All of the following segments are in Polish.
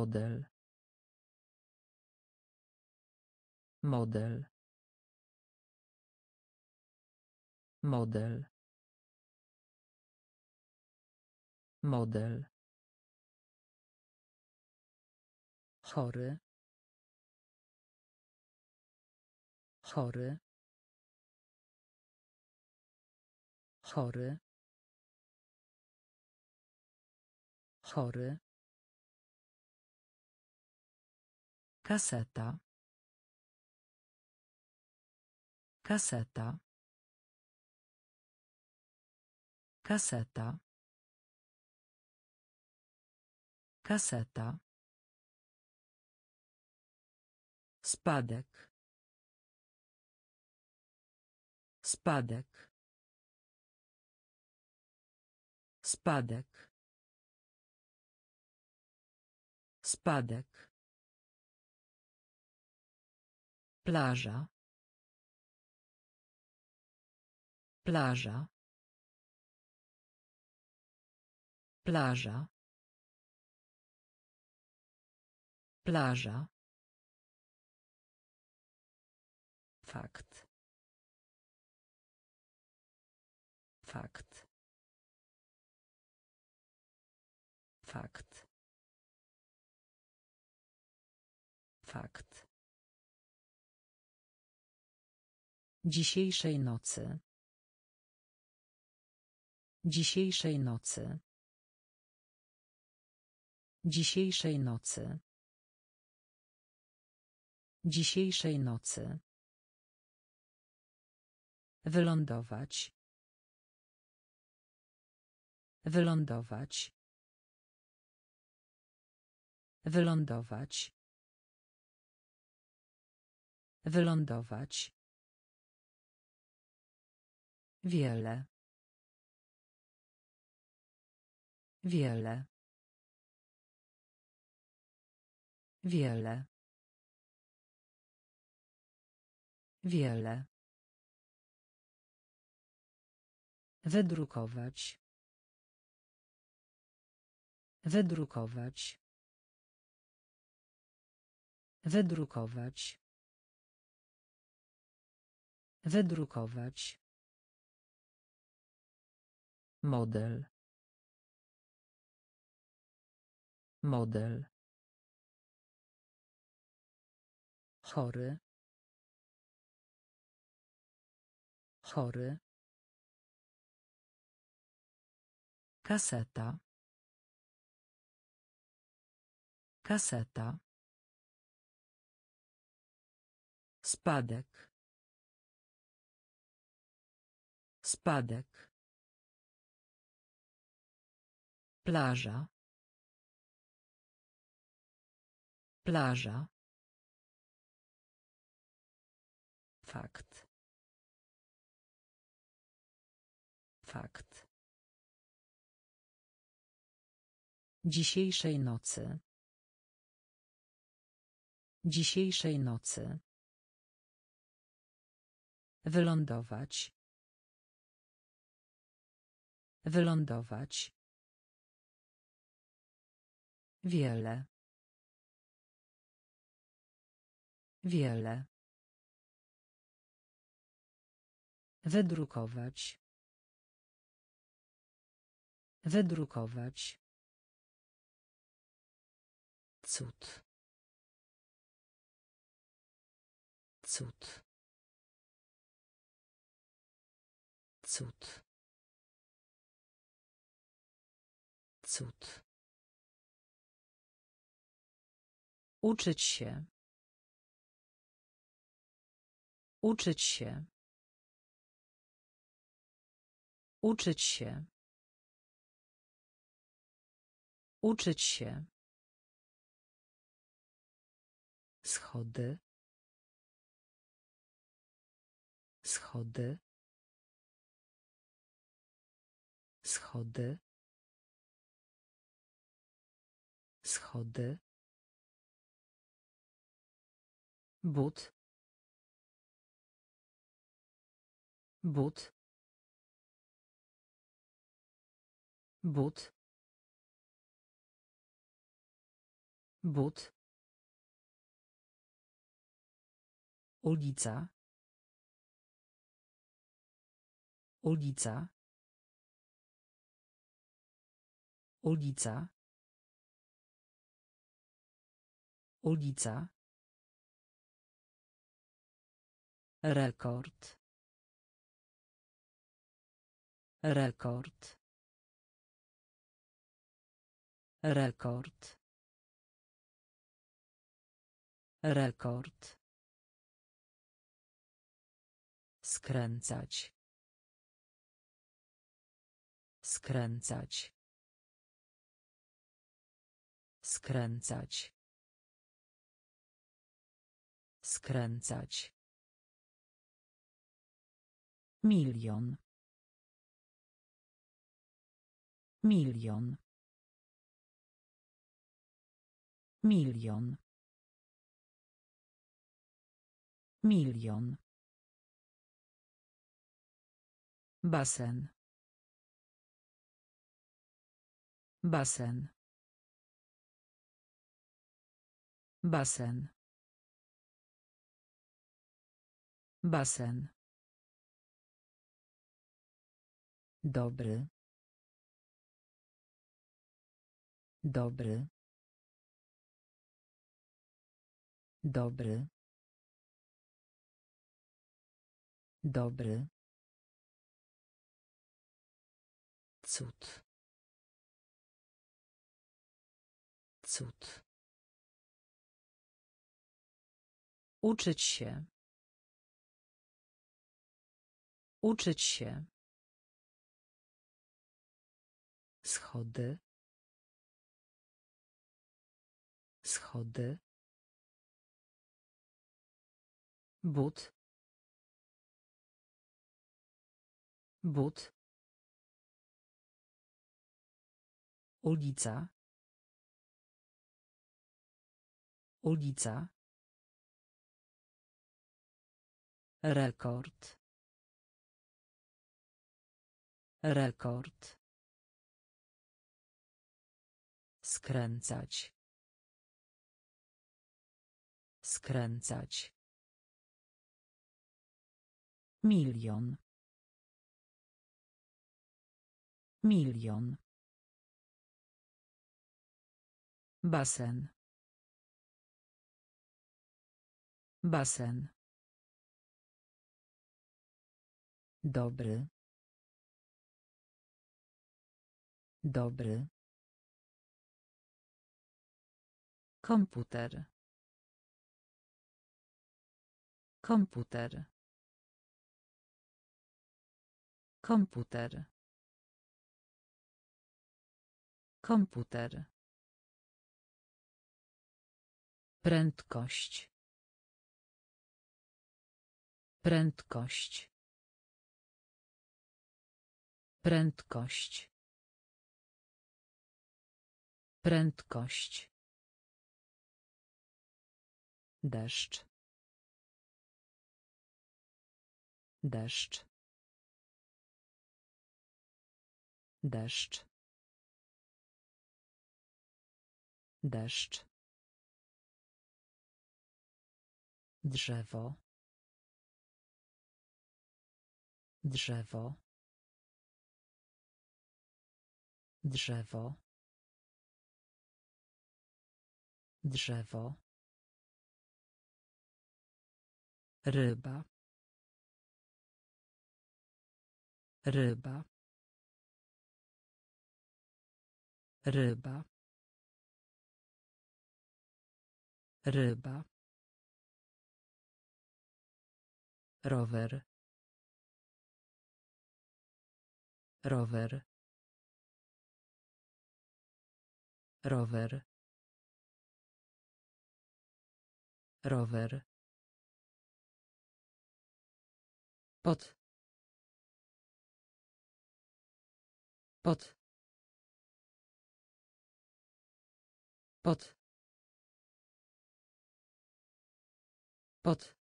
Model. Model. Model. Model. Chory. Chory. Chory. Chory. Kaseta. Kaseta. Kaseta. Kaseta. Spadek. Spadek. Spadek. Spadek. Plaża. Plaża. Plaża. Plaża. Fakt. Fakt. Fakt. Fakt. Dzisiejszej nocy. Dzisiejszej nocy. Dzisiejszej nocy. Dzisiejszej nocy. Wylądować. Wylądować. Wylądować. Wylądować. Wiele. Wiele. Wiele. Wiele. Wydrukować. Wydrukować. Wydrukować. Wydrukować. Model. Model. Chory. Chory. Kaseta. Kaseta. Spadek. Spadek. Plaża. Plaża. Fakt. Fakt. Dzisiejszej nocy. Dzisiejszej nocy. Wylądować. Wylądować. Wiele. Wiele. Wydrukować. Wydrukować. Cud. Cud. Cud. Cud. Uczyć się. Uczyć się. Uczyć się. Uczyć się. Schody. Schody. Schody. Schody. But. But. But. but ulica ulica ulica ulica rekord. Rekord. Rekord. Rekord. Skręcać. Skręcać. Skręcać. Skręcać milion. Milion. Milion. Milion. Basen. Basen. Basen. Basen dobry. Dobry. Dobry. Dobry. Cud. Cud. Uczyć się. Uczyć się schody. Schody. But. But. Ulica. Ulica. Rekord. Rekord skręcać. Skręcać. Milion. Milion. Basen. Basen. Dobry. Dobry komputer. Komputer. Komputer. Komputer. Prędkość. Prędkość. Prędkość. Prędkość deszcz. Deszcz. Deszcz. Deszcz. Drzewo. Drzewo. Drzewo. Drzewo ryba. Ryba. Ryba. Ryba. Rower. Rower. Rower. Rower pod pod pod pod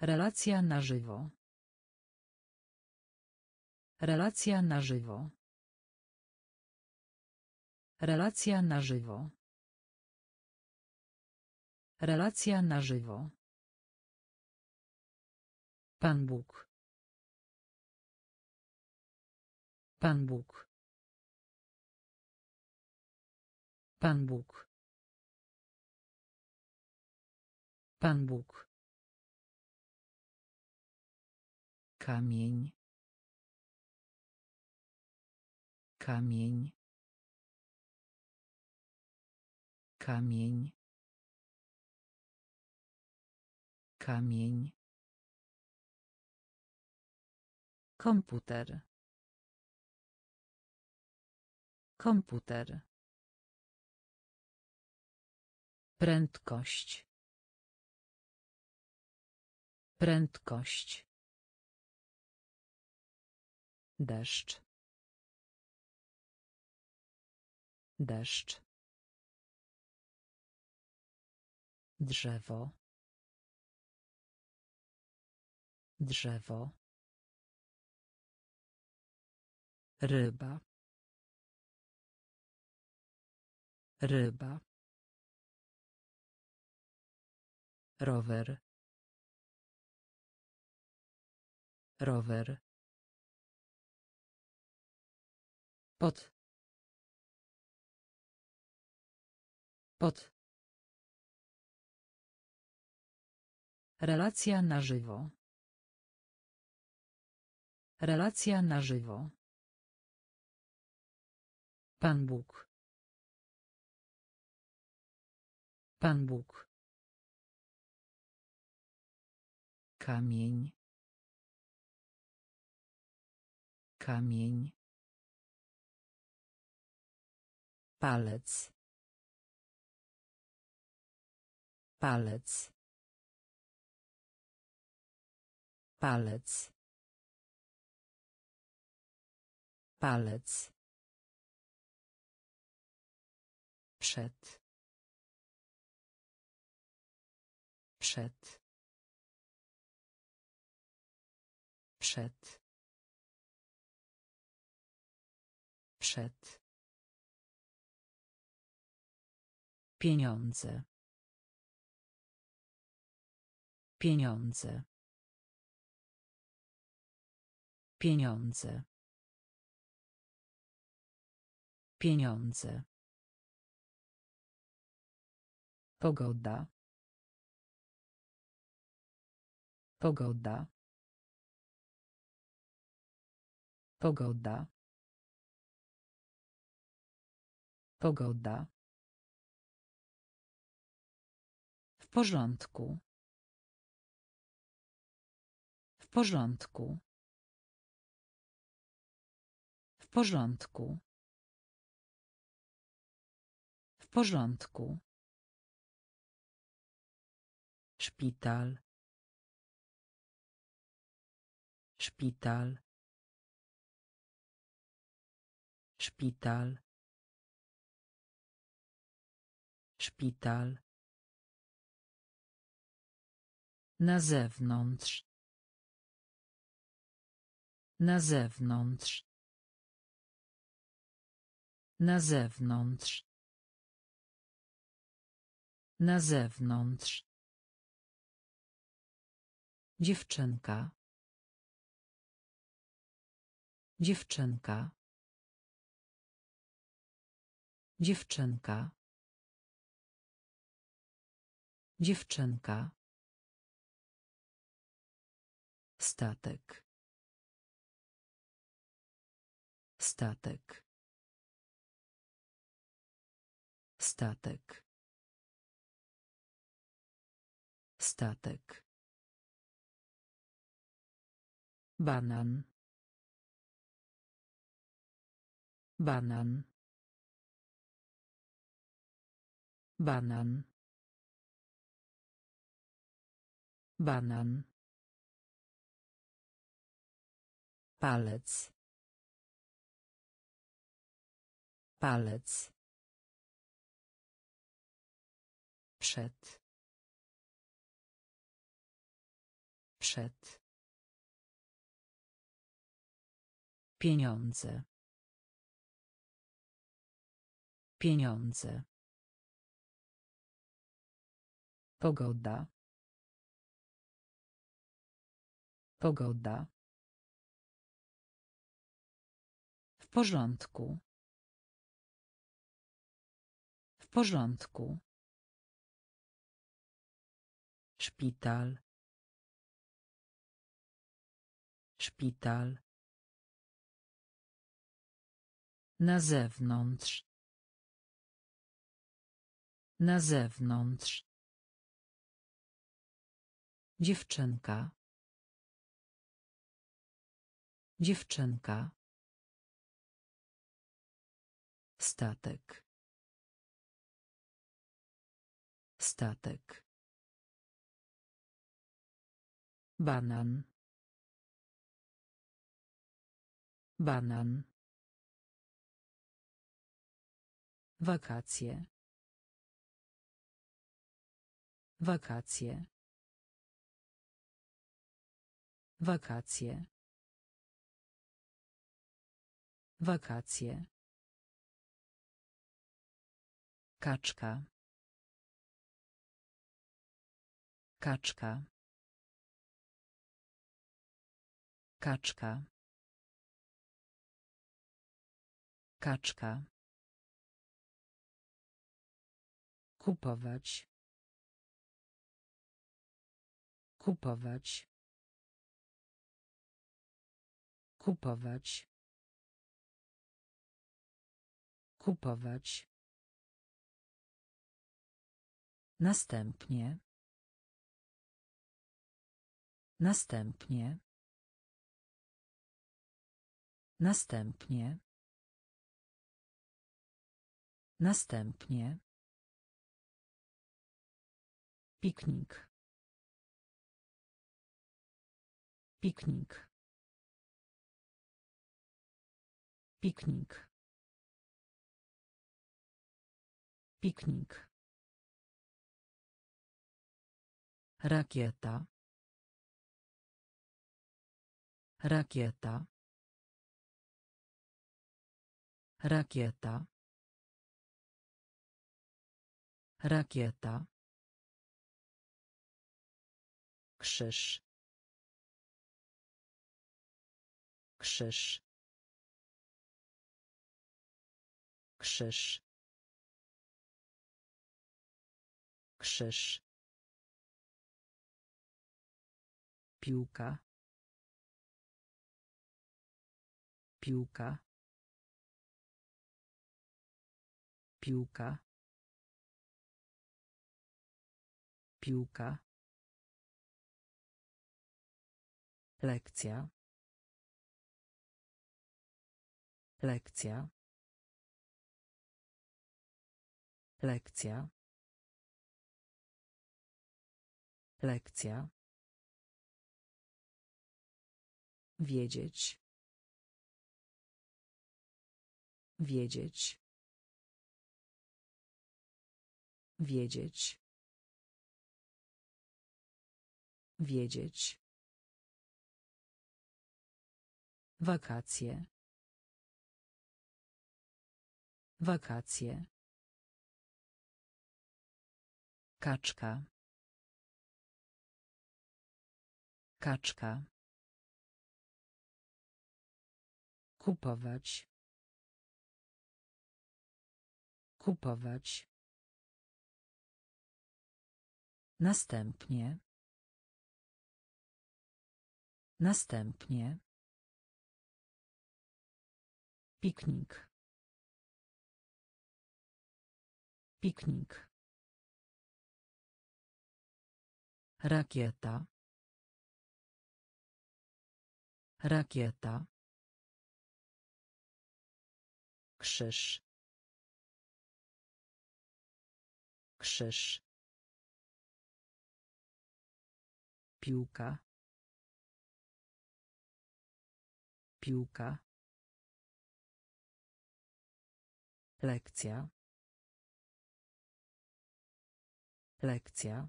Relacja na żywo. Relacja na żywo. Relacja na żywo. Relacja na żywo. Pan Bóg. Pan Bóg. Pan Bóg. Pan Bóg. Kamień. Kamień. Kamień. Kamień. Komputer. Komputer. Prędkość. Prędkość. Deszcz. Deszcz. Drzewo. Drzewo. Ryba. Ryba. Rower. Rower. Pod. Pod. Relacja na żywo. Relacja na żywo. Pan Bóg. Pan Bóg. Kamień. Kamień. Palec. Palec. Palec. Palec. Przed. Przed. Przed. Przed. Pieniądze. Pieniądze. Pieniądze. Pieniądze. Pogoda. Pogoda. Pogoda. Pogoda. W porządku. W porządku. W porządku. W porządku. Szpital. Szpital. Szpital. Szpital. Na zewnątrz. Na zewnątrz. Na zewnątrz. Na zewnątrz. Dziewczynka. Dziewczynka. Dziewczynka. Dziewczynka. Statek. Statek. Statek. Statek. Banan. Banan. Banan. Banan. Palec. Palec. Przed. Przed. Pieniądze. Pieniądze. Pogoda. Pogoda. W porządku. W porządku. Szpital. Szpital. Na zewnątrz. Na zewnątrz. Dziewczynka. Dziewczynka. Statek. Statek. Banan. Banan. Wakacje. Wakacje. Wakacje. Wakacje. Kaczka. Kaczka. Kaczka. Kaczka. Kupować. Kupować. Kupować. Kupować. Następnie. Następnie. Następnie. Następnie. Piknik. Piknik. Piknik. Piknik. Rakieta. Rakieta. Rakieta. Rakieta. Krzyż. Krzyż. Krzyż. Krzyż. Piłka. Piłka. Piłka. Piłka. Lekcja. Lekcja. Lekcja. Lekcja. Wiedzieć. Wiedzieć. Wiedzieć. Wiedzieć. Wakacje. Wakacje. Kaczka. Kaczka. Kupować. Kupować. Następnie. Następnie. Piknik. Piknik. Rakieta. Rakieta. Krzyż. Krzyż. Piłka. Piłka. Lekcja. Lekcja.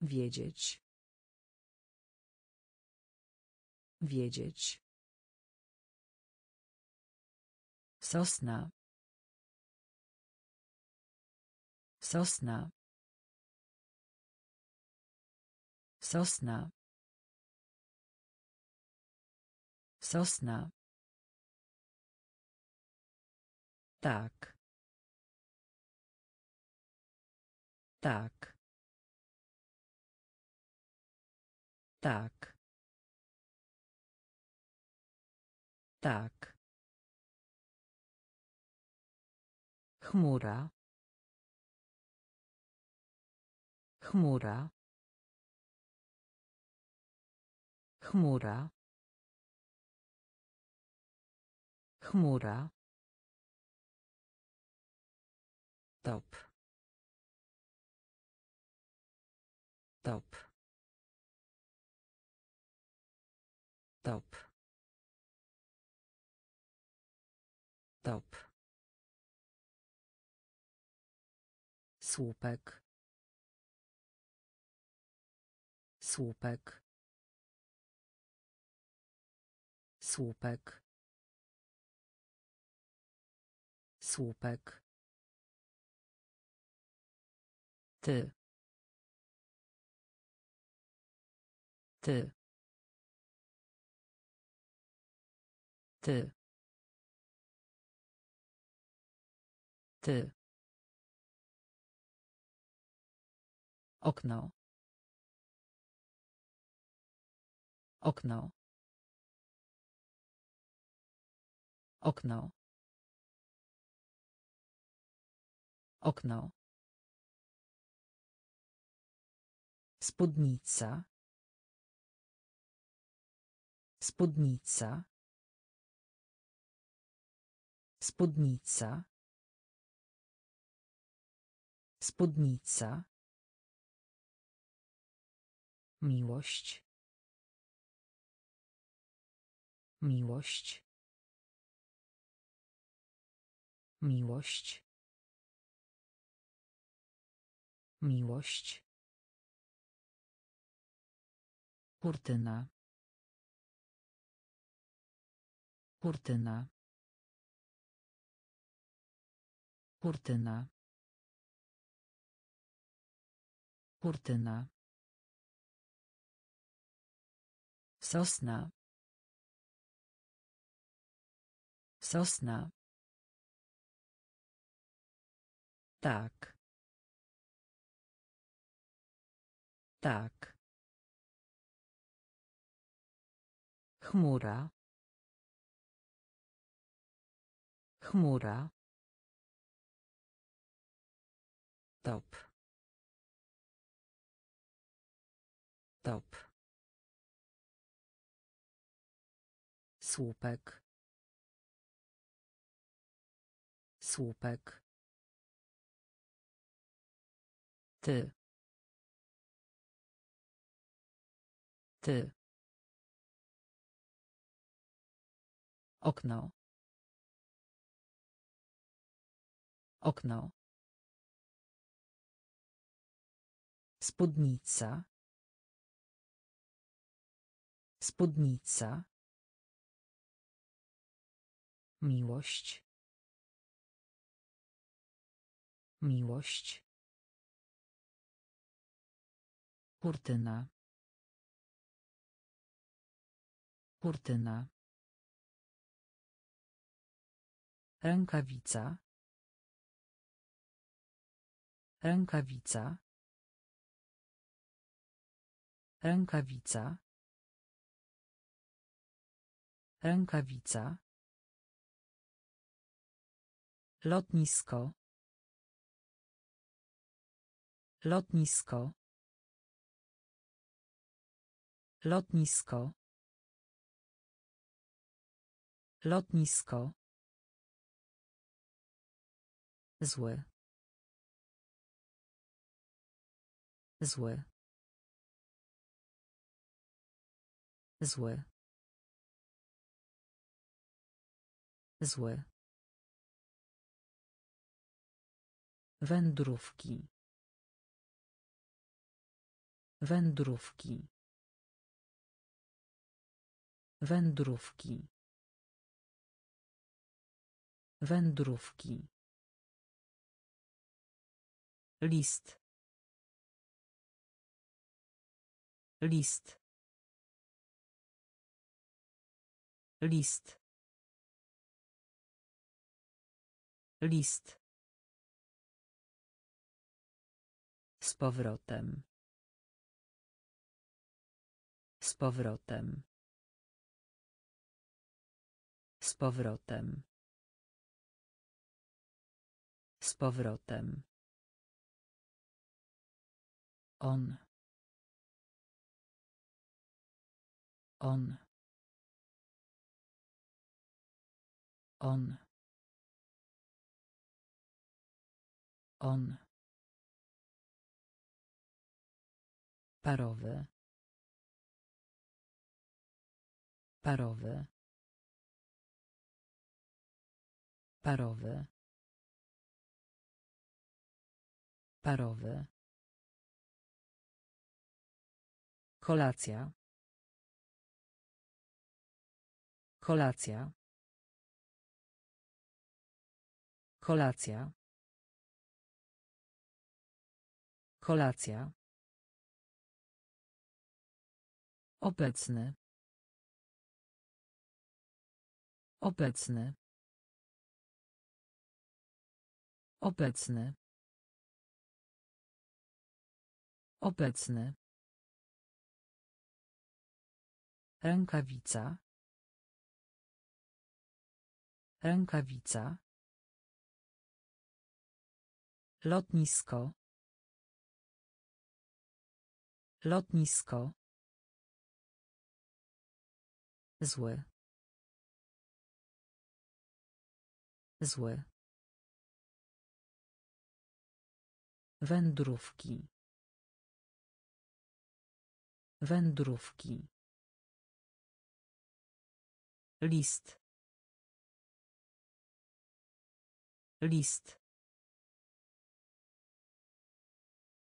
Wiedzieć. Wiedzieć. Sosna. Sosna. Sosna. Sosna. Tak. Tak. Tak. Tak. Chmura. Chmura. Chmura. Chmura. Top. Top. Top. Top. Słupek. Słupek. Słupek. Słupek. Ty. Ty. Ty. Ty. Okno. Okno. Okno. Okno. Spódnica. Spódnica. Spódnica. Spódnica. Miłość. Miłość. Miłość. Miłość. Kurtyna. Kurtyna. Kurtyna. Kurtyna. Sosna. Sosna. Tak. Tak. Chmura. Chmura. Top. Top. Słupek. Słupek. Ty. Ty. Okno. Okno. Spódnica. Spódnica. Miłość. Miłość. Kurtyna. Kurtyna. Rękawica. Rękawica. Rękawica. Rękawica. Lotnisko. Lotnisko. Lotnisko. Lotnisko. Zły. Zły. Zły. Zły. Wędrówki. Wędrówki. Wędrówki. Wędrówki. List. List. List. List. Z powrotem. Z powrotem. Z powrotem. Z powrotem. On. On. On. On. Parowy. Parowy. Parowy. Parowy. Kolacja. Kolacja. Kolacja. Kolacja. Obecny. Obecny. Obecny. Obecny. Rękawica. Rękawica. Lotnisko. Lotnisko. Zły. Zły. Wędrówki. Wędrówki. List. List.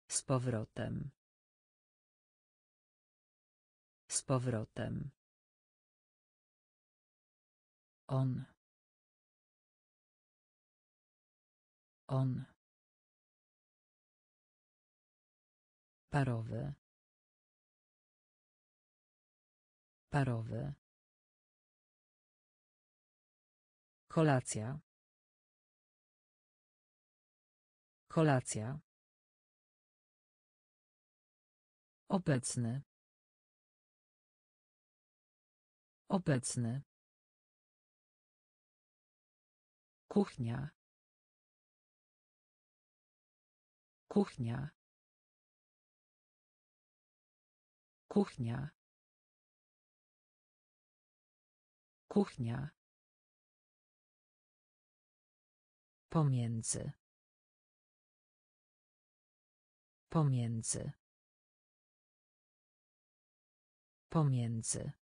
Z powrotem. Z powrotem. On. On. Parowy. Parowy. Kolacja. Kolacja. Obecny. Obecny. Kuchnia. Kuchnia. Kuchnia. Kuchnia. Pomiędzy. Pomiędzy. Pomiędzy.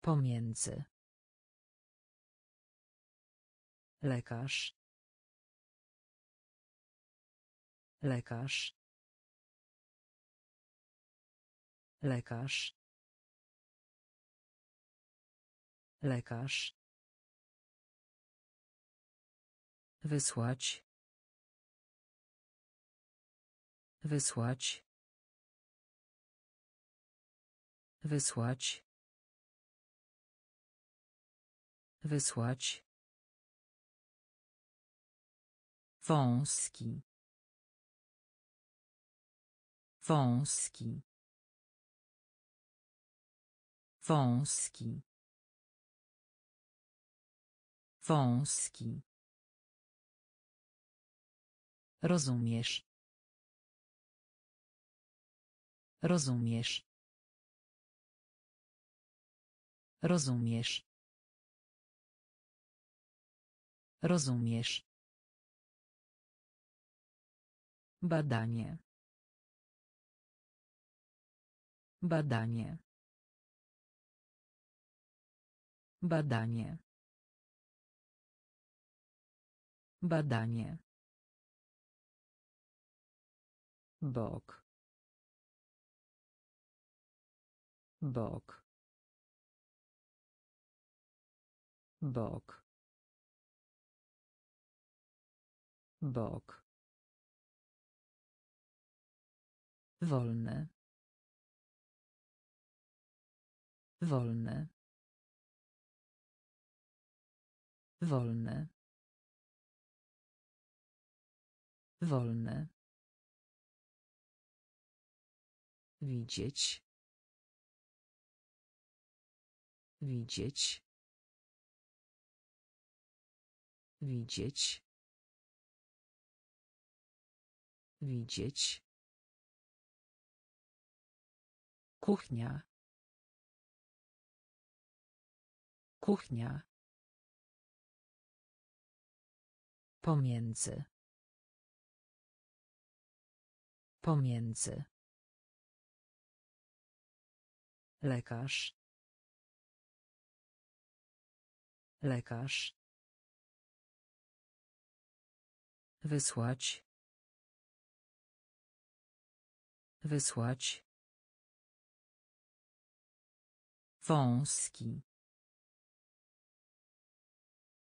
Pomiędzy. Lekarz. Lekarz. Lekarz. Lekarz. Wysłać. Wysłać. Wysłać. Wysłać. Wąski. Wąski. Wąski. Wąski. Rozumiesz. Rozumiesz. Rozumiesz. Rozumiesz. Badanie. Badanie. Badanie. Badanie. Bok. Bok. bok bok wolny wolny wolny wolny Widzieć. Widzieć. Widzieć. Widzieć. Kuchnia. Kuchnia. Pomiędzy. Pomiędzy. Lekarz. Lekarz. Wysłać. Wysłać. Wąski.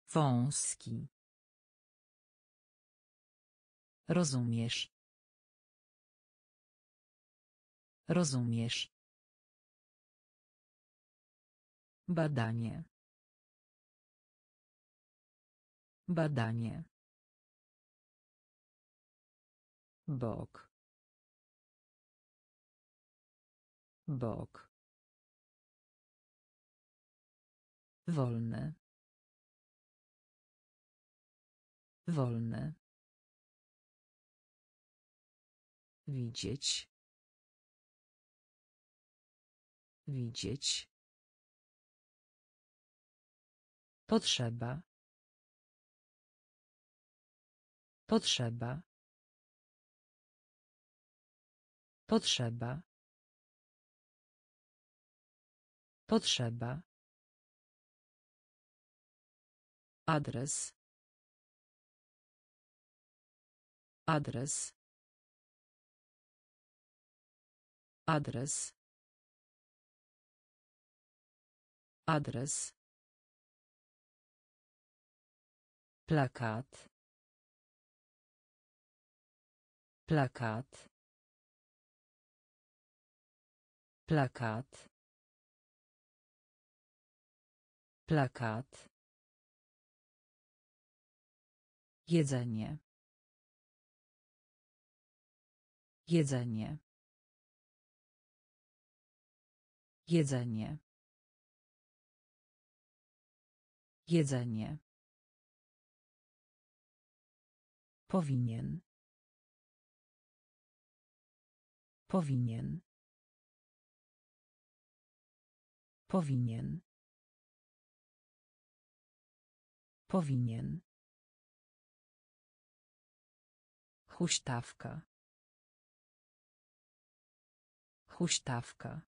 Wąski. Rozumiesz. Rozumiesz. Badanie. Badanie. Bok. Bok. Wolny. Wolny. Widzieć. Widzieć. Potrzeba. Potrzeba. Potrzeba. Potrzeba. Adres. Adres. Adres. Adres. Plakat. Plakat. Plakat. Plakat. Jedzenie. Jedzenie. Jedzenie. Jedzenie. Powinien. Powinien. Powinien. Powinien. Huśtawka. Huśtawka.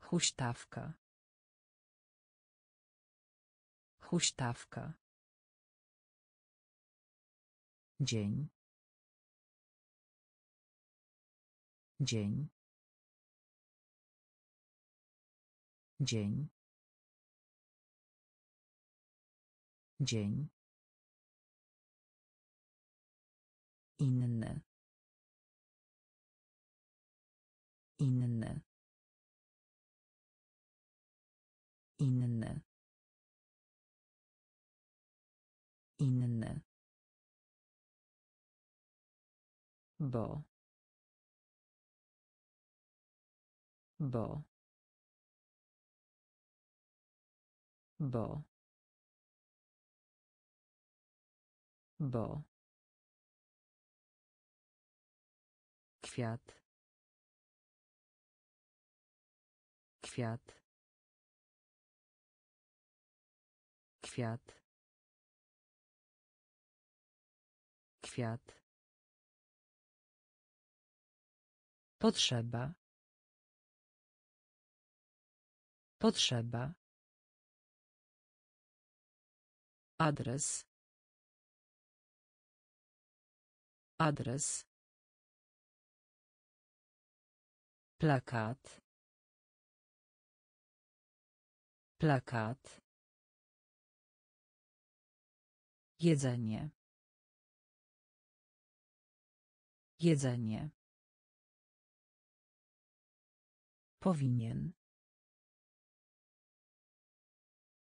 Huśtawka. Huśtawka. Dzień. Dzień. Dzień. Dzień. Inny. Inny. Inny. Inny. Bo. Bo. Bo. Bo. Kwiat. Kwiat. Kwiat. Kwiat. Potrzeba. Potrzeba. Adres. Adres. Plakat. Plakat. Jedzenie. Jedzenie. Powinien.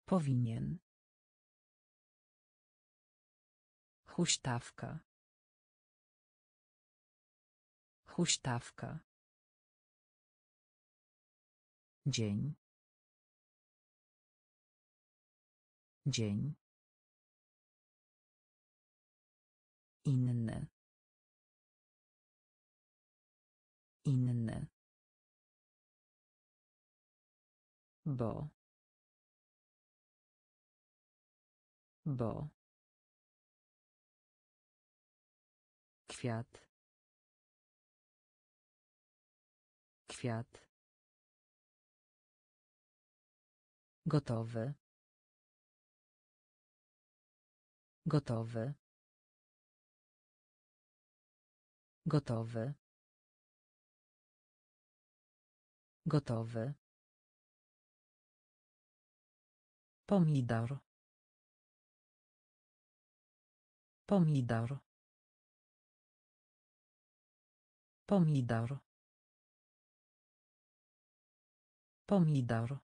Powinien. Huśtawka. Huśtawka. Dzień. Dzień. Inny. Inny. Bo. Bo. Kwiat. Kwiat. Gotowy. Gotowy. Gotowy. Gotowy. Pomidor. Pomidor. Pomidor. Pomidor.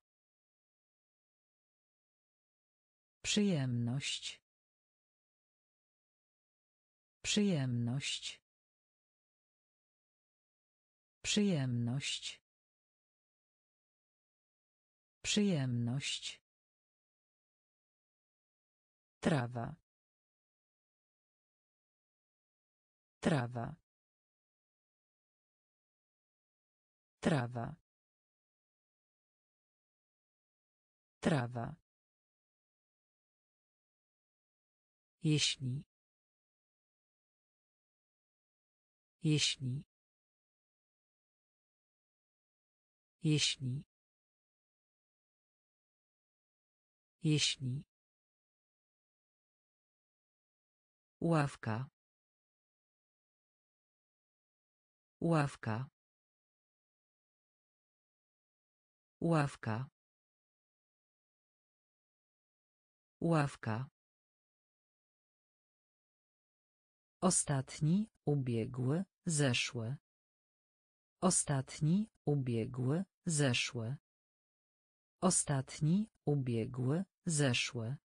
Przyjemność. Przyjemność. Przyjemność. Przyjemność. Trawa. Trawa. Trawa. Trawa. Jeśli. Jeśli. Jeśli. Jeśli. Ławka. Ławka. Ławka. Ławka. Ostatni, ubiegły, zeszły. Ostatni, ubiegły, zeszły. Ostatni, ubiegły, zeszły.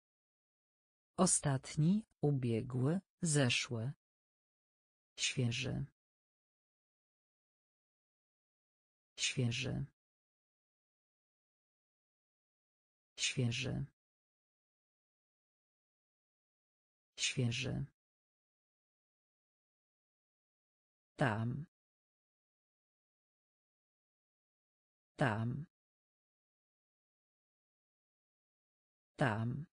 Ostatni, ubiegły, zeszły. Świeży. Świeży. Świeży. Świeży. Tam. Tam. Tam.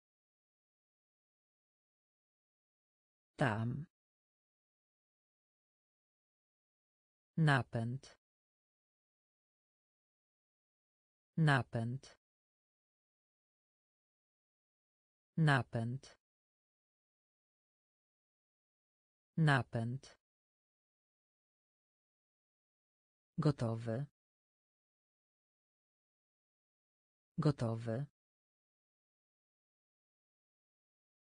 Tam. Napęd. Napęd. Napęd. Napęd. Gotowy. Gotowy.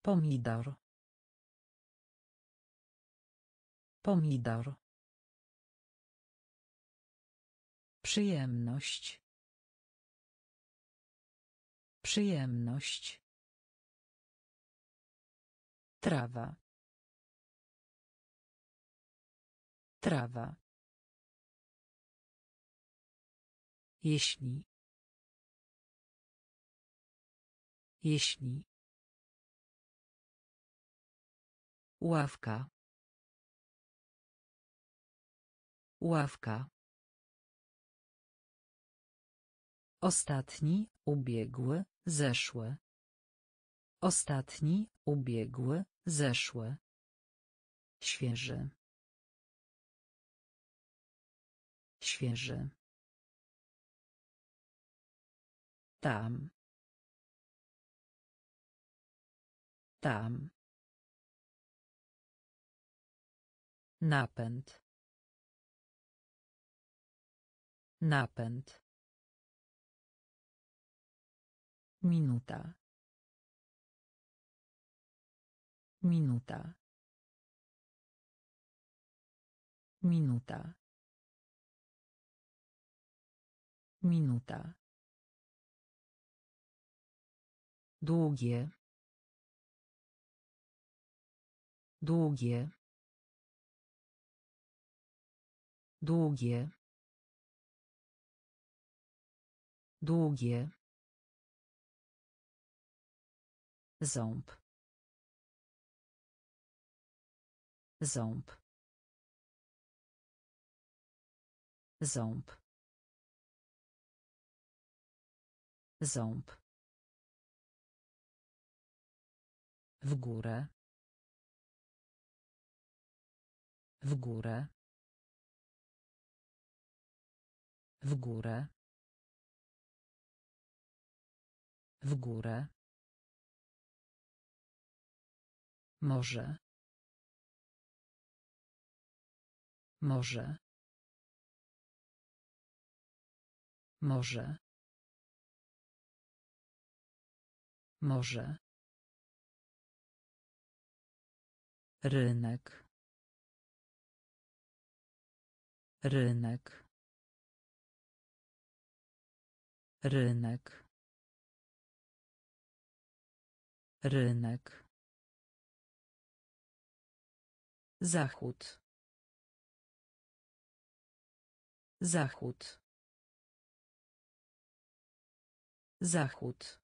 Pomidor. Pomidor. Przyjemność. Przyjemność. Trawa. Trawa. Jeśli. Jeśli. Ławka. Ławka. Ostatni, ubiegły, zeszły. Ostatni, ubiegły, zeszły. Świeży. Świeży. Tam. Tam. Napęd. Napęd. Minuta. Minuta. Minuta. Minuta. Długie. Długie. Długie. Długie. Ząb. Ząb. Ząb. Ząb. W górę. W górę. W górę. W górę. Może. Może. Może. Może. Rynek. Rynek. Rynek. Rynek. Zachód. Zachód. Zachód.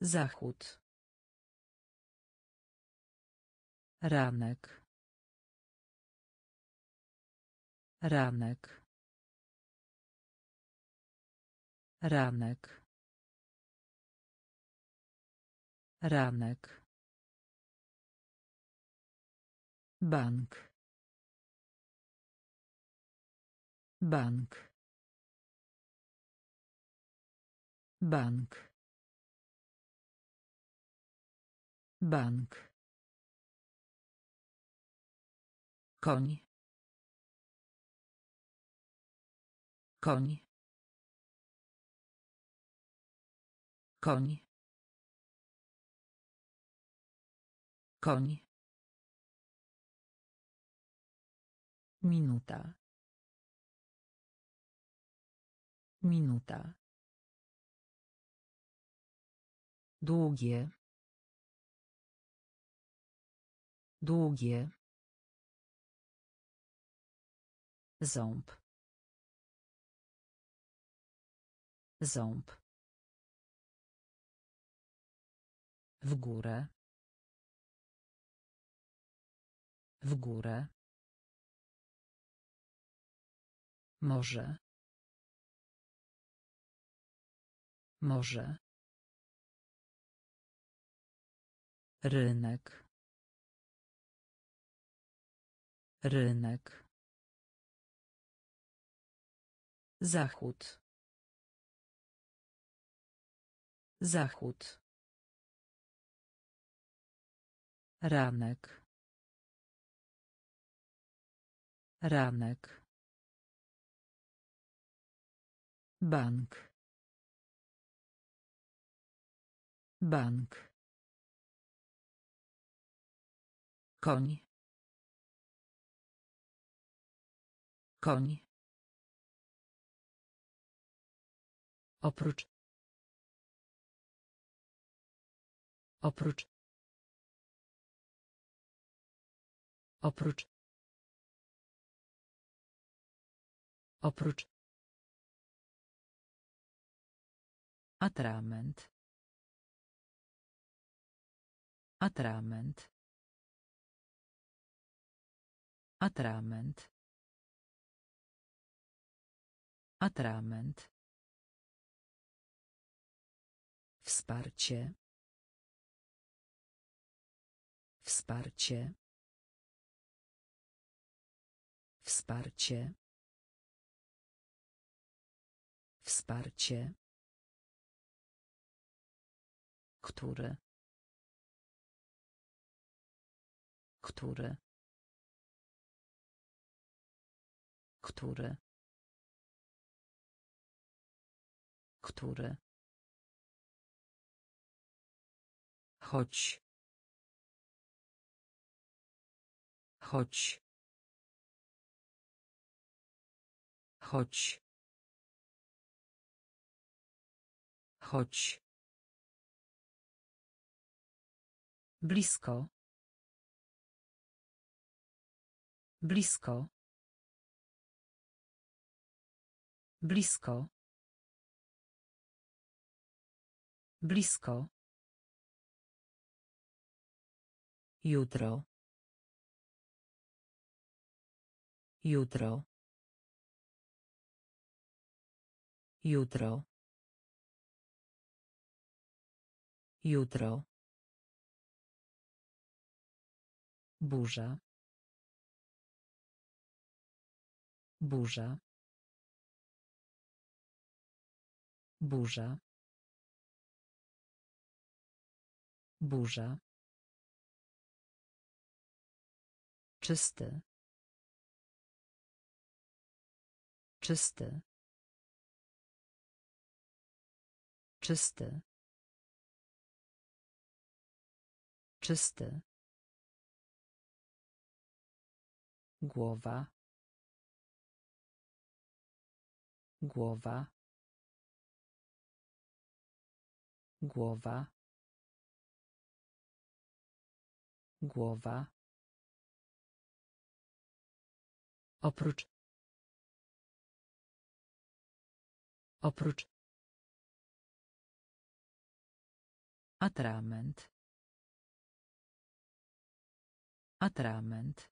Zachód. Ranek. Ranek. Ranek. Ranek. Bank. Bank. Bank. Bank. Koń. Koń. Koń. Koń. Minuta. Minuta. Długie. Długie. Ząb. Ząb. W górę. W górę. Może. Może. Rynek. Rynek. Zachód. Zachód. Ranek. Ranek. Bank. Bank. Koń. Koń. Oprócz. Oprócz. Oprócz. Oprócz. Atrament. Atrament. Atrament. Atrament. Wsparcie. Wsparcie. Wsparcie. Wsparcie. Który. Który. Który. Który. Chodź. Chodź. Chodź. Chodź. Blisko. Blisko. Blisko. Blisko. Jutro. Jutro. Jutro. Jutro. Burza. Burza. Burza. Burza. Czysty. Czysty. Czysty. Czysty. Głowa. Głowa. Głowa. Głowa. Oprócz. Oprócz. Atrament. Atrament.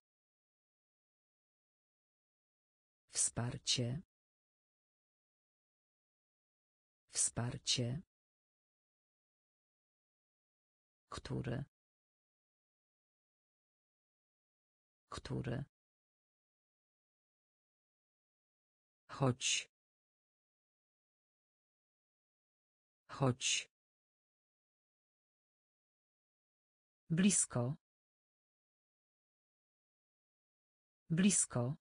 Wsparcie. Wsparcie. Który. Który. Chodź. Chodź. Blisko. Blisko.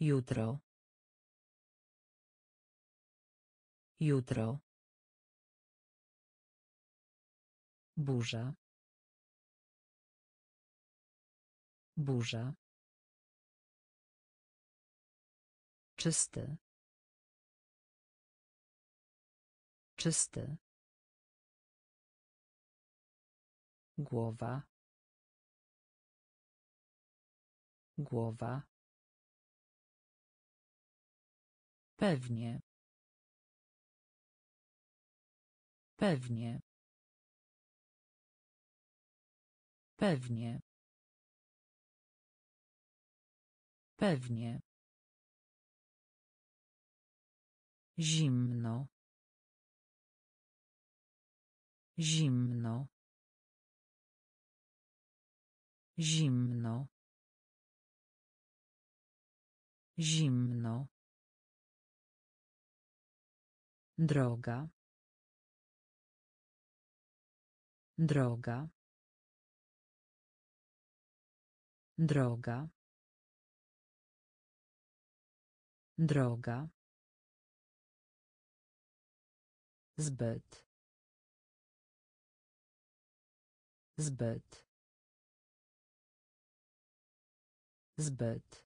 Jutro. Jutro. Burza. Burza. Czysty. Czysty. Głowa. Głowa. Pewnie. Pewnie. Pewnie. Pewnie. Zimno. Zimno. Zimno. Zimno. Droga. Droga. Droga. Droga. Zbyt. Zbyt. Zbyt.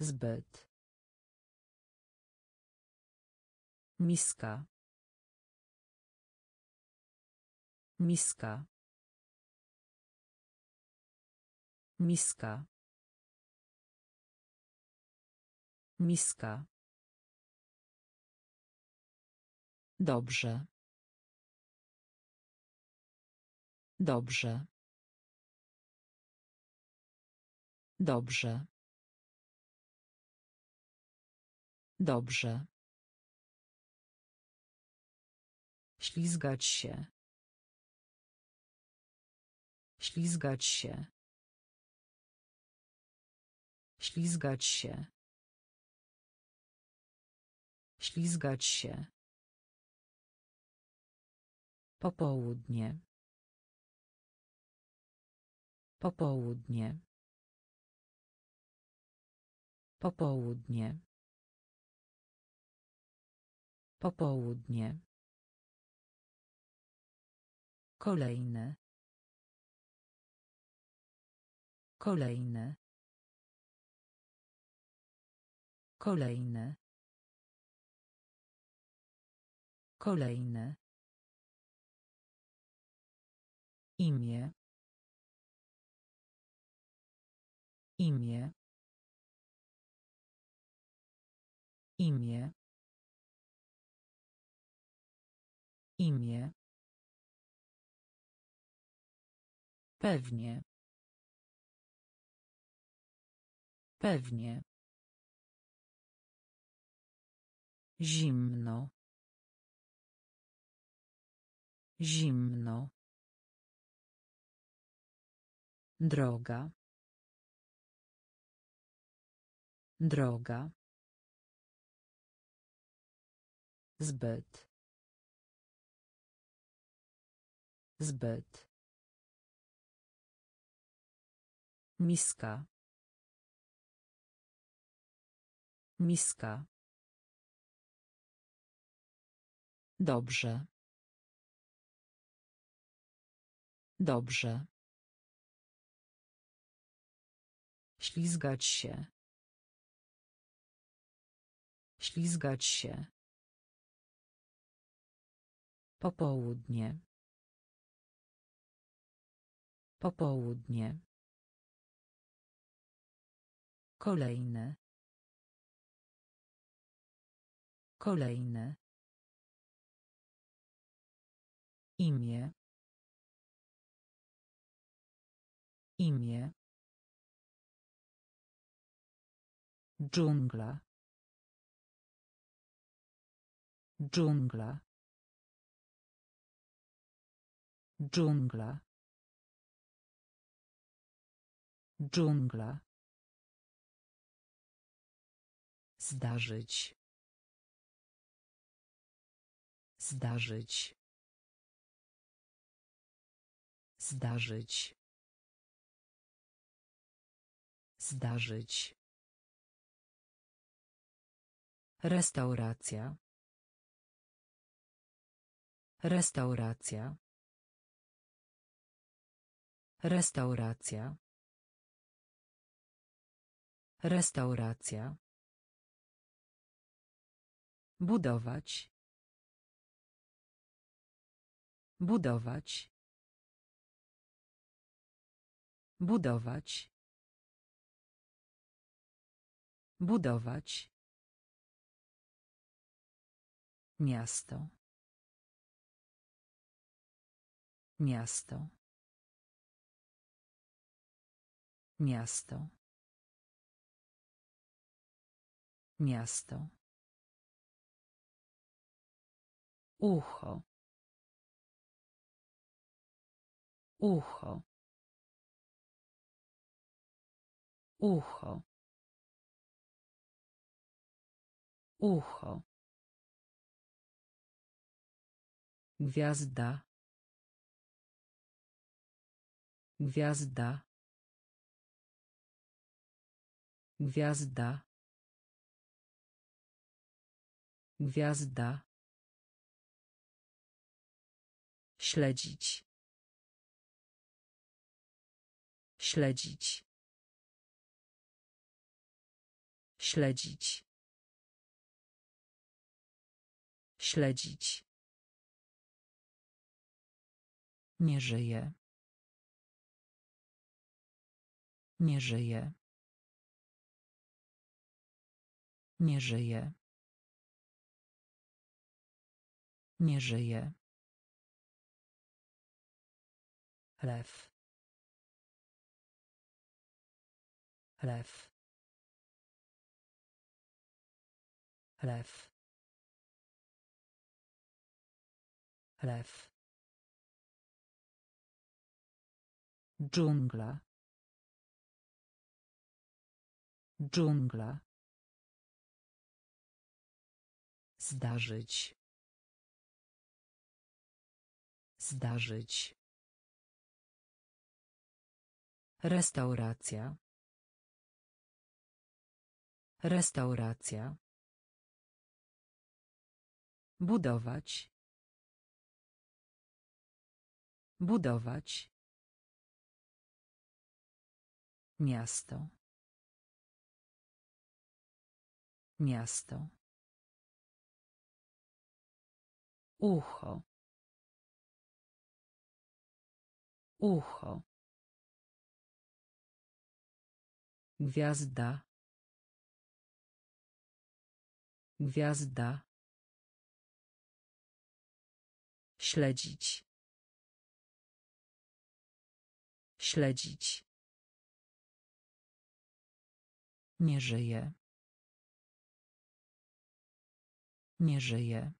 Zbyt. Miska. Miska. Miska. Miska. Dobrze. Dobrze. Dobrze. Dobrze. Ślizgać się. Ślizgać się. Ślizgać się. Ślizgać się. Popołudnie. Popołudnie. Popołudnie. Popołudnie. Kolejne. Kolejne. Kolejne. Kolejne. Imię. Imię. Imię. Imię. Pewnie. Pewnie. Zimno. Zimno. Droga. Droga. Zbyt. Zbyt. Miska. Miska. Dobrze. Dobrze. Ślizgać się. Ślizgać się. Popołudnie. Popołudnie. Kolejne. Kolejne. Imię. Imię. Dżungla. Dżungla. Dżungla. Dżungla. Zdarzyć. Zdarzyć. Zdarzyć. Zdarzyć. Restauracja. Restauracja. Restauracja. Restauracja. Budować. Budować. Budować. Budować. Miasto. Miasto. Miasto. Miasto. Ucho. Ucho. Ucho. Ucho. Gwiazda. Gwiazda. Gwiazda. Gwiazda. Śledzić. Śledzić. Śledzić. Śledzić. Nie żyje. Nie żyje. Nie żyje. Nie żyje. Lew. Lew. Lew. Lew. Dżungla. Dżungla. Zdarzyć. Zdarzyć. Restauracja. Restauracja. Budować. Budować. Miasto. Miasto. Ucho. Ucho. Gwiazda. Gwiazda. Śledzić. Śledzić. Nie żyje. Nie żyje.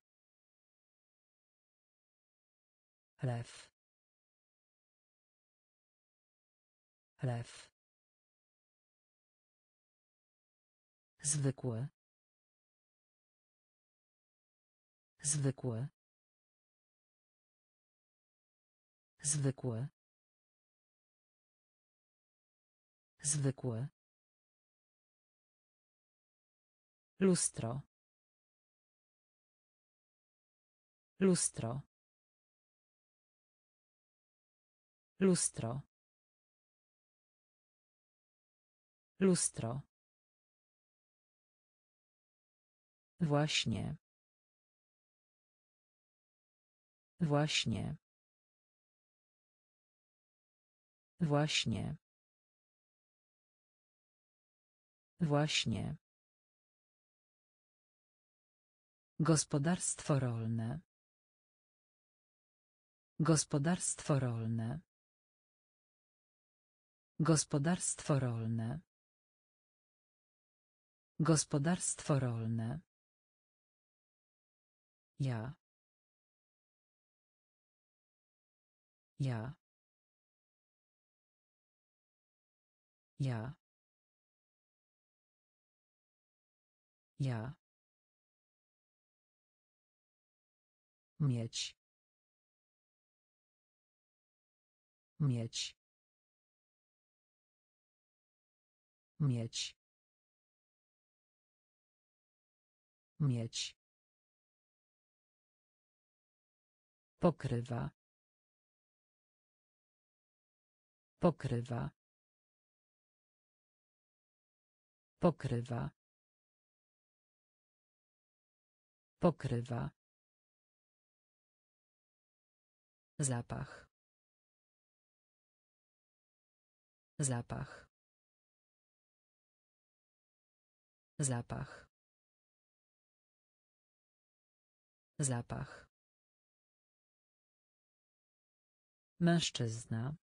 Lew. Lew. Zwykły. Zwykły. Zwykły. Zwykły. Lustro. Lustro. Lustro. Lustro. Właśnie. Właśnie. Właśnie. Właśnie. Gospodarstwo rolne. Gospodarstwo rolne. Gospodarstwo rolne. Gospodarstwo rolne. Ja. Ja. Ja. Ja. Mieć. Mieć. Mieć. Mieć. Pokrywa. Pokrywa. Pokrywa. Pokrywa. Zapach. Zapach. Zapach. Zapach. Mężczyzna.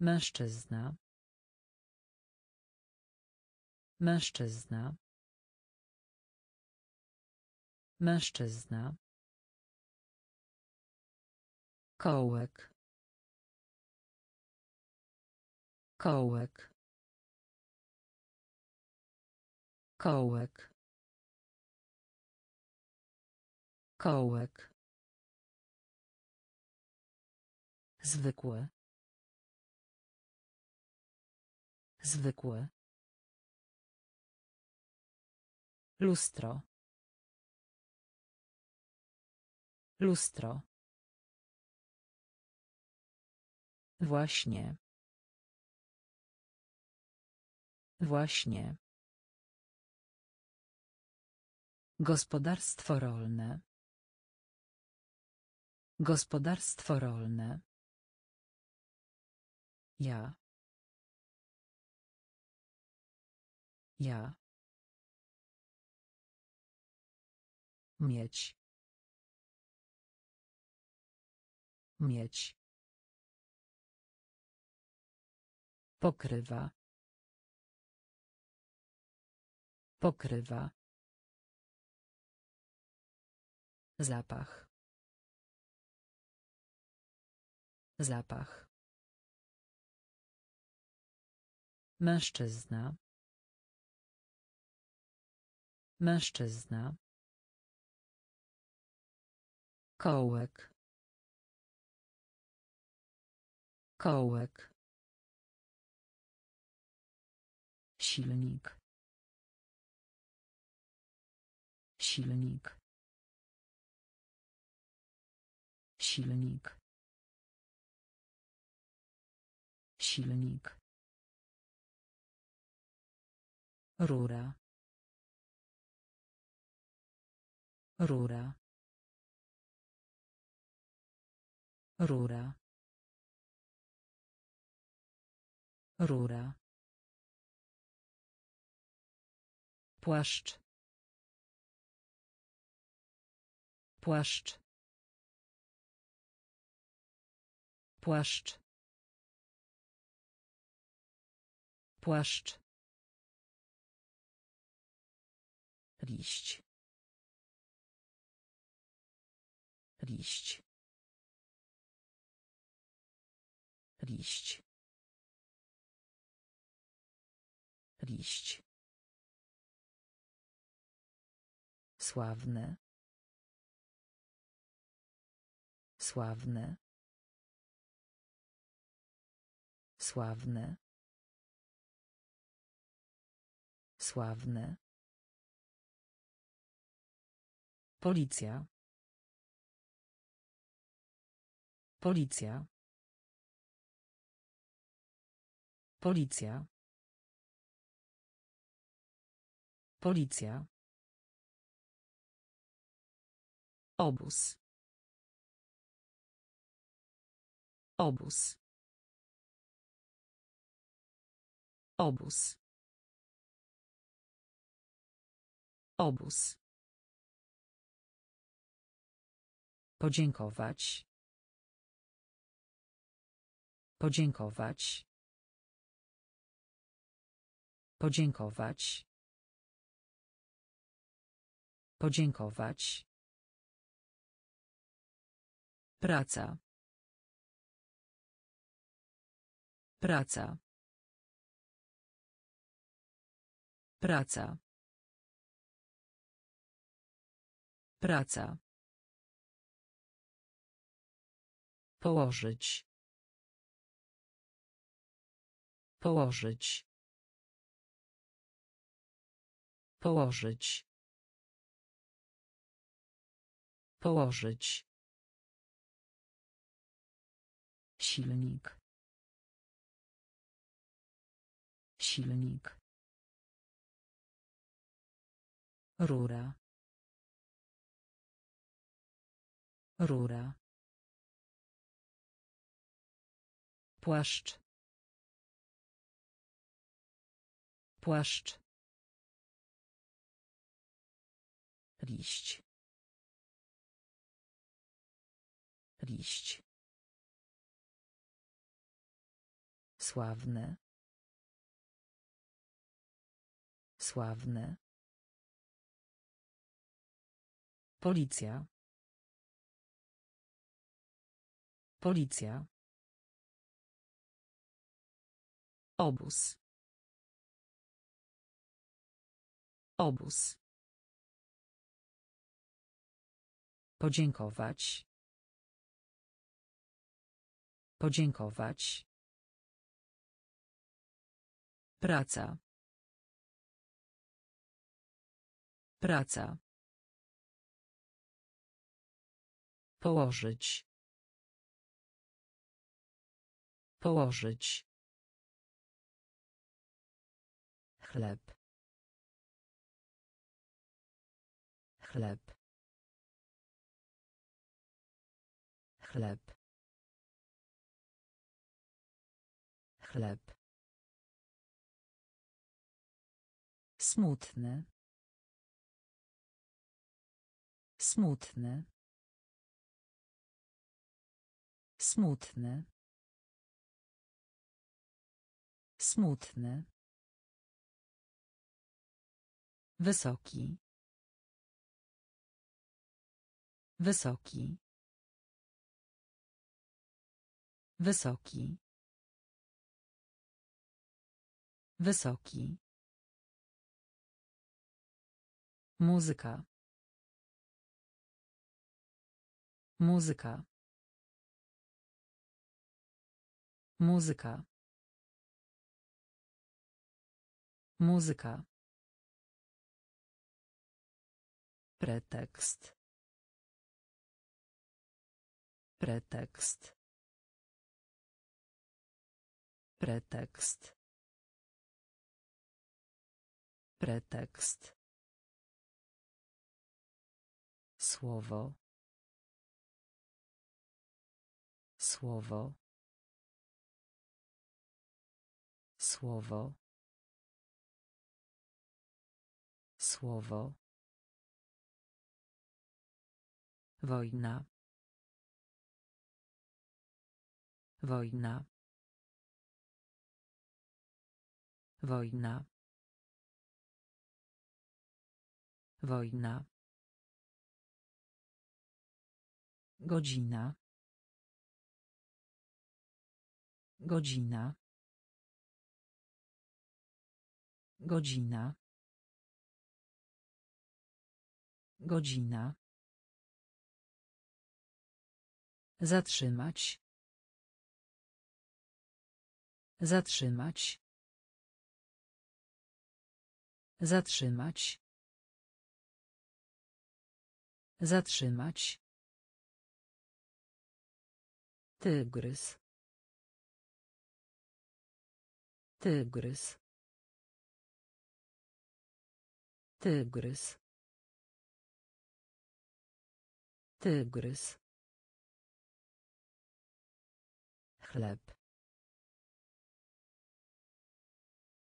Mężczyzna. Mężczyzna. Mężczyzna. Kołek. Kołek. Kołek. Kołek. Zwykłe. Zwykłe. Lustro. Lustro. Właśnie. Właśnie. Gospodarstwo rolne. Gospodarstwo rolne. Ja. Ja. Mieć. Mieć. Pokrywa. Pokrywa. Zapach. Zapach. Mężczyzna. Mężczyzna. Kołek. Kołek. Silnik. Silnik. Silnik. Silnik. Rura. Rura. Rura. Rura. Płaszcz. Płaszcz. Płaszcz. Płaszcz. liść. Liść. Liść. Liść. Sławne. Sławne. Sławne sławne Policja. Policja. Policja. Policja. Obóz. Obóz. Obóz. Obóz. Podziękować. Podziękować. Podziękować. Podziękować. Praca. Praca. Praca. Praca. Położyć. Położyć. Położyć. Położyć. Silnik. Silnik. Rura. Rura. Płaszcz. Płaszcz. Liść. Liść. Sławne. Sławne. Policja. Policja. Obóz. Obóz. Podziękować. Podziękować. Praca. Praca. Położyć. Położyć. chleb. Chleb. Chleb. Chleb. Smutne smutne smutne smutne Wysoki. Wysoki. Wysoki. Wysoki. Muzyka. Muzyka. Muzyka. Muzyka. Pretekst. Pretekst. Pretekst. Pretekst. Słowo. Słowo. Słowo. Słowo. Wojna. Wojna. Wojna. Wojna. Godzina. Godzina. Godzina. Godzina. Zatrzymać. Zatrzymać. Zatrzymać. Zatrzymać. Tygrys. Tygrys. Tygrys. Tygrys. chleb.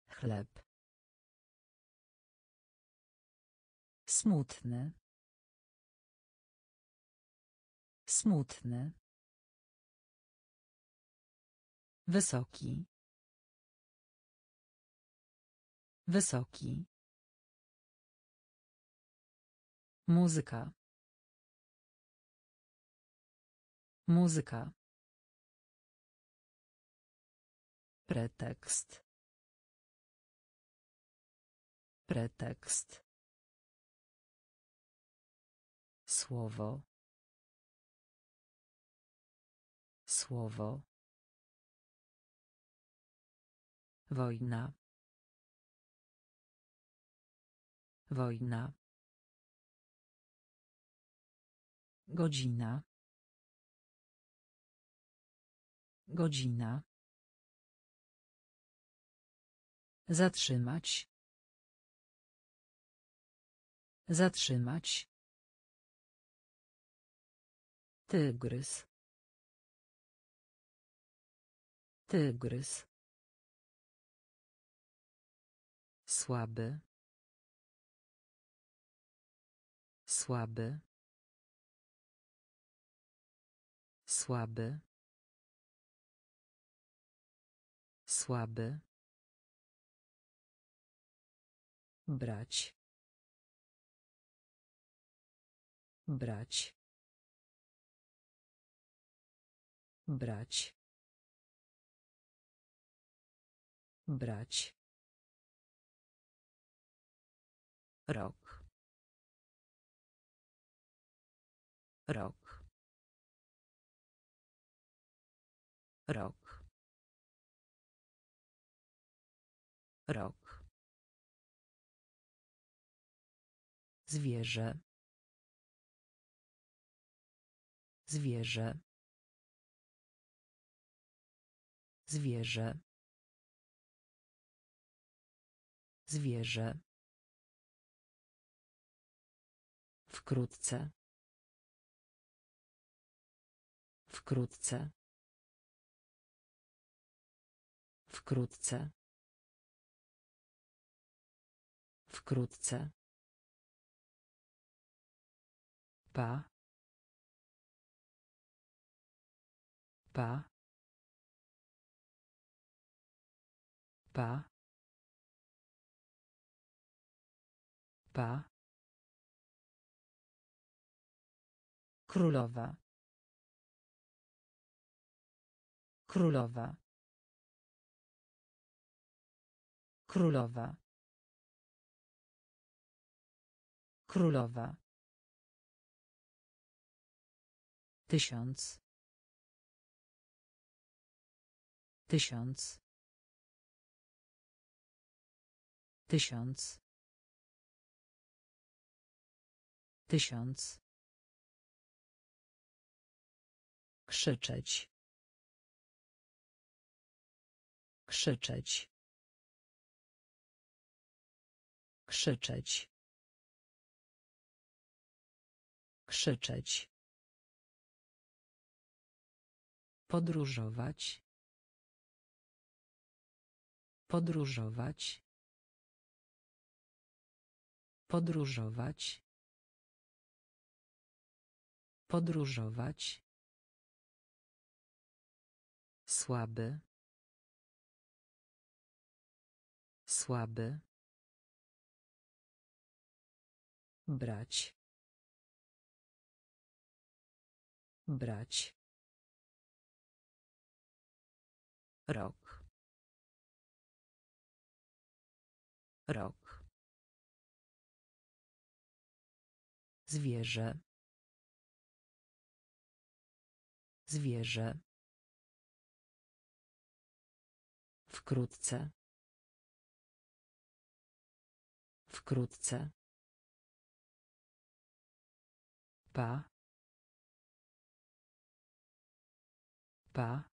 Chleb. Smutny. Smutny. Wysoki. Wysoki. Muzyka muzyka Pretekst. Pretekst. Słowo. Słowo. Wojna. Wojna. Godzina. Godzina. Zatrzymać. Zatrzymać. Tygrys. Tygrys. Słaby. Słaby. Słaby. Słaby. brać. Brać. Brać. Brać. Rok. Rok. Rok rok Zwierzę. Zwierzę. Zwierzę. Zwierzę. Wkrótce. Wkrótce. Wkrótce. Wkrótce. pa pa pa pa Królowa. Królowa. Królowa. Królowa. Tysiąc. Tysiąc. Tysiąc. Tysiąc. Krzyczeć. Krzyczeć. Krzyczeć. Krzyczeć. Podróżować. Podróżować. Podróżować. Podróżować. Słaby. Słaby. Brać. Brać. Rok. Rok. Zwierzę. Zwierzę. Wkrótce. Wkrótce. Pa. Pa.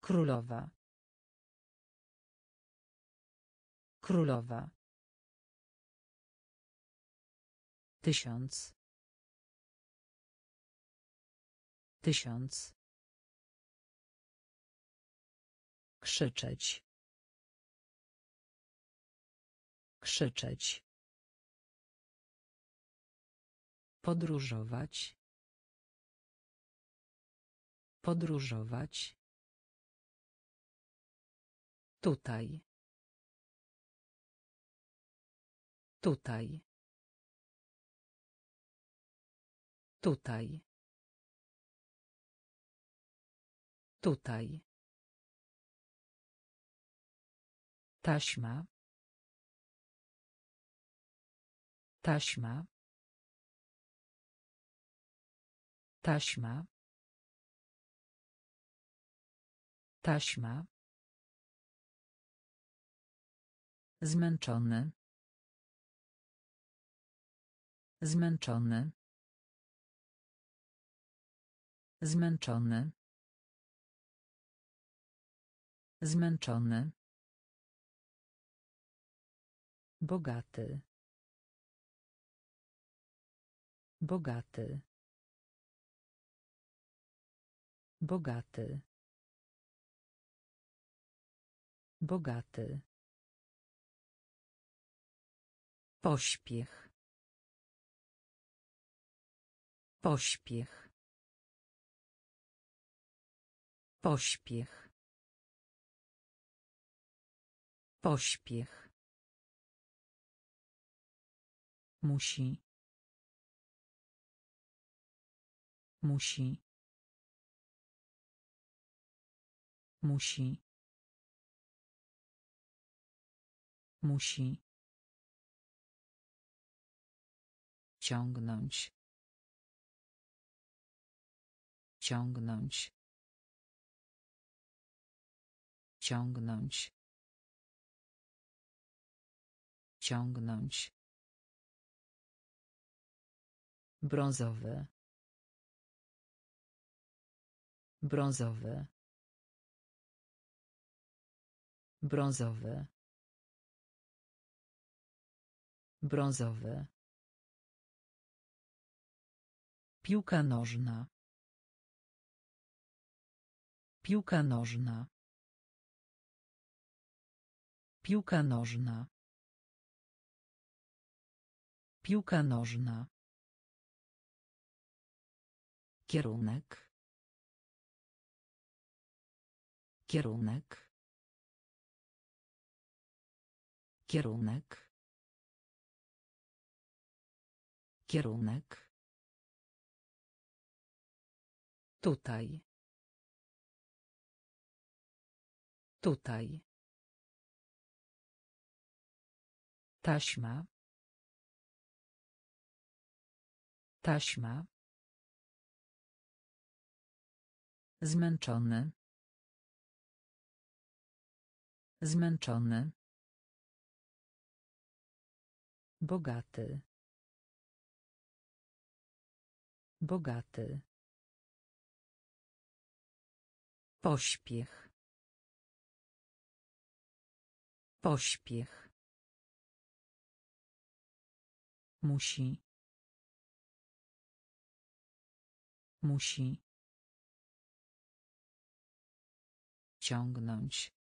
Królowa. Królowa. Tysiąc. Tysiąc. Krzyczeć. Krzyczeć. Podróżować. Podróżować. Tutaj. Tutaj. Tutaj. Tutaj. Taśma. Taśma. Taśma. Taśma. Zmęczony. Zmęczony. Zmęczony. Zmęczony. Bogaty. Bogaty. Bogaty. Bogaty. Pośpiech. Pośpiech. Pośpiech. Pośpiech. Musi. Musi. Musi. Musi. Ciągnąć. Ciągnąć. Ciągnąć. Ciągnąć. Brązowy. Brązowy. Brązowy. Brązowy. Piłka nożna. Piłka nożna. Piłka nożna. Piłka nożna. Kierunek. Kierunek. Kierunek. Kierunek. Tutaj. Tutaj. Taśma. Taśma. Zmęczony. Zmęczony. Bogaty. Bogaty. Pośpiech. Pośpiech. Musi. Musi. Ciągnąć.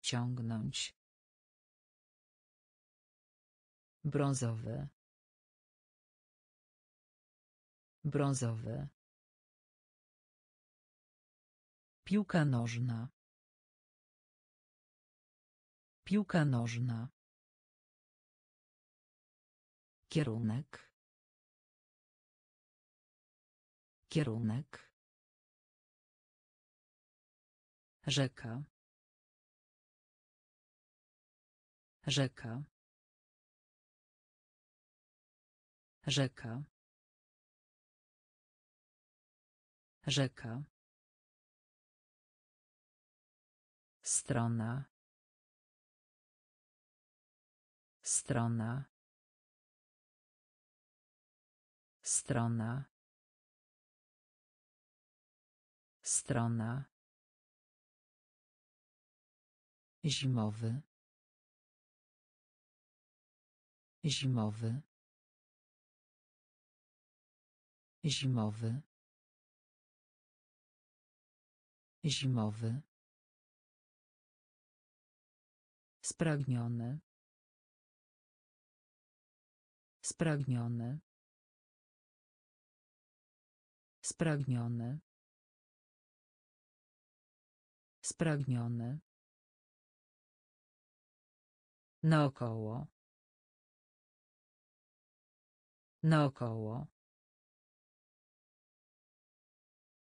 Ciągnąć. Brązowy. Brązowy. Piłka nożna. Piłka nożna. Kierunek. Kierunek. Rzeka. Rzeka. Rzeka. Rzeka. Strona. Strona. Strona. Strona. Zimowy. Zimowy. Zimowy. Zimowy. Spragniony. Spragniony. Spragniony. Spragniony. Naokoło. Naokoło.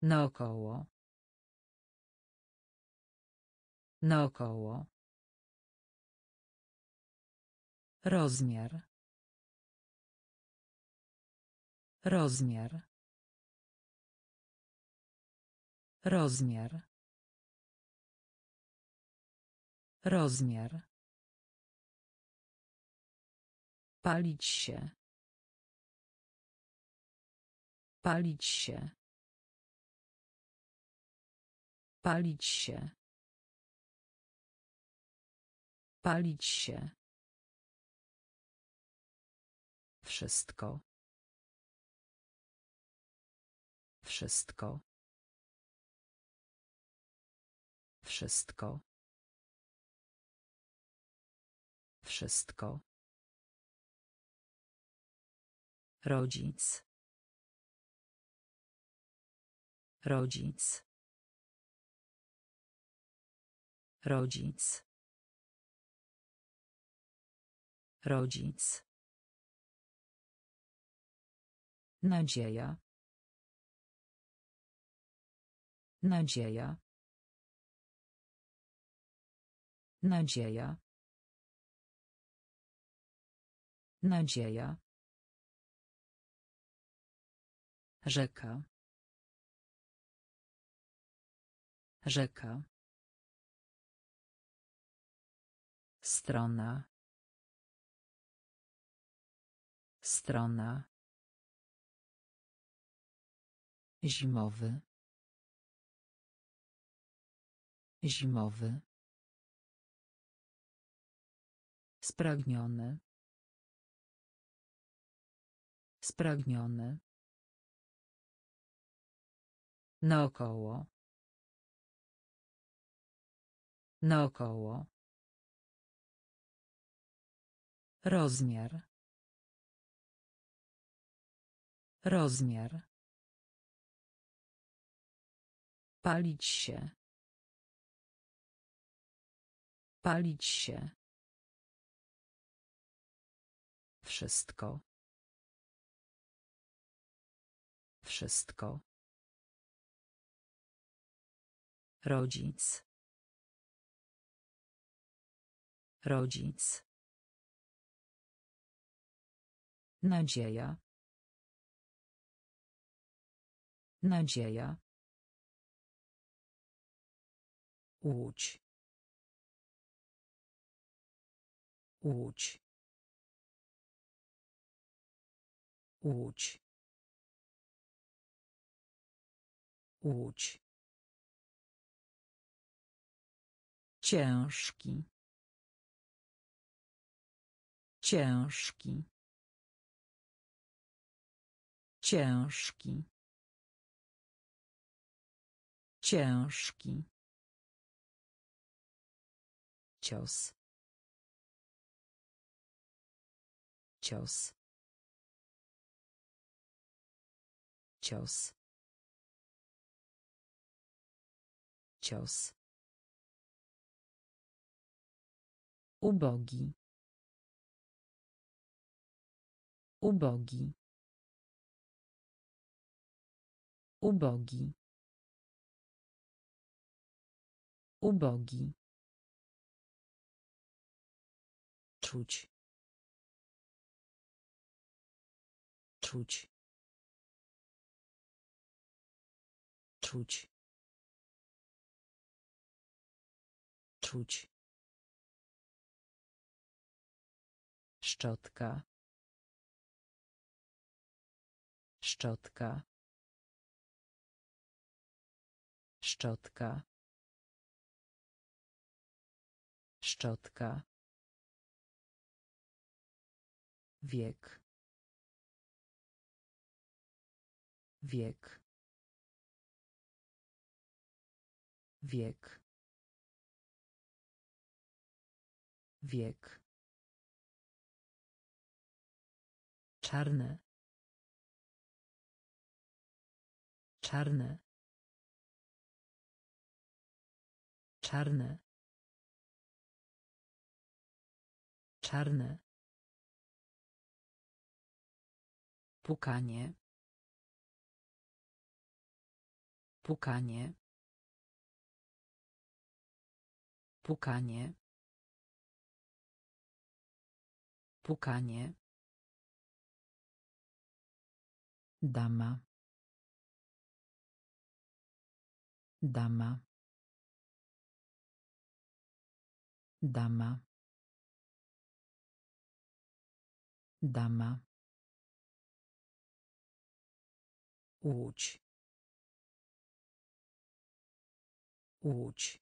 Naokoło. Naokoło. Rozmiar. Rozmiar. Rozmiar. Rozmiar. Palić się. Palić się. Palić się. Palić się. Wszystko. Wszystko. Wszystko. Wszystko. Rodzic. Rodzic. Rodzic. Rodzic. Nadzieja. Nadzieja. Nadzieja. Nadzieja. Rzeka. Rzeka. Strona. Strona. Zimowy. Zimowy. Spragniony. Spragniony. Naokoło. Naokoło. Rozmiar. Rozmiar. Palić się. Palić się. Wszystko. Wszystko. Rodzic. Rodzic. Nadzieja. Nadzieja. Łódź. Łódź. Łódź. Łódź. Ciężki. Ciężki. Ciężki. Ciężki. Cios. Cios. Cios. Cios. Ubogi. Ubogi. Ubogi. Ubogi. Czuć. Czuć. Czuć. Czuć. Szczotka. Szczotka. Szczotka. Szczotka. Wiek. Wiek. Wiek. Wiek. Czarne. Czarne. Czarne. Czarne. Pukanie. Pukanie. Pukanie. Pukanie. Dama. Dama. Dama. Dama. Łódź. Łódź.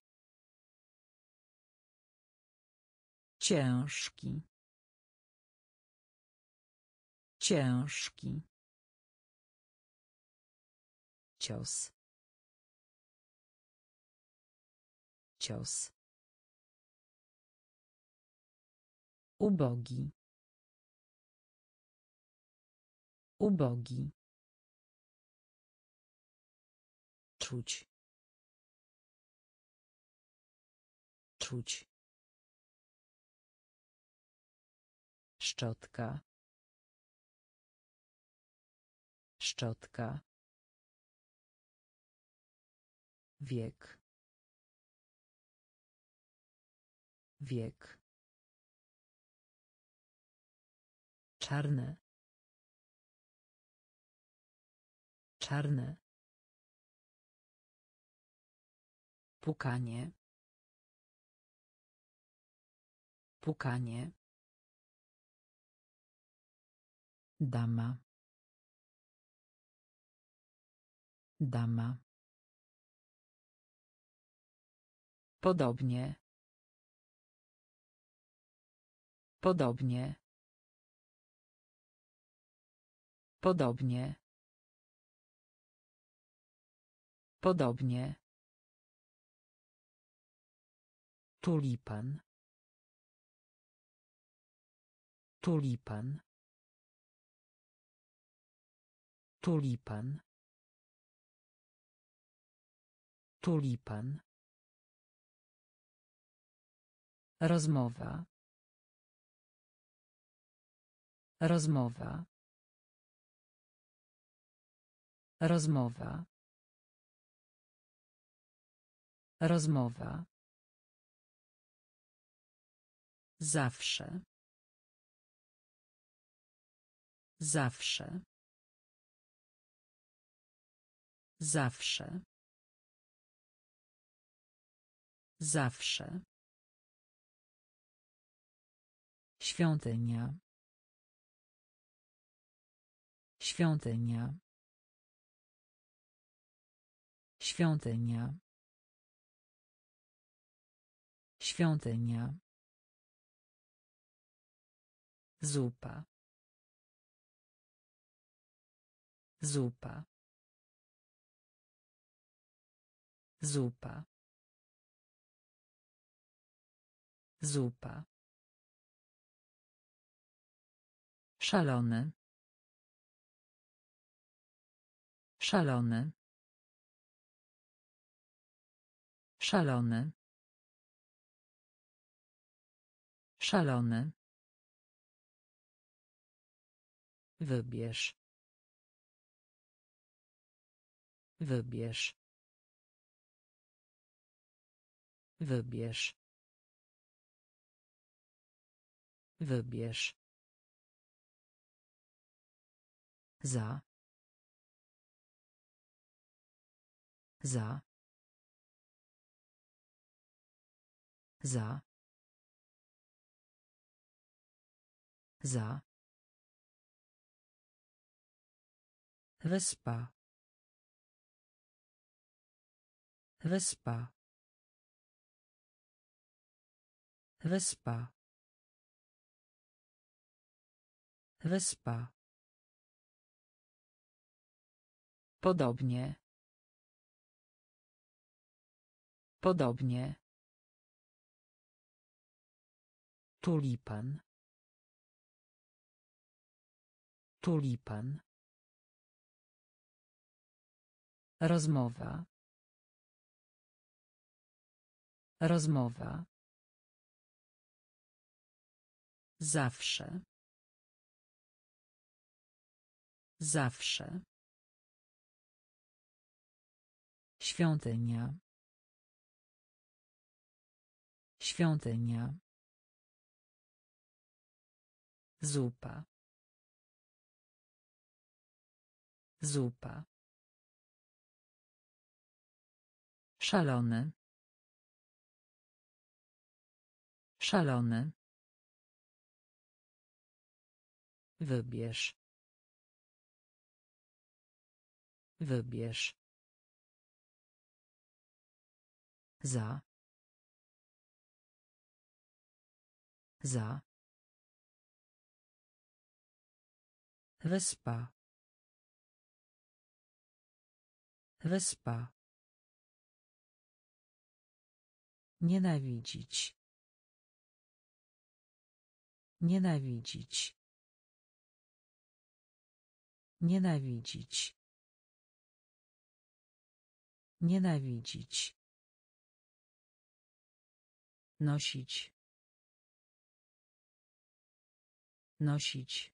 Ciężki. Ciężki. Cios. Cios. Ubogi. Ubogi. Czuć. Czuć. Szczotka. Szczotka. Wiek. Wiek. Czarne. Czarne. Pukanie. Pukanie. Dama. Dama. Podobnie. Podobnie. Podobnie. Podobnie. Tulipan. Tulipan. Tulipan. Tulipan. Rozmowa. Rozmowa. Rozmowa. Rozmowa. Zawsze. Zawsze. Zawsze. Zawsze. Świątynia. Świątynia. Świątynia. Świątynia. Zupa. Zupa. Zupa. Zupa. Szalony. Szalony. Szalony. Szalony. Wybierz. Wybierz. Wybierz. Wybierz. Za. Za. Za. Za. Wyspa. Wyspa. Wyspa. Wyspa. Podobnie. Podobnie. Tulipan. Tulipan. Rozmowa. Rozmowa. Zawsze. Zawsze. Świątynia. Świątynia. Zupa. Zupa. Szalony. Szalony. Wybierz. Wybierz. Za. Za. Wyspa. Wyspa. Nienawidzić. Nienawidzić. Nienawidzić. Nienawidzić. Nosić. Nosić.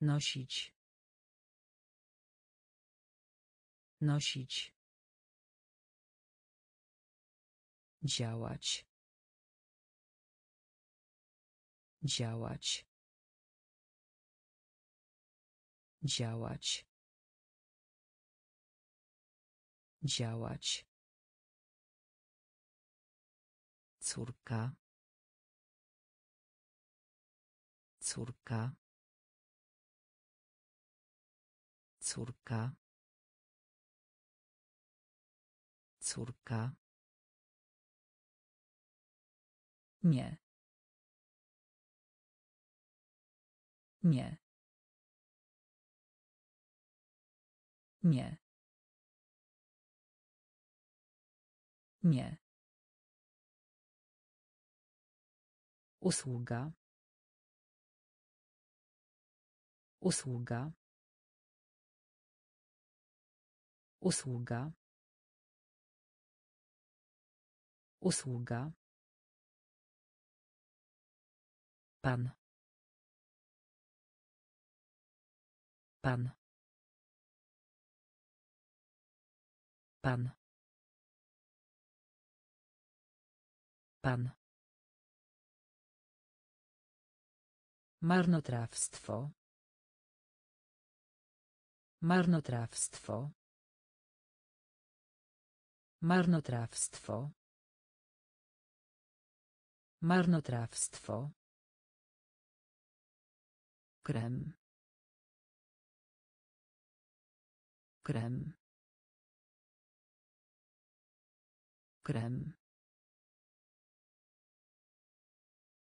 Nosić. Nosić. Działać. Działać. Działać. Działać. Córka. Córka. Córka. Córka. Nie. Nie. Nie. Nie. Usługa. Usługa. Usługa. Usługa. Pan. Pan. Pan. Pan. Marnotrawstwo. Marnotrawstwo. Marnotrawstwo. Marnotrawstwo. Krem. Krem. Krem.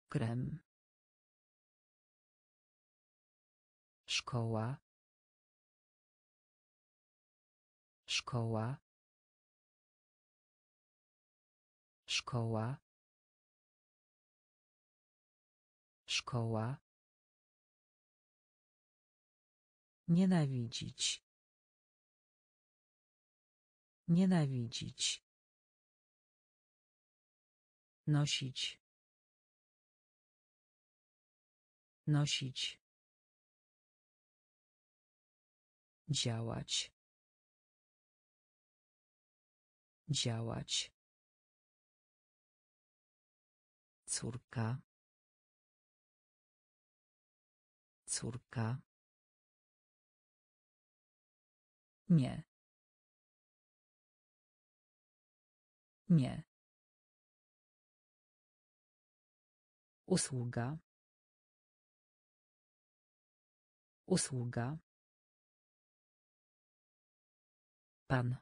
Krem. Szkoła. Szkoła. Szkoła. Szkoła. Nienawidzić. Nienawidzić. Nosić. Nosić. Działać. Działać. Córka. Córka. Nie. Nie. Usługa. Usługa. Pan.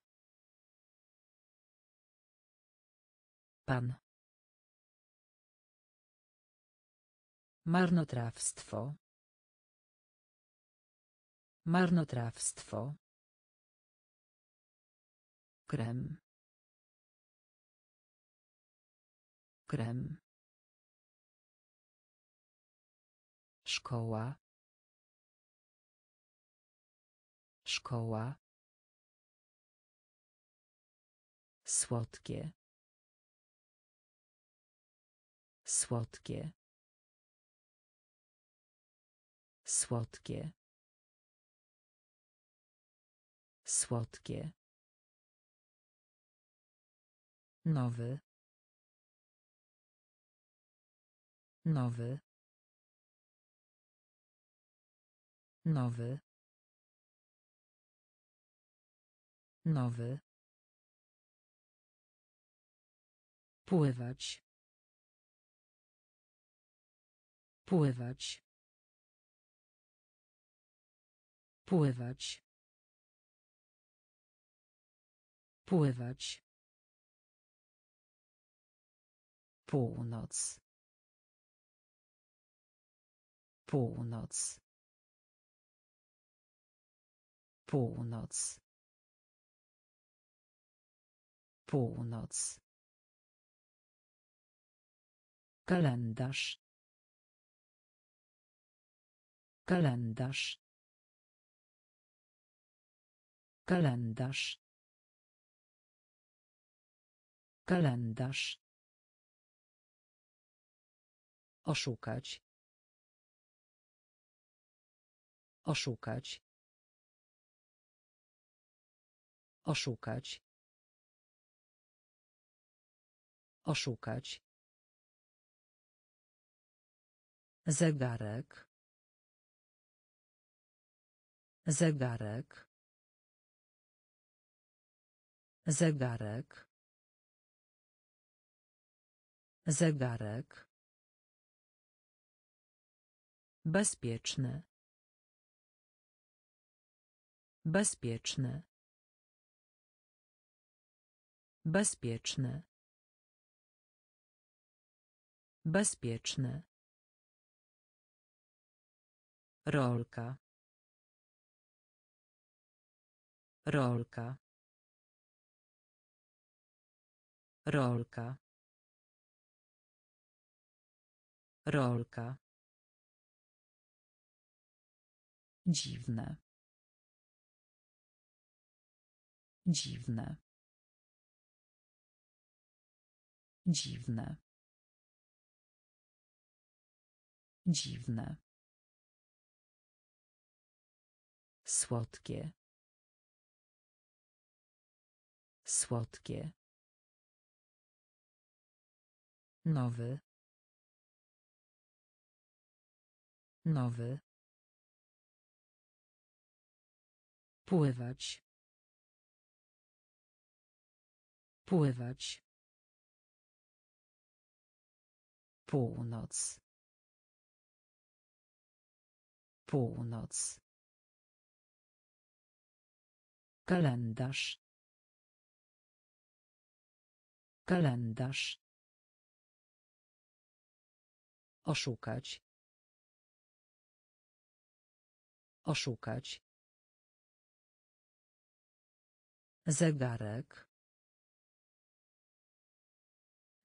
Pan. Marnotrawstwo. Marnotrawstwo. Krem. Krem. Szkoła. Szkoła. Słodkie. Słodkie. Słodkie. Słodkie. Nowy. Nowy. Nowy. Nowy. Pływać. Pływać. Pływać. Pływać. Północ. Północ. Północ. Północ. Kalendarz. Kalendarz. Kalendarz. Kalendarz. Oszukać. Oszukać. Oszukać. Oszukać. Zegarek. Zegarek. Zegarek. Zegarek. Bezpieczny. Bezpieczny. Bezpieczny. Bezpieczny. Rolka. Rolka. Rolka. Rolka. Dziwne. Dziwne. Dziwne. Dziwne. Słodkie. Słodkie. Nowy. Nowy. Pływać. Pływać. Północ. Północ. Kalendarz. Kalendarz. Oszukać. Oszukać. Zegarek.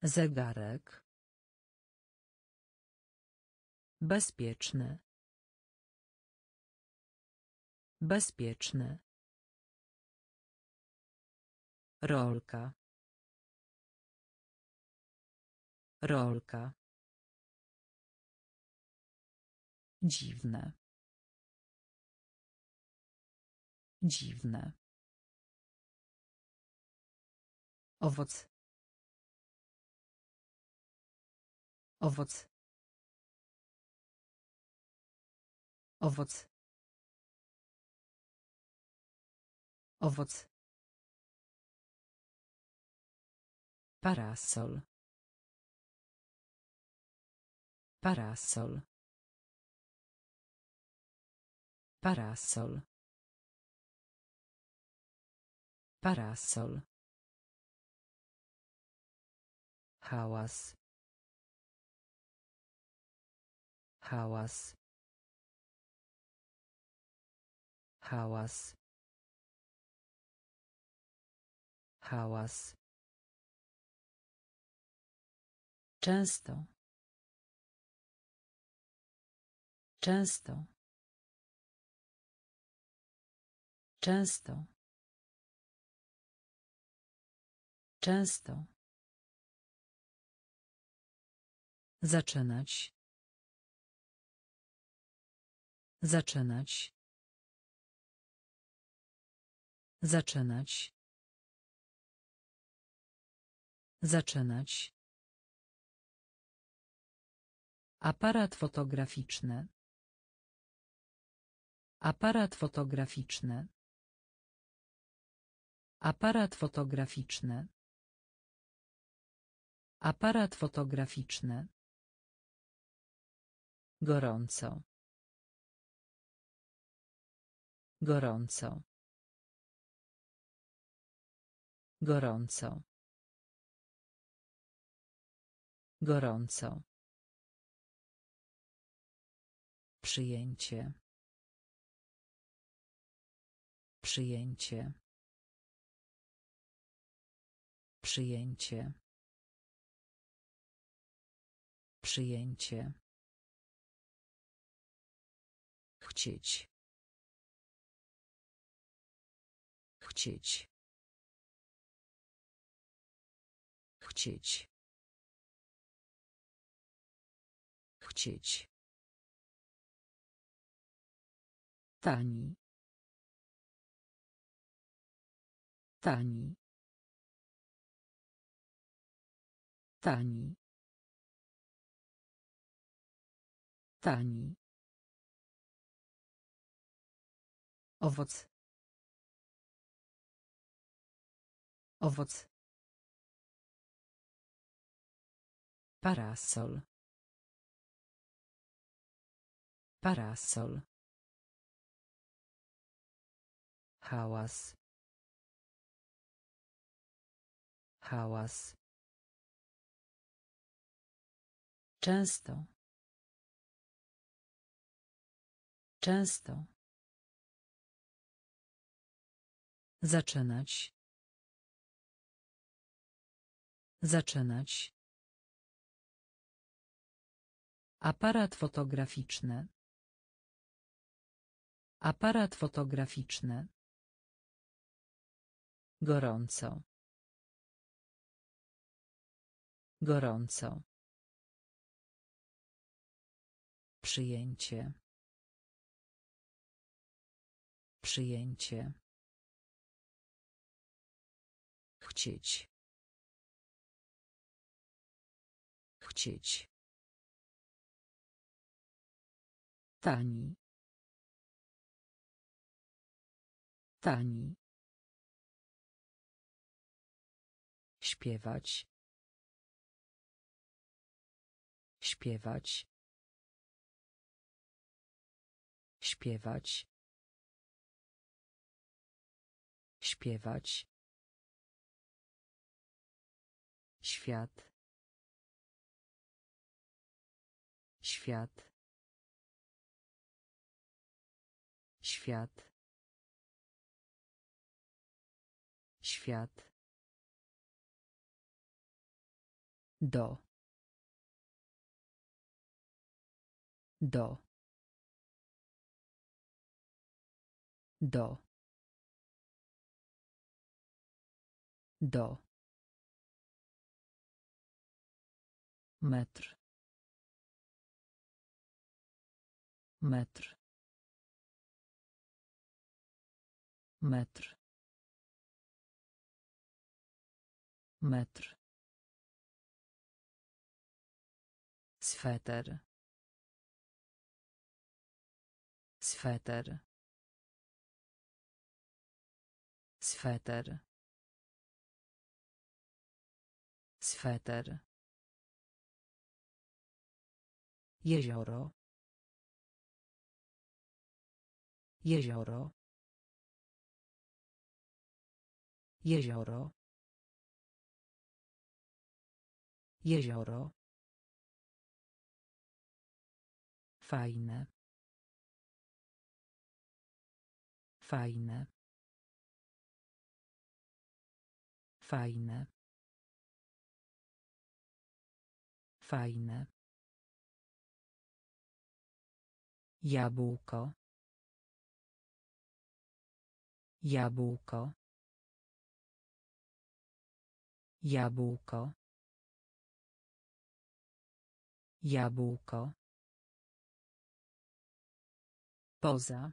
Zegarek. Bezpieczny. Bezpieczny. Rolka. Rolka. Dziwne. Dziwne. Owoc. Owoc. Owoc. Owoc. Parasol. Parasol. Parasol. Parasol. Hałas. Hałas. Hałas. Hałas. Często. Często. Często. Często. Zaczynać. Zaczynać. Zaczynać. Zaczynać. Aparat fotograficzny. Aparat fotograficzny. Aparat fotograficzny. Aparat fotograficzny. Gorąco. Gorąco. Gorąco. Gorąco. Przyjęcie. Przyjęcie. Przyjęcie. Przyjęcie. Chcieć. Chcieć. Chcieć. Chcieć. Tani. Tani. Tani. Tani. Owoc. Owoc. Parasol. Parasol. Hałas. Hałas. Często. Często. Zaczynać. Zaczynać. Aparat fotograficzny. Aparat fotograficzny. Gorąco. Gorąco. Przyjęcie. Przyjęcie. Chcieć. Chcieć. Tani. Tani. Śpiewać. Śpiewać. Śpiewać. Śpiewać. Świat. Świat. Świat. Świat. Do. Do. Do. Do. metr metr metr metr sweter sweter sweter sweter Jezioro. Jezioro. Jezioro. Jezioro. Fajne. Fajne. Fajne. Fajne. Jabłko. Jabłko. Jabłko. Jabłko. Poza.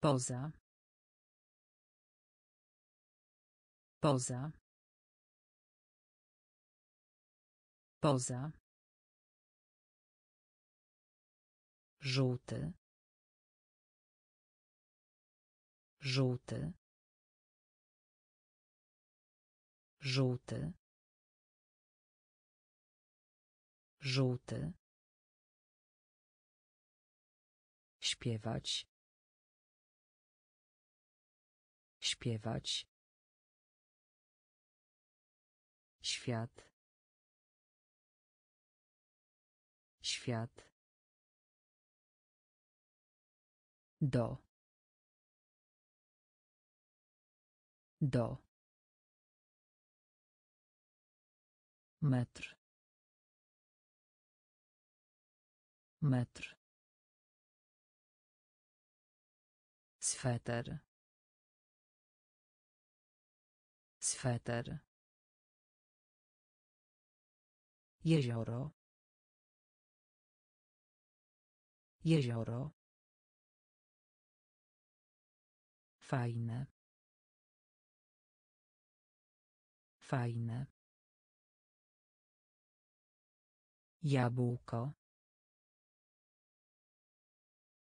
Poza. Poza. Poza. żółty. Żółty. Żółty. Żółty. Śpiewać. Śpiewać. Świat świat. Do. Do. metr. Metr. Sweter. Sweter. Jezioro jezioro Fajne. Fajne. Jabłko.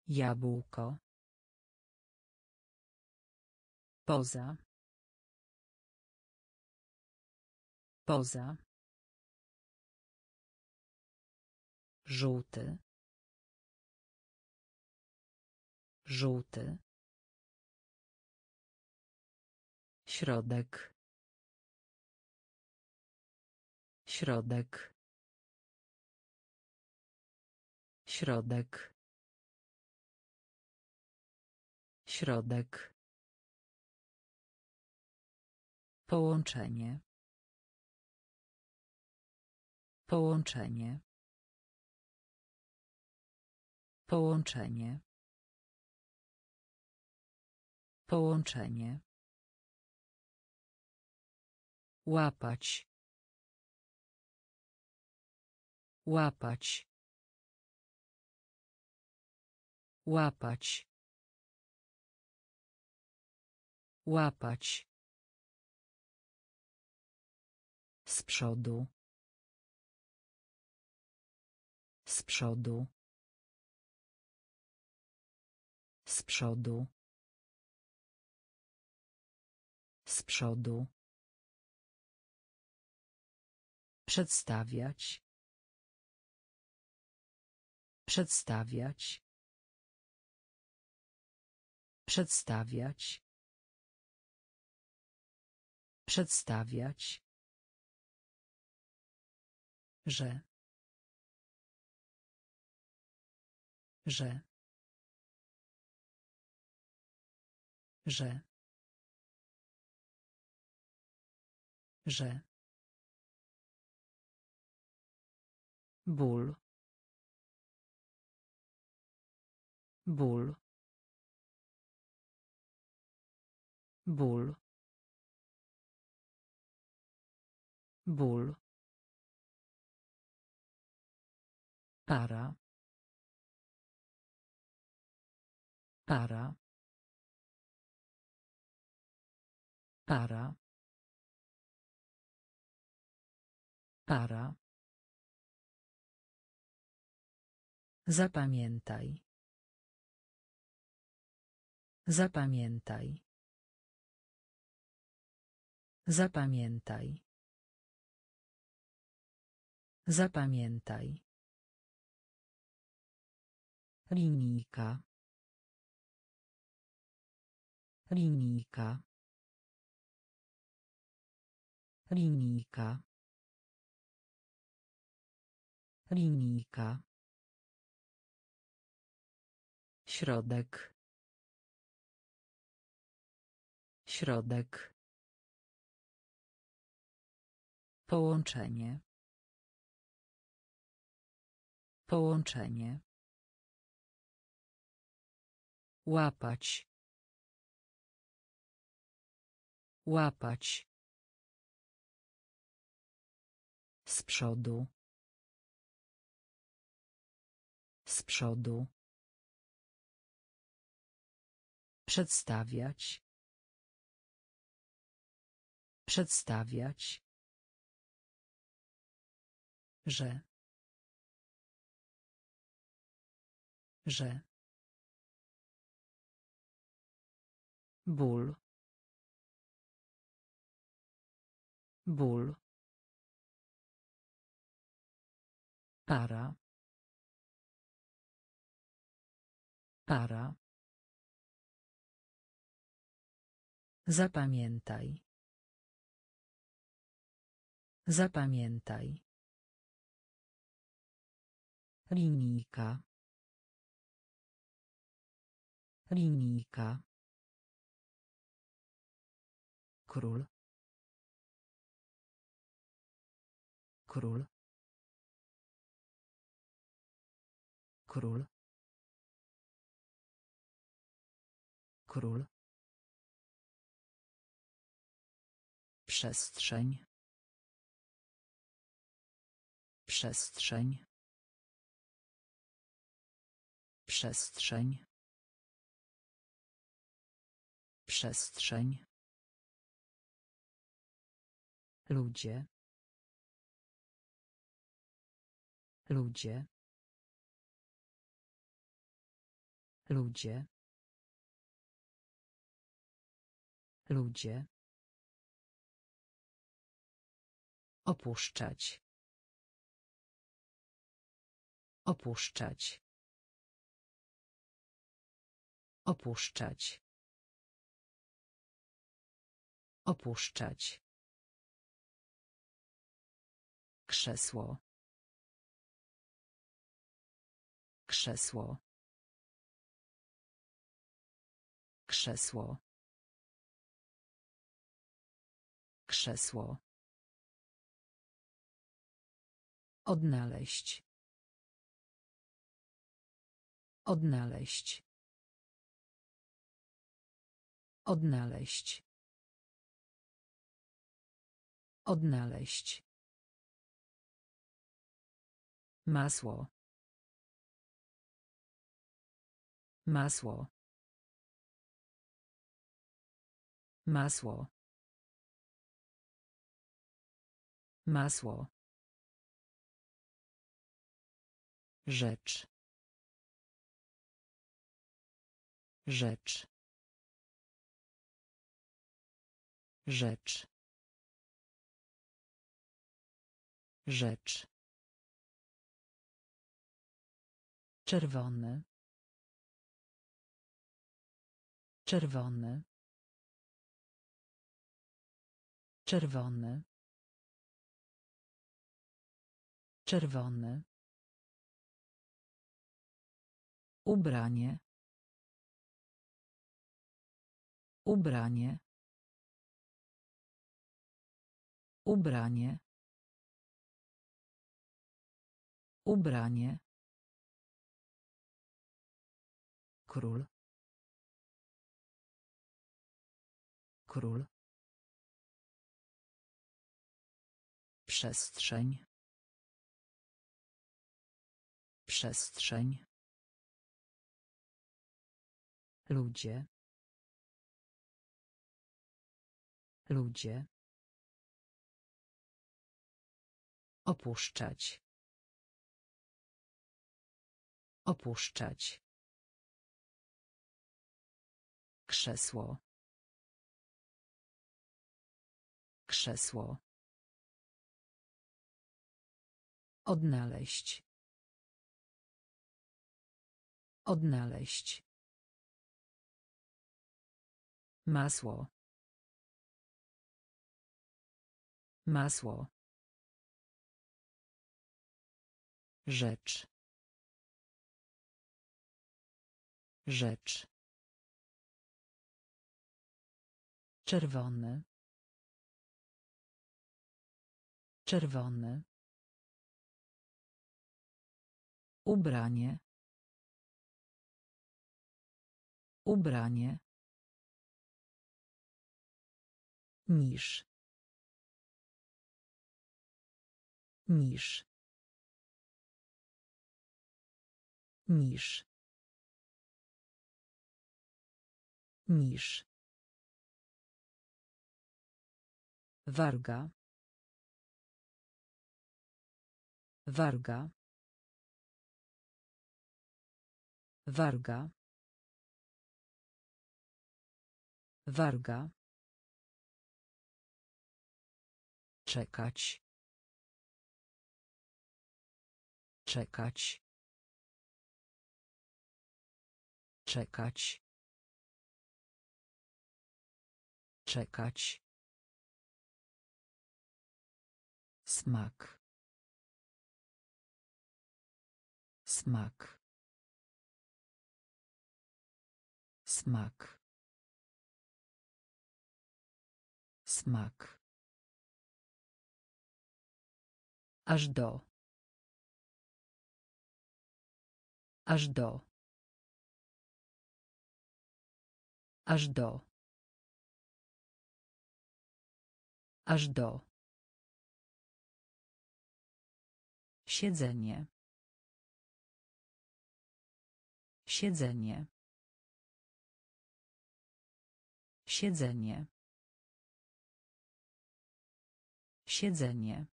Jabłko. Poza. Poza. Żółty. Żółty. Środek. Środek. Środek. Środek. Połączenie. Połączenie. Połączenie. Połączenie. Łapać. Łapać. Łapać. Łapać. Z przodu. Z przodu. Z przodu. Z przodu. Przedstawiać. Przedstawiać. Przedstawiać. Przedstawiać. Że. Że. Że. Że. ból ból ból ból para para para para Zapamiętaj. Zapamiętaj. Zapamiętaj. Zapamiętaj. Linijka. Linijka. Linijka. Linijka. Środek. Środek. Połączenie. Połączenie. Łapać. Łapać. Z przodu. Z przodu. Przedstawiać. Przedstawiać. Że. Że. ból ból para para Zapamiętaj. Zapamiętaj. Linijka. Linijka. Król. Król. Król. Król. Przestrzeń. Przestrzeń. Przestrzeń. Przestrzeń. Ludzie. Ludzie. Ludzie. Ludzie. Opuszczać. Opuszczać. Opuszczać. Opuszczać. Krzesło. Krzesło. Krzesło. Krzesło. Odnaleźć. Odnaleźć. Odnaleźć. Odnaleźć. Masło. Masło. Masło. Masło. Rzecz. Rzecz. Rzecz. Rzecz. Czerwony. Czerwony. Czerwony. Czerwony. Ubranie. Ubranie. Ubranie. Ubranie. Król. Król. Przestrzeń. Przestrzeń. Ludzie. Ludzie. Opuszczać. Opuszczać. Krzesło. Krzesło. Odnaleźć. Odnaleźć. Masło. Masło. Rzecz. Rzecz. Czerwony. Czerwony. Ubranie. Ubranie. Niż. Niż. Niż. Niż. Warga. Warga. Warga. Warga. Czekać. Czekać. Czekać. Czekać. Smak. Smak. Smak. Smak. Aż do. Aż do. Aż do. Aż do. Siedzenie. Siedzenie. Siedzenie. Siedzenie.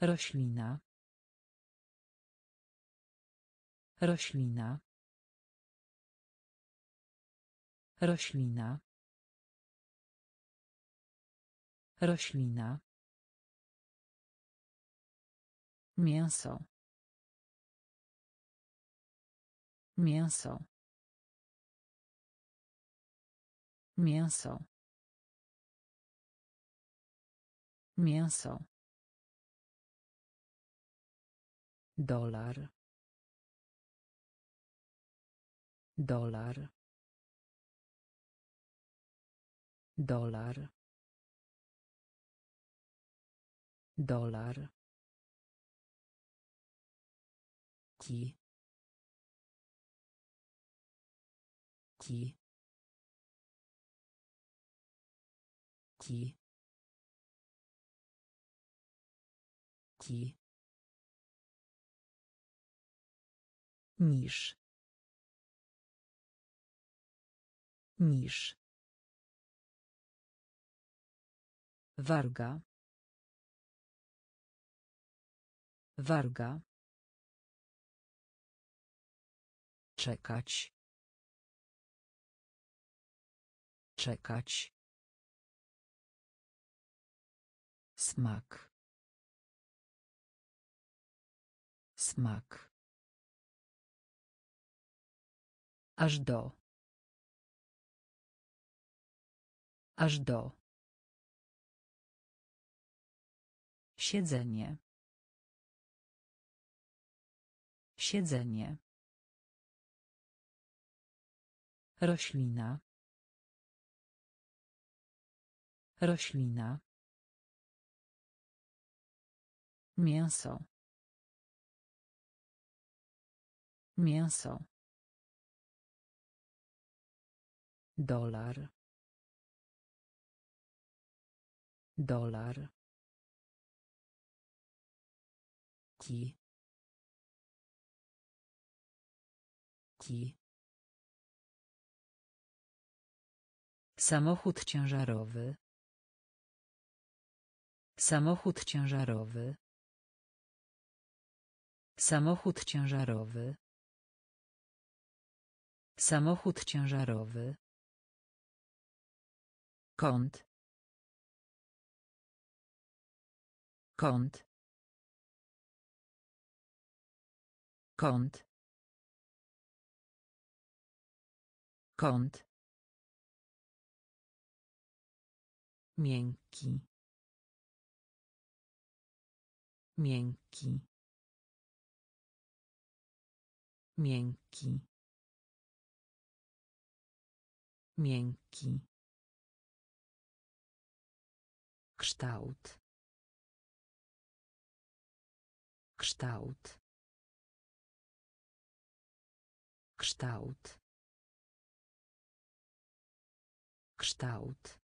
Roślina. Roślina. Roślina. Roślina. Mięso. Mięso. Mięso. Mięso. Dolar. Dolar. Dolar. Dolar. Ki. Ki. Ki. Ki. Niż. Niż. Warga. Warga. Czekać. Czekać. Smak. Smak. Aż do. Aż do. Siedzenie. Siedzenie. Roślina. Roślina. Mięso. Mięso. Dolar. Dolar. Ki. Ki. Samochód ciężarowy. Samochód ciężarowy. Samochód ciężarowy. Samochód ciężarowy. Kąt. Kąt. Kąt. Kąt. Miękki. Miękki. Miękki. Miękki. Kształt. Kształt. Kształt. Kształt.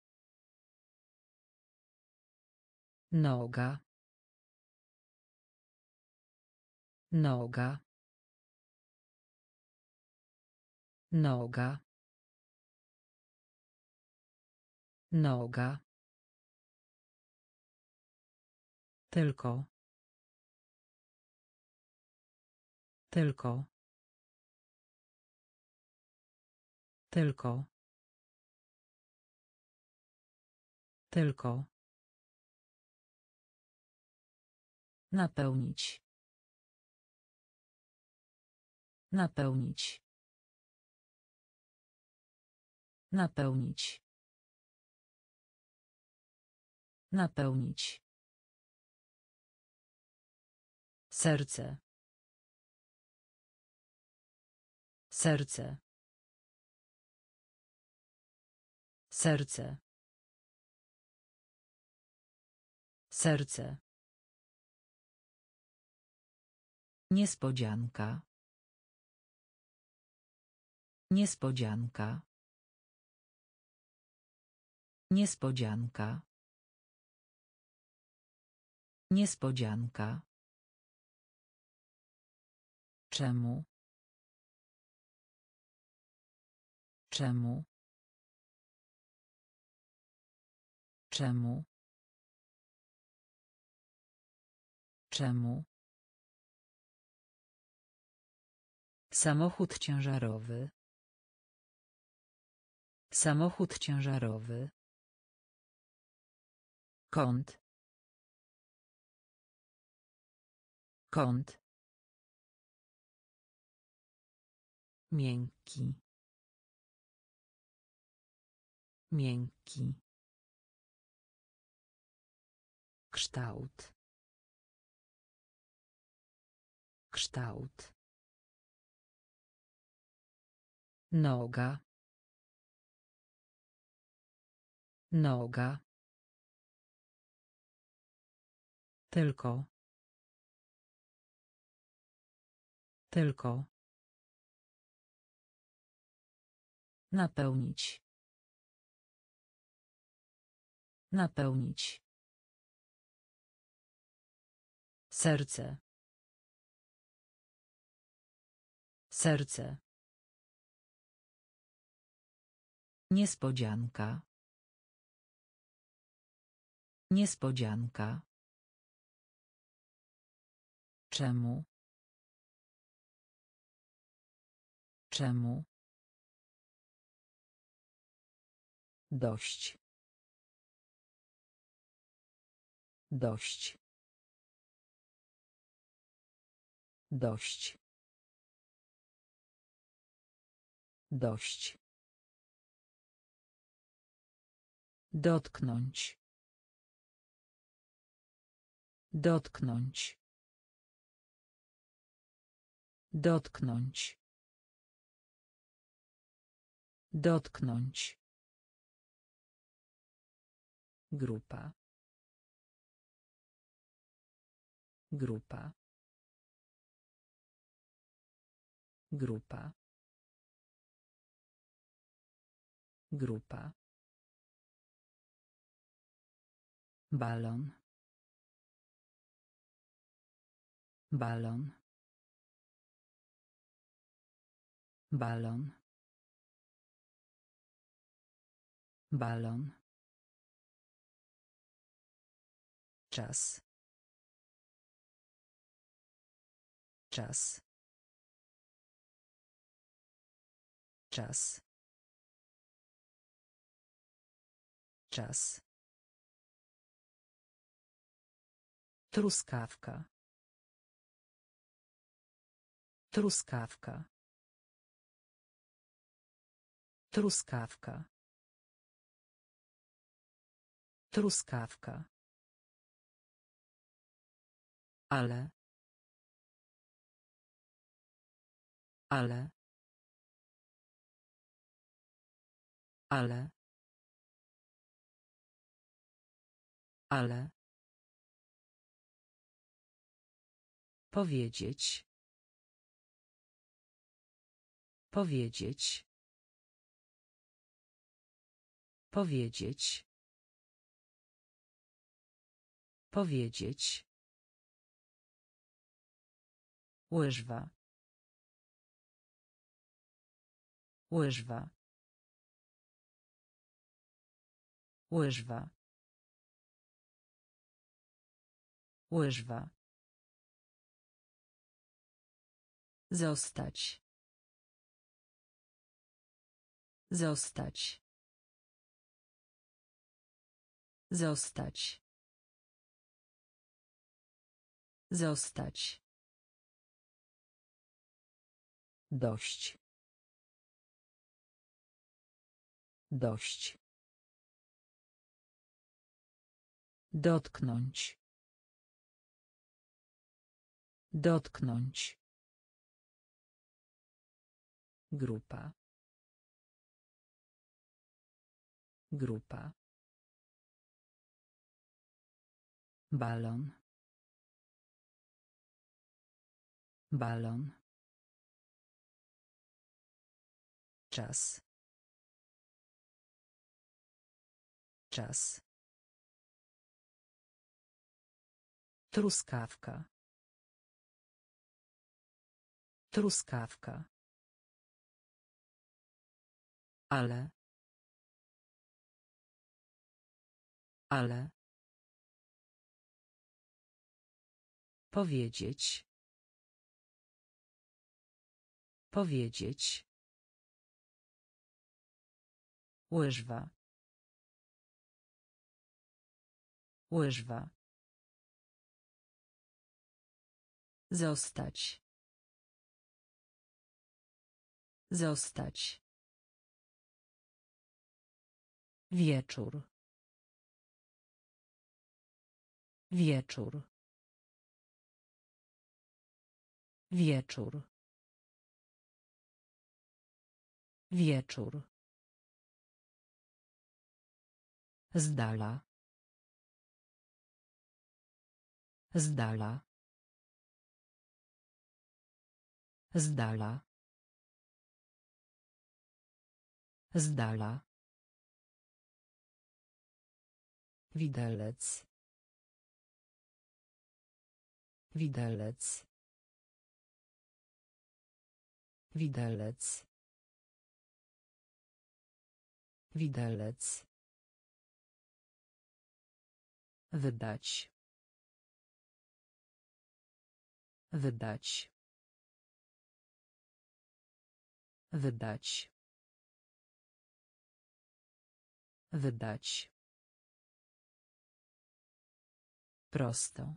Noga. Noga. Noga. Noga. Tylko. Tylko. Tylko. Tylko. Napełnić. Napełnić. Napełnić. Napełnić. Serce. Serce. Serce. Serce. Niespodzianka. Niespodzianka. Niespodzianka. Niespodzianka. Czemu? Czemu? Czemu? Czemu? Samochód ciężarowy. Samochód ciężarowy. Kąt. Kąt. Miękki. Miękki. Kształt. Kształt. Noga. Noga. Tylko. Tylko. Napełnić. Napełnić. Serce. Serce. Niespodzianka. Niespodzianka. Czemu? Czemu? Dość. Dość. Dość. Dość. Dotknąć. Dotknąć. Dotknąć. Dotknąć. Grupa. Grupa. Grupa. Grupa. balon balon balon balon czas czas czas czas Truskawka. Truskawka. Truskawka. Truskawka. Ale. Ale. Ale. Ale. Powiedzieć. Powiedzieć. Powiedzieć. Powiedzieć. Łyżwa. Łyżwa. Łyżwa. Łyżwa. Zostać. Zostać. Zostać. Zostać. Dość. Dość. Dotknąć. Dotknąć. Grupa. Grupa. Balon. Balon. Czas. Czas. Truskawka. Truskawka. Ale. Ale. Powiedzieć. Powiedzieć. Łyżwa. Łyżwa. Zostać. Zostać. Wieczór. Wieczór. Wieczór. Wieczór. Zdala. Zdala. Zdala. Zdala. Widelec. Widelec. Widelec. Widelec. Wydać. Wydać. Wydać. Wydać. Prosto.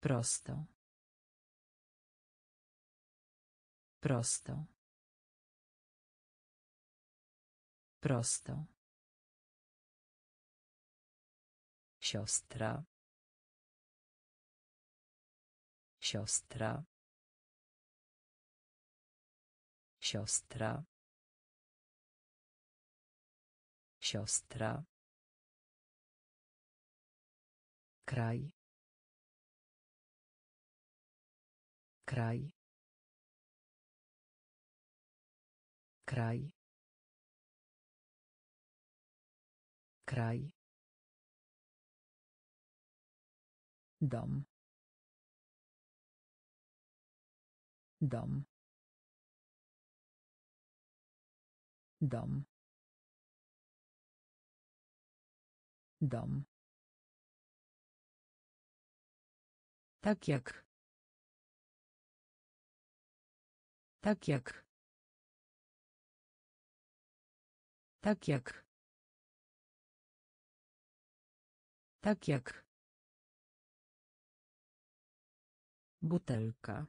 Prosto. Prosto. Prosto. Siostra. Siostra. Siostra. Siostra. Kraj. Kraj. Kraj. Kraj. Dom. Dom. Dom. Dom. Tak jak. Tak jak. Tak jak. Tak jak. Butelka.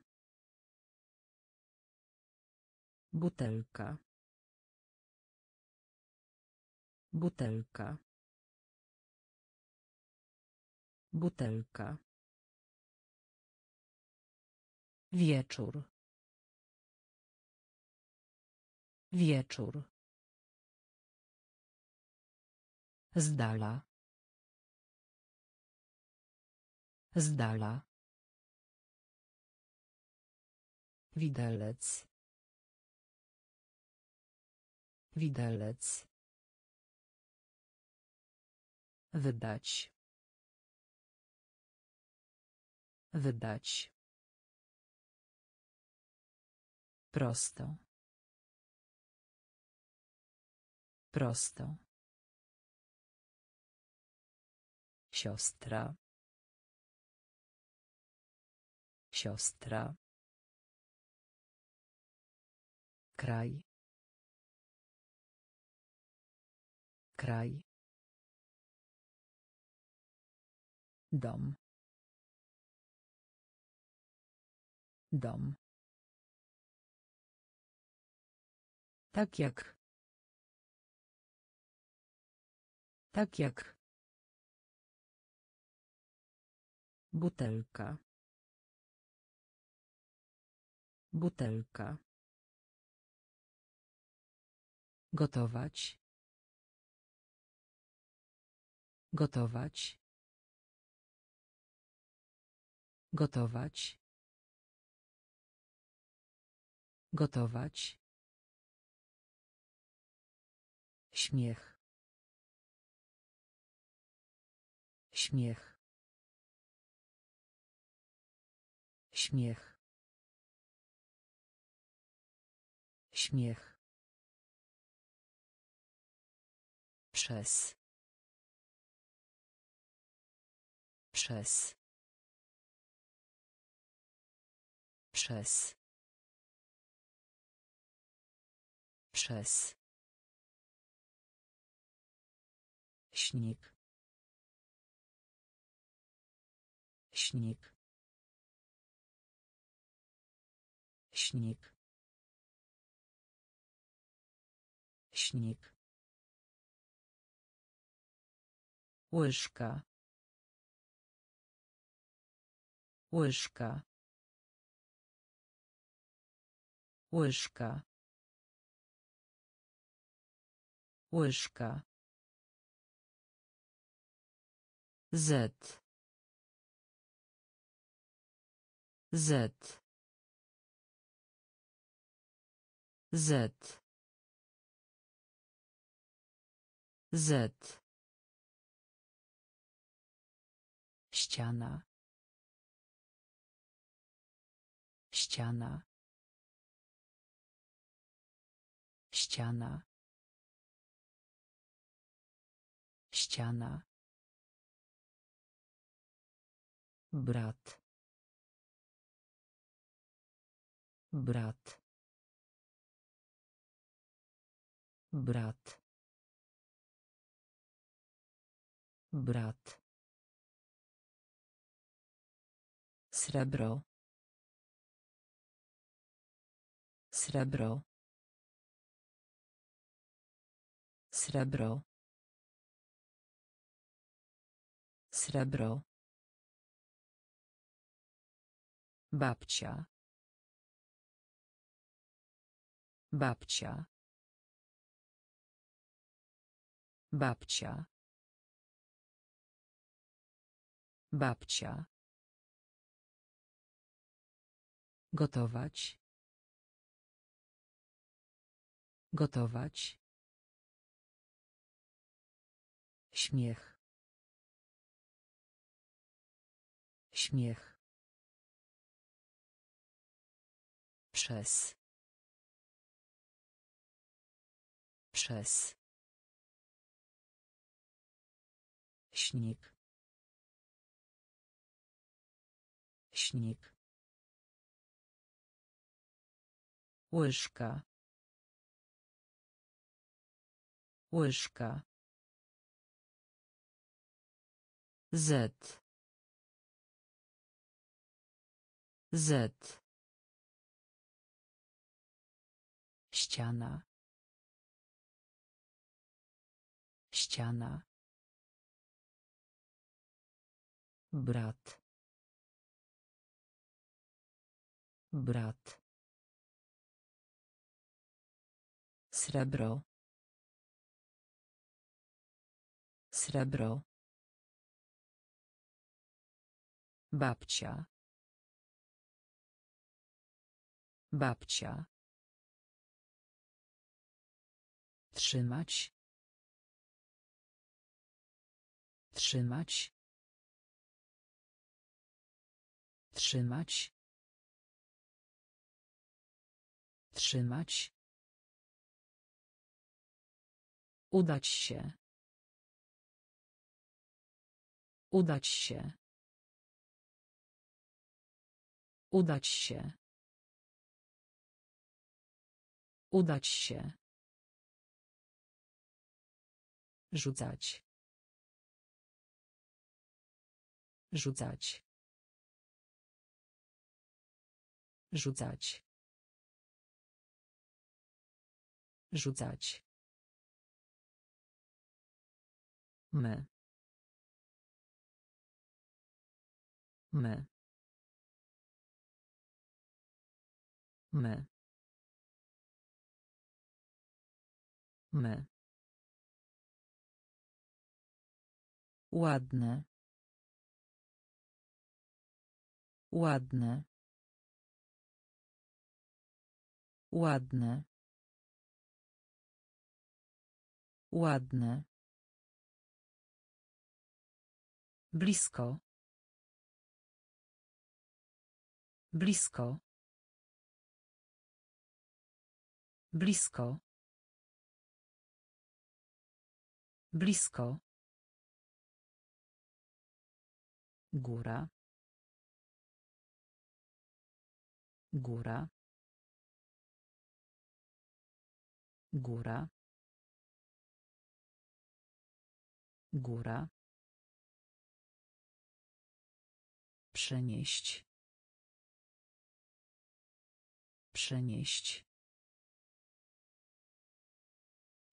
Butelka. Butelka. Butelka. Wieczór. Wieczór. Zdala. Zdala. Widelec. Widelec. Wydać. Wydać. Prosto. Prosto. Siostra. Siostra. Kraj. Kraj. Dom. Dom. Tak jak. Tak jak. Butelka. Butelka. Gotować. Gotować. Gotować. Gotować. Śmiech. Śmiech. Śmiech. Śmiech. Przez. Przez. Przez. Przez. Śnik. Śnik. Śnik. Śnik. Łyżka. Łyżka. Łyżka. Łyżka. Z. Z. Z. Z. Ściana. Ściana. Ściana. Ściana. Brat. Brat. brat brat. Srebro. Srebro. Srebro. Srebro. Babcia. Babcia. Babcia babcia. Gotować. Gotować. Śmiech. Śmiech. Przez. Przez. Śnik śnik łyżka. Łyżka. Z. Z. Ściana. Ściana. Brat brat. Srebro. Srebro. Babcia. Babcia. Trzymać. Trzymać. Trzymać trzymać udać się. Udać się. Udać się. Udać się. Rzucać. Rzucać. Rzucać rzucać. My my my my ładne. Ładne. Ładne ładne. Blisko. Blisko. Blisko. Blisko. Góra. Góra. Góra góra. Przenieść. Przenieść.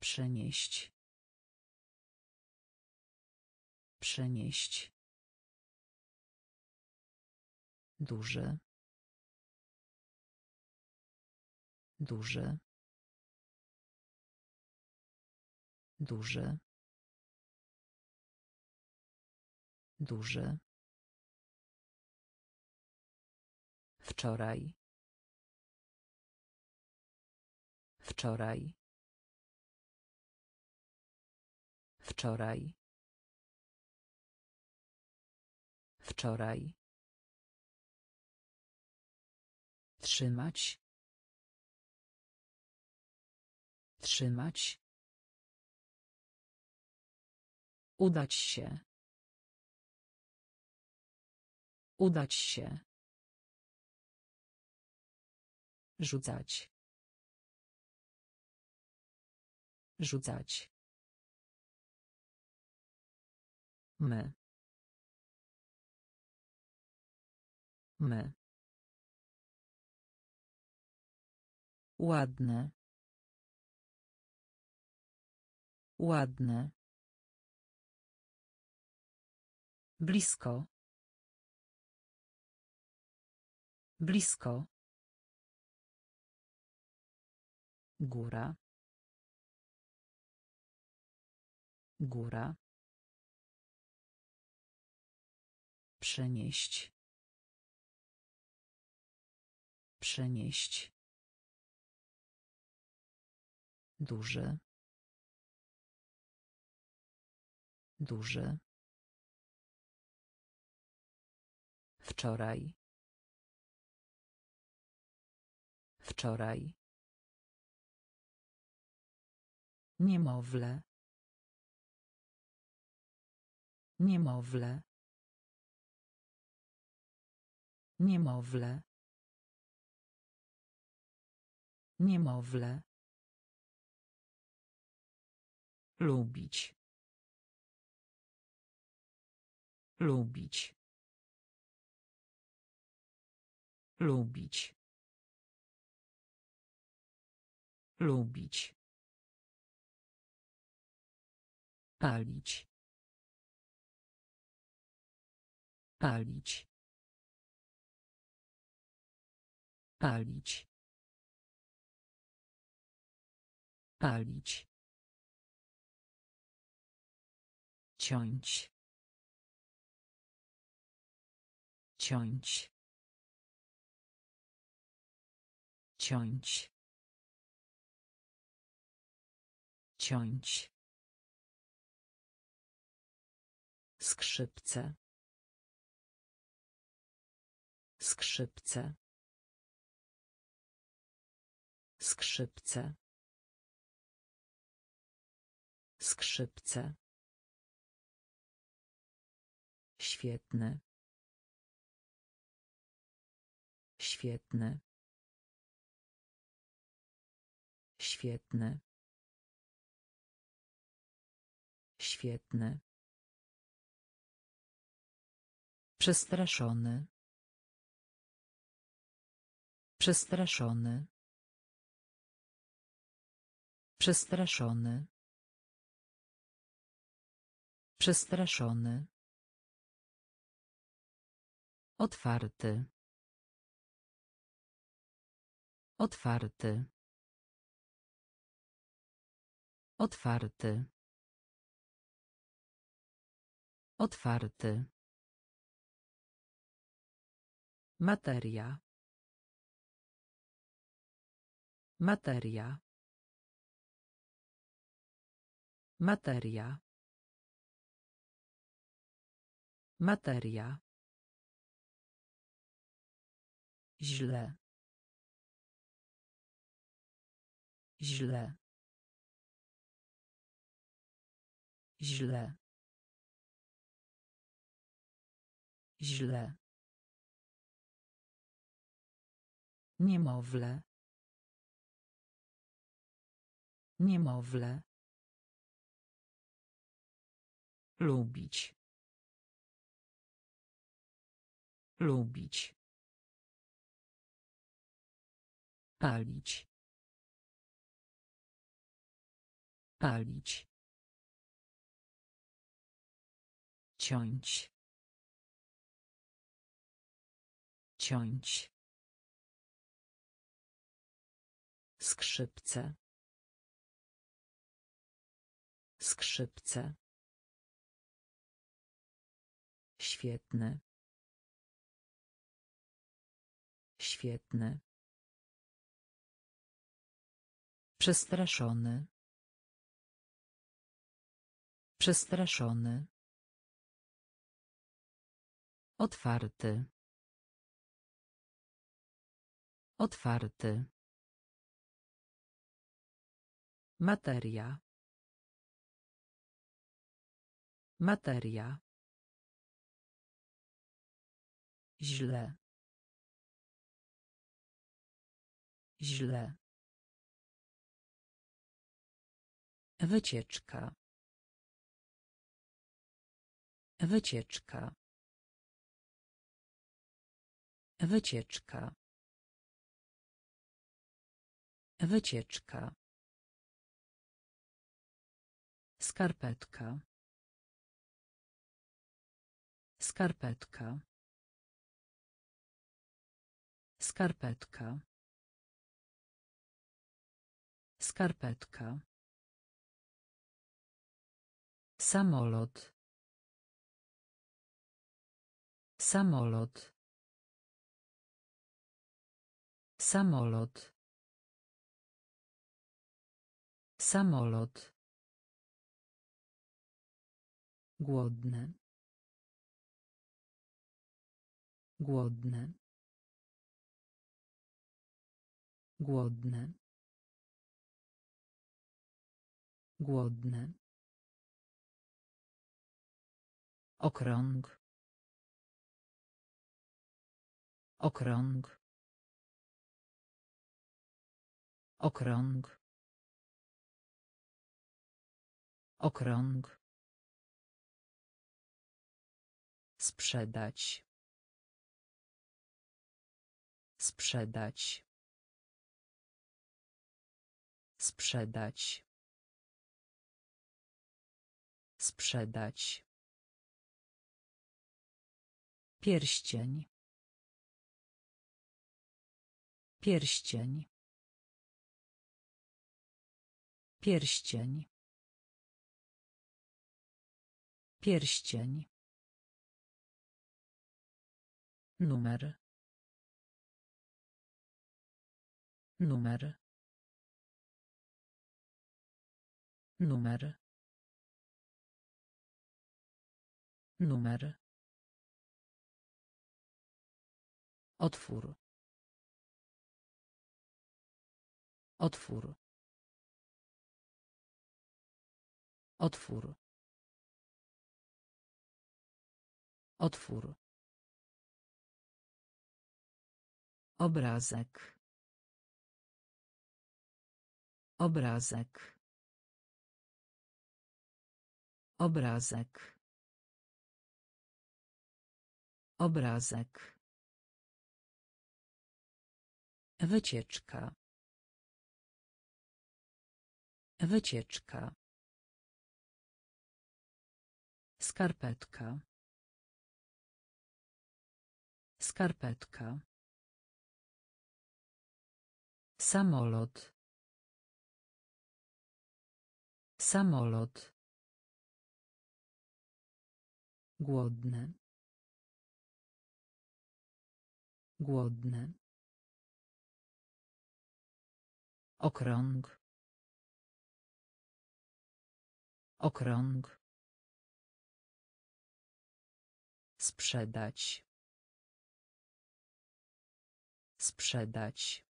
Przenieść. Przenieść. Duży duży duży duży. Wczoraj. Wczoraj. Wczoraj. Wczoraj. Trzymać. Trzymać. Udać się udać się rzucać Rzucać. My. My. Ładne. Ładne. Blisko. Blisko. Góra. Góra. Przenieść. Przenieść. Duży. Duży. Wczoraj. Wczoraj. Niemowlę. Niemowlę. Niemowlę. Niemowlę. Lubić. Lubić. Lubić. Lubić. Palić. Palić. Palić. Palić. Ciąć. Ciąć. Ciąć. Ciąć. Skrzypce. Skrzypce. Skrzypce. Skrzypce. Świetny. Świetny. Świetny. Świetny. Przestraszony. Przestraszony. Przestraszony. Przestraszony. Otwarty. Otwarty. Otwarty. Otwarty. Materia. Materia. Materia. Materia. Źle. Źle. Źle. Źle. Niemowlę. Niemowlę. Lubić. Lubić. Palić. Palić. Ciąć. Ciąć. Skrzypce. Skrzypce. Świetny. Świetny. Przestraszony. Przestraszony. Otwarty. Otwarty. Materia. Materia. Źle. Źle. Wycieczka. Wycieczka. Wycieczka. Wycieczka. Skarpetka. Skarpetka. Skarpetka. Skarpetka. Samolot. Samolot. Samolot. Samolot. Głodny. Głodny. Głodny. Głodny. Okrąg. Okrąg. Okrąg. Okrąg. Sprzedać. Sprzedać. Sprzedać. Sprzedać. Pierścień. Pierścień. Pierścień. Pierścień. Numer. Numer. Numer. Numer. Otwór. Otwór. Otwór. Otwór. Obrazek. Obrazek. Obrazek. Obrazek. Wycieczka. Wycieczka. Skarpetka. Skarpetka. Samolot. Samolot. Głodny. Głodny. Okrąg. Okrąg. Sprzedać. Sprzedać.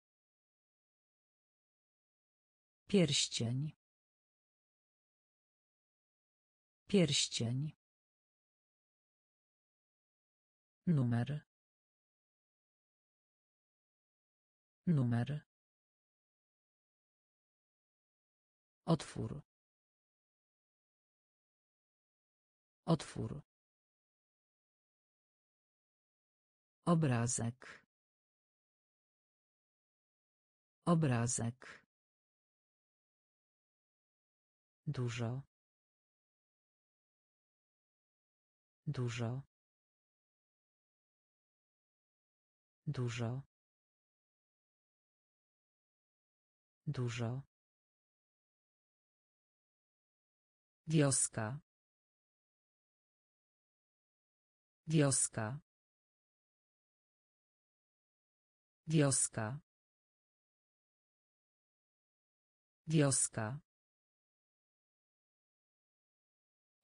Pierścień. Pierścień. Numer. Numer. Otwór. Otwór. Obrazek. Obrazek. Dużo. Dużo. Dużo. Dużo. Wioska. Wioska. Wioska. Wioska.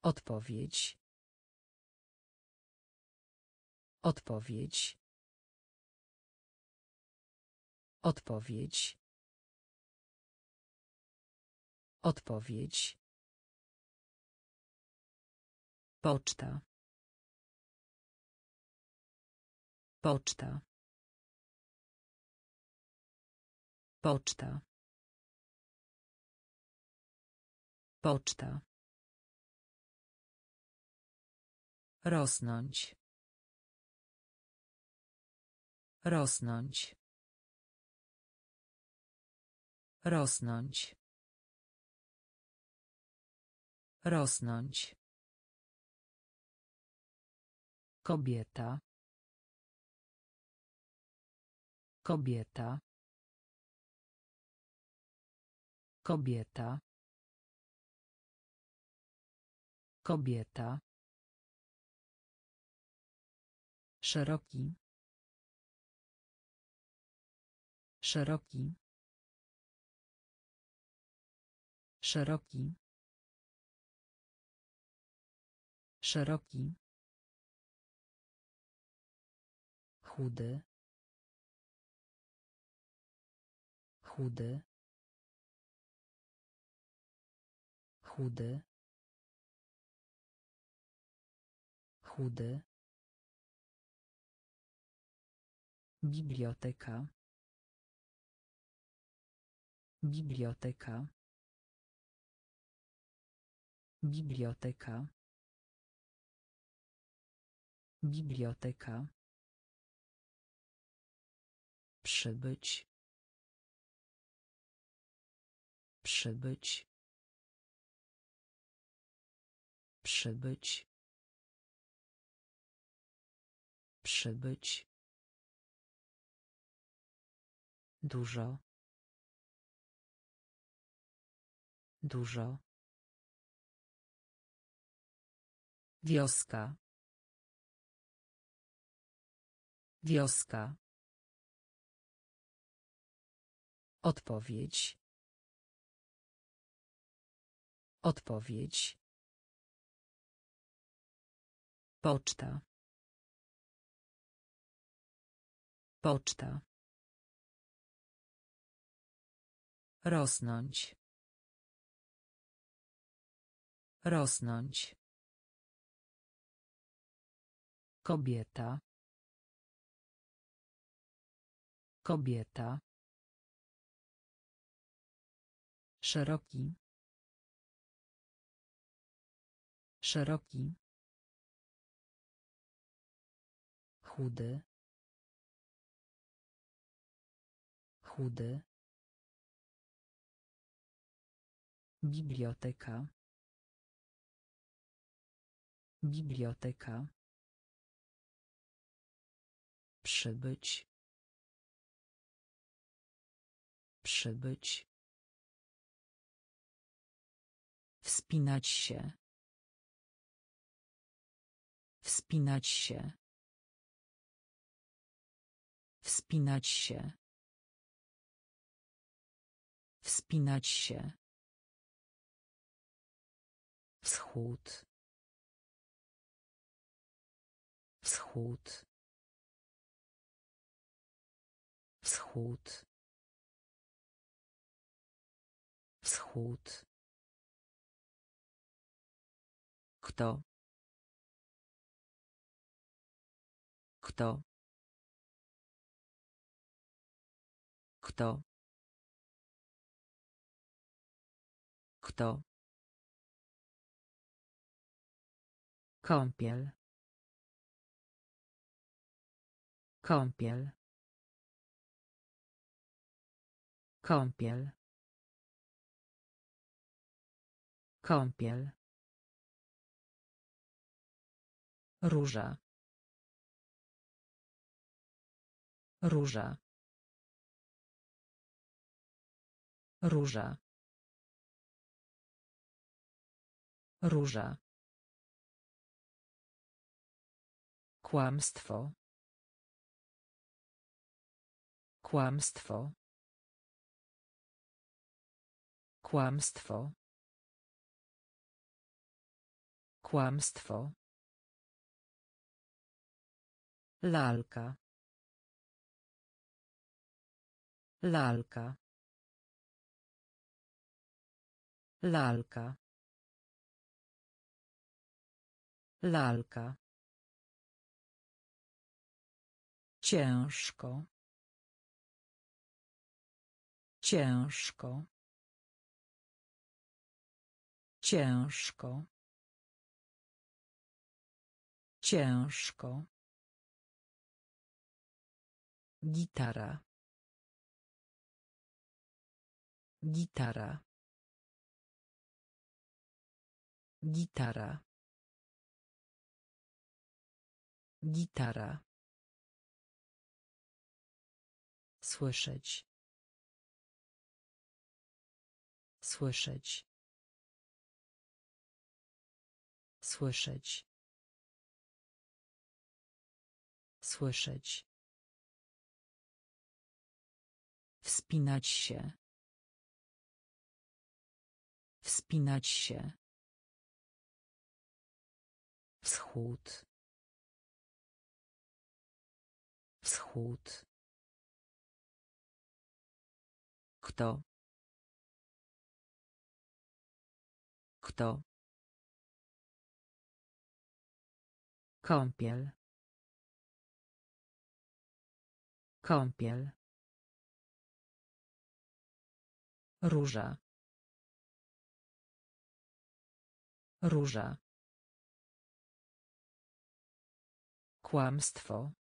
Odpowiedź. Odpowiedź. Odpowiedź. Odpowiedź. Poczta. Poczta. Poczta. Poczta. Rosnąć. Rosnąć. Rosnąć. Rosnąć. Kobieta. Kobieta. Kobieta. Kobieta. Szeroki. Szeroki. Szeroki. Szeroki. Chudy. Chudy. Chudy. Chudy. Biblioteka. Biblioteka. Biblioteka. Biblioteka. Przybyć. Przybyć. Przybyć. Przybyć. Dużo. Dużo. Wioska. Wioska. Odpowiedź. Odpowiedź. Poczta. Poczta. Rosnąć. Rosnąć. Kobieta. Kobieta. Szeroki. Szeroki. Chudy. Chudy. Biblioteka. Biblioteka. Przybyć. Przybyć. Wspinać się. Wspinać się. Wspinać się. Wspinać się. Wschód. Wschód. Wschód. Wschód. Kto? Kto? Kto? Kto? Kąpiel. Kąpiel. Kąpiel. Kąpiel. Róża. Róża. Róża. Róża. Kłamstwo. Kłamstwo. Kłamstwo. Kłamstwo. Lalka. Lalka. Lalka. Lalka. Ciężko. Ciężko. Ciężko. Ciężko. Gitara. Gitara. Gitara. Gitara. Słyszeć. Słyszeć. Słyszeć. Słyszeć. Wspinać się. Wspinać się. Wschód. Wschód. Kto? Kto? Kąpiel. Kąpiel. Róża. Róża. Kłamstwo.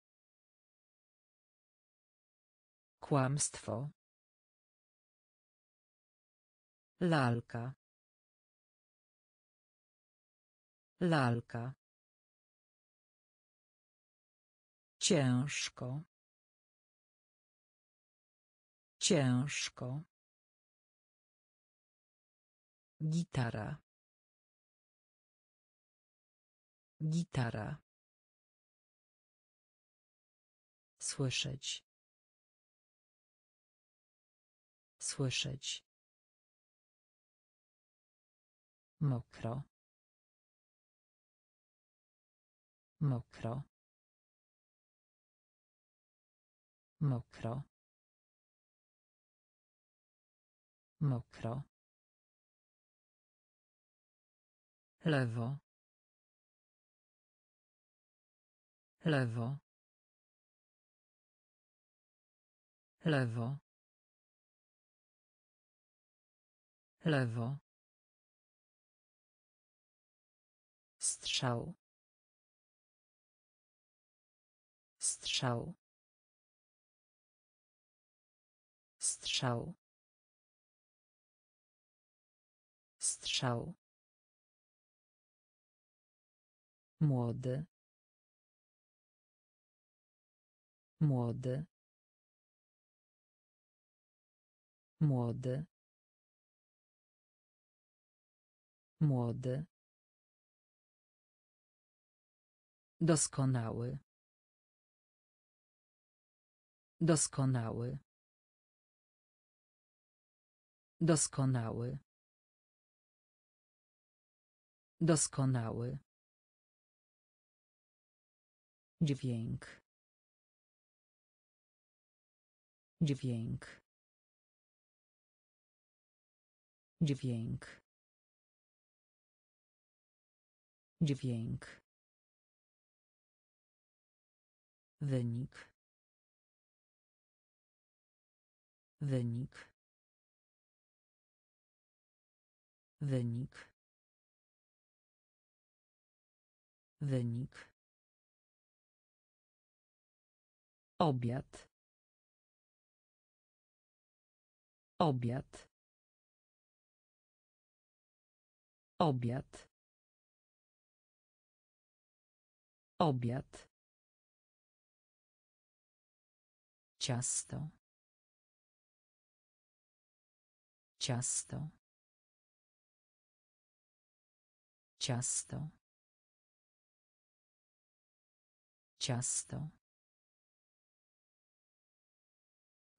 Kłamstwo. Lalka. Lalka. Ciężko. Ciężko. Gitara. Gitara. Słyszeć. Słyszeć. Mokro. Mokro. Mokro. Mokro. Lewo. Lewo. Lewo. Lewo. Strzał. Strzał. Strzał. Strzał. Młody. Młody. Młody. Młody. Doskonały. Doskonały. Doskonały. Doskonały. Dźwięk. Dźwięk. Dźwięk. Dźwięk. Wynik. Wynik. Wynik. Wynik. Obiad. Obiad. Obiad. Obiad. Ciasto. Ciasto. Ciasto. Ciasto.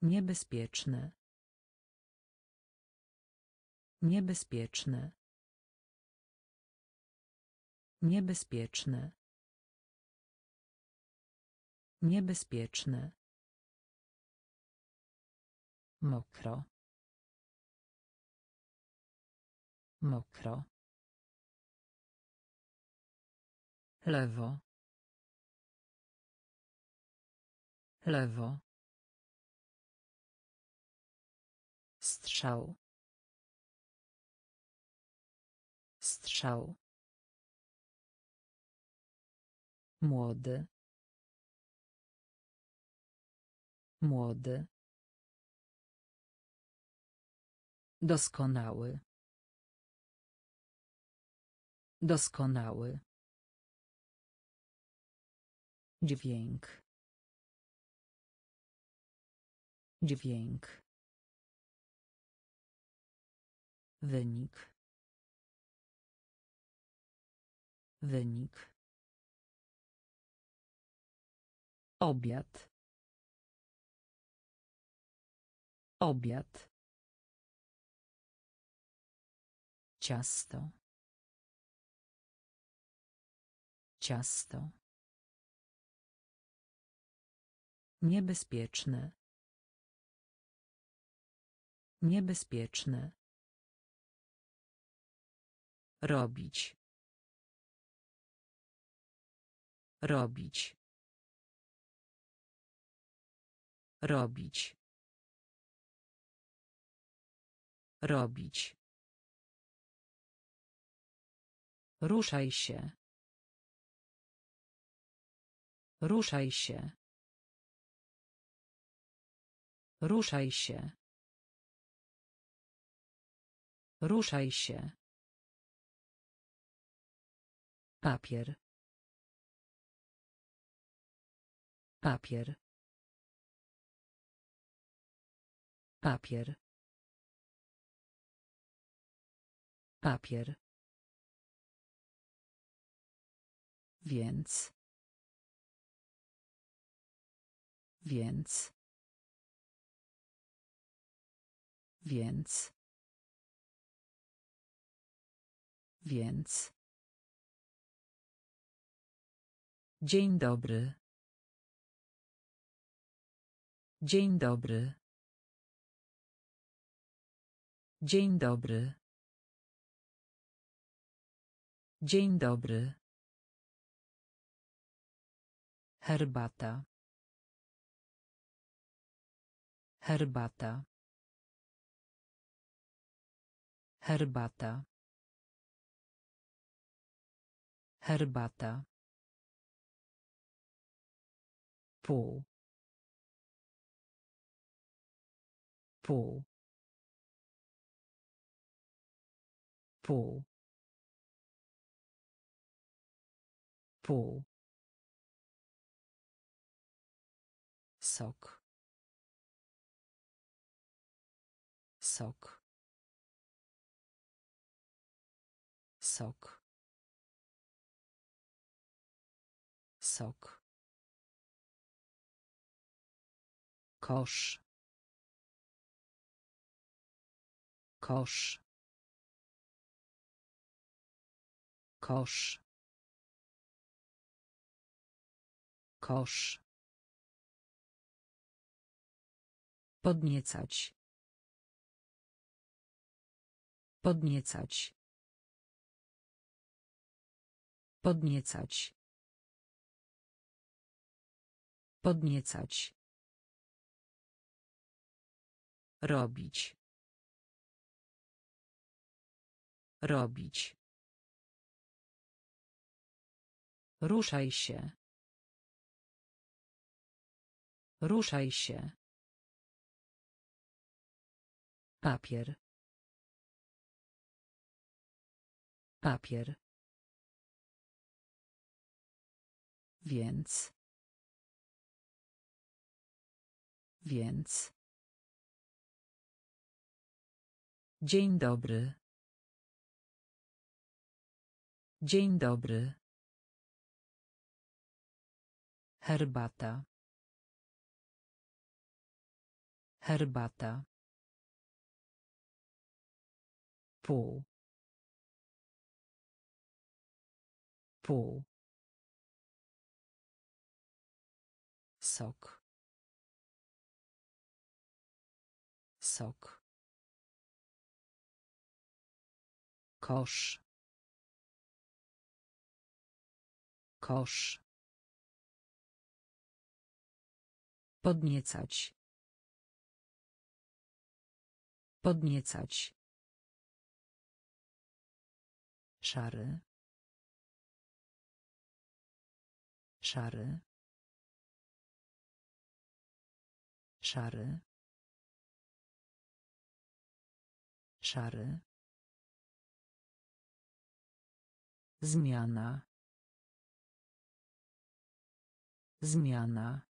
Niebezpieczne. Niebezpieczne. Niebezpieczne. Niebezpieczne. Mokro. Mokro. Lewo. Lewo. Strzał. Szał. Młody. Młody. Doskonały. Doskonały. Dźwięk. Dźwięk. Wynik. Wynik. Obiad. Obiad. Ciasto. Ciasto. Niebezpieczne. Niebezpieczne. Robić. Robić. Robić. Robić. Ruszaj się. Ruszaj się. Ruszaj się. Ruszaj się. Papier. Papier. Papier. Papier. Więc. Więc. Więc. Więc. Dzień dobry. Dzień dobry. Dzień dobry. Dzień dobry. Herbata. Herbata. Herbata. Herbata. Pół. Pół. Pół. Pół. Sok. Sok. Sok. Sok. Kosz. Kosz. Kosz. Kosz. Podniecać. Podniecać. Podniecać. Podniecać. Robić. Robić. Ruszaj się. Ruszaj się. Papier. Papier. Więc. Więc. Dzień dobry. Dzień dobry. Herbata. Herbata. Pół. Pół. Sok. Sok. Kosz. Kosz. Podniecać. Podniecać. Szary. Szary. Szary. Szary. Zmiana. Zmiana.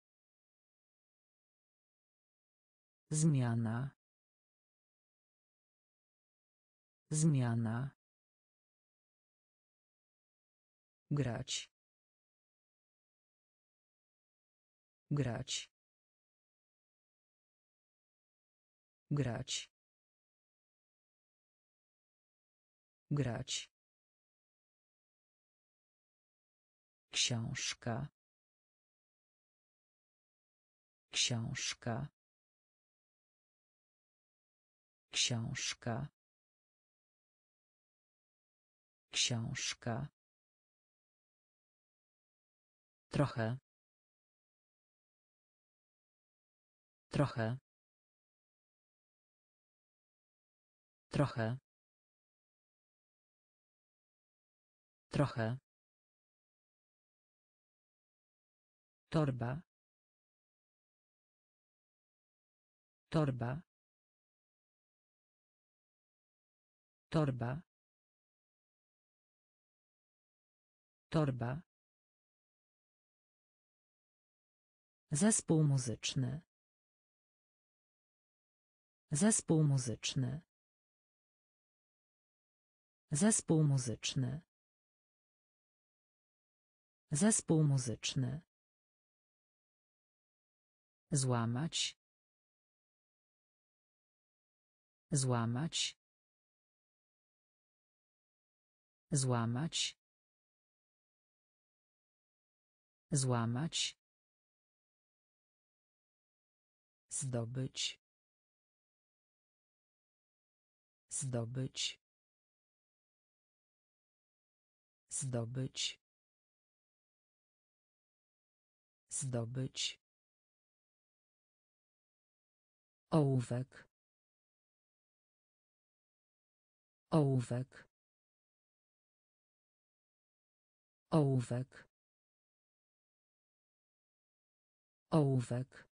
Zmiana. Zmiana. Grać. Grać. Grać. Grać. Książka. Książka. Książka. Książka. Trochę. Trochę. Trochę. Trochę. Torba. Torba. Torba. Torba. Zespół muzyczny. Zespół muzyczny. Zespół muzyczny. Zespół muzyczny. Złamać. Złamać. Złamać. Złamać. Zdobyć. Zdobyć. Zdobyć. Zdobyć. Ołówek. Ołówek. Ołówek. Ołówek.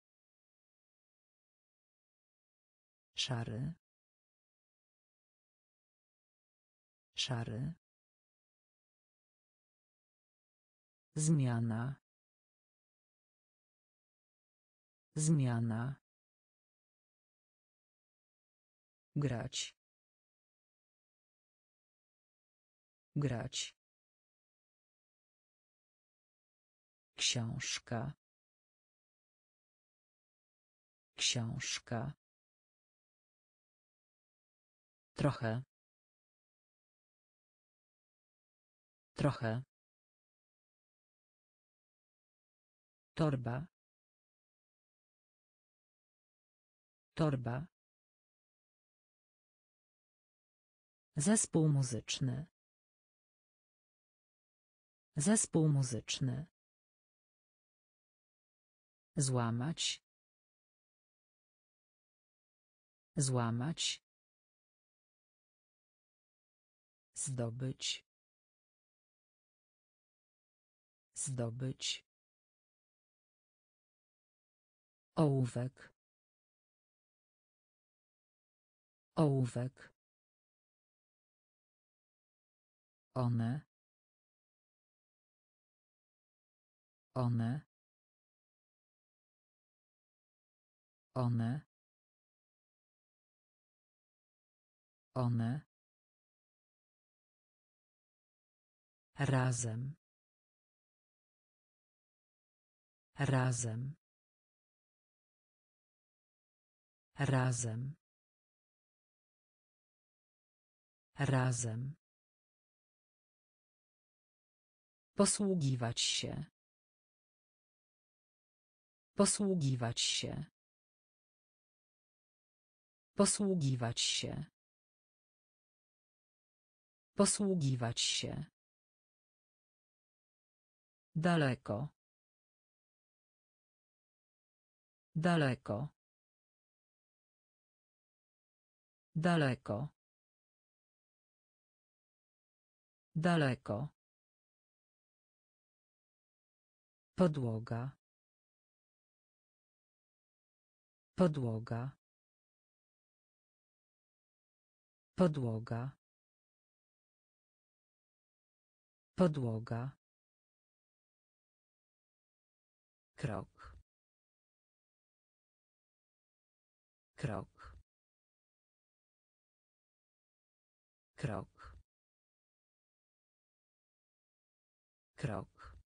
Szary. Szary. Zmiana. Zmiana. Grać. Grać. Książka. Książka. Trochę. Trochę. Torba. Torba. Zespół muzyczny. Zespół muzyczny. Złamać. Złamać. Zdobyć. Zdobyć. Ołówek. Ołówek. One. One. One. One. Razem. Razem. Razem. Razem. Posługiwać się. Posługiwać się. Posługiwać się. Posługiwać się. Daleko. Daleko. Daleko. Daleko. Podłoga. Podłoga. Podłoga. Podłoga. Krok. Krok. Krok. Krok.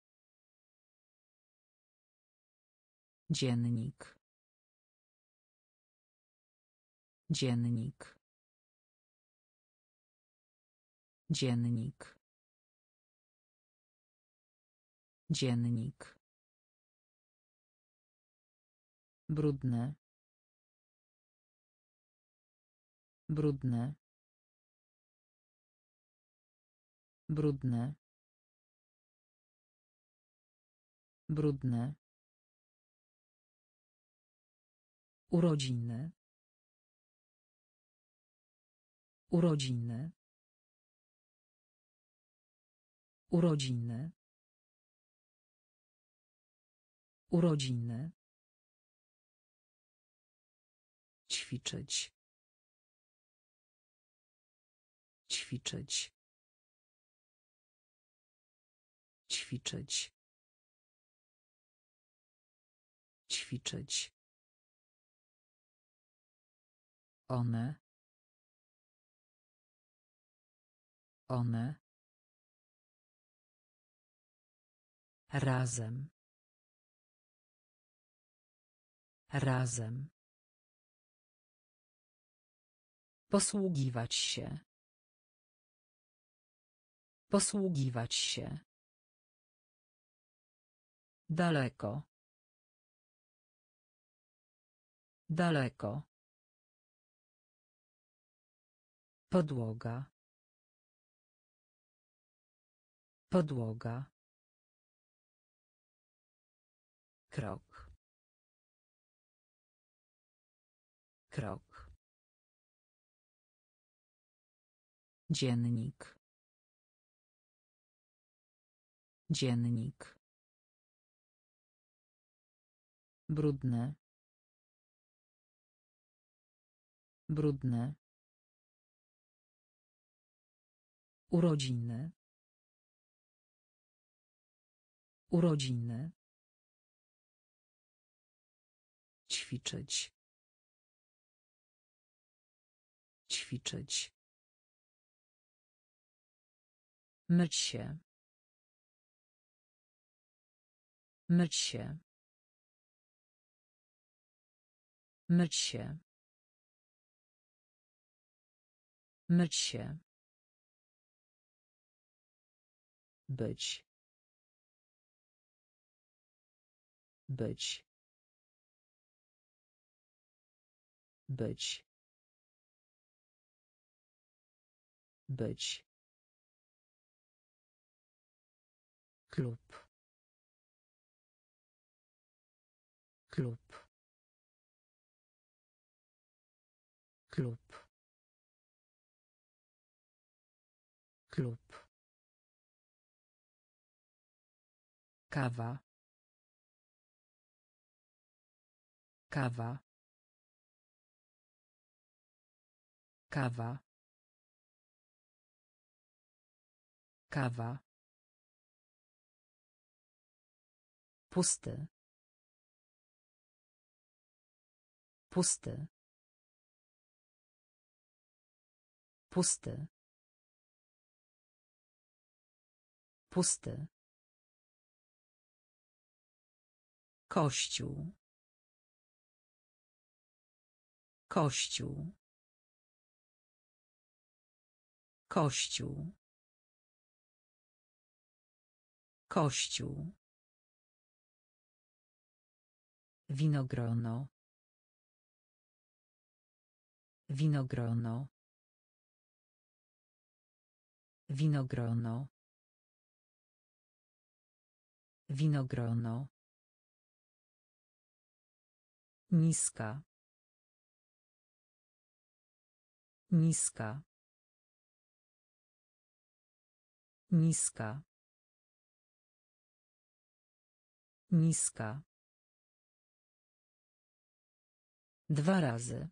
Dziennik. Dziennik. Dziennik. Dziennik. Brudne. Brudne. Brudne. Brudne. Urodziny. Urodziny. Urodziny. Urodziny. ćwiczyć. Ćwiczyć. Ćwiczyć. Ćwiczyć. One. One. Razem razem Posługiwać się. Posługiwać się. Daleko. Daleko. Podłoga. Podłoga. Krok. Krok. Dziennik. Dziennik. Brudne. Brudne. Urodziny. Urodziny. Ćwiczyć. Ćwiczyć. Myć się. Myć się. Myć się. Myć się. Być. Być. Być. Być. klub. Klub. Klub. Klub. Kawa. Kawa. Kawa kawa Pusty. Pusty. Pusty. Pusty. Kościół. Kościół. Kościół. Kościół. Winogrono. Winogrono. Winogrono. Winogrono. Niska. Niska. Niska. Niska. Dwa razy.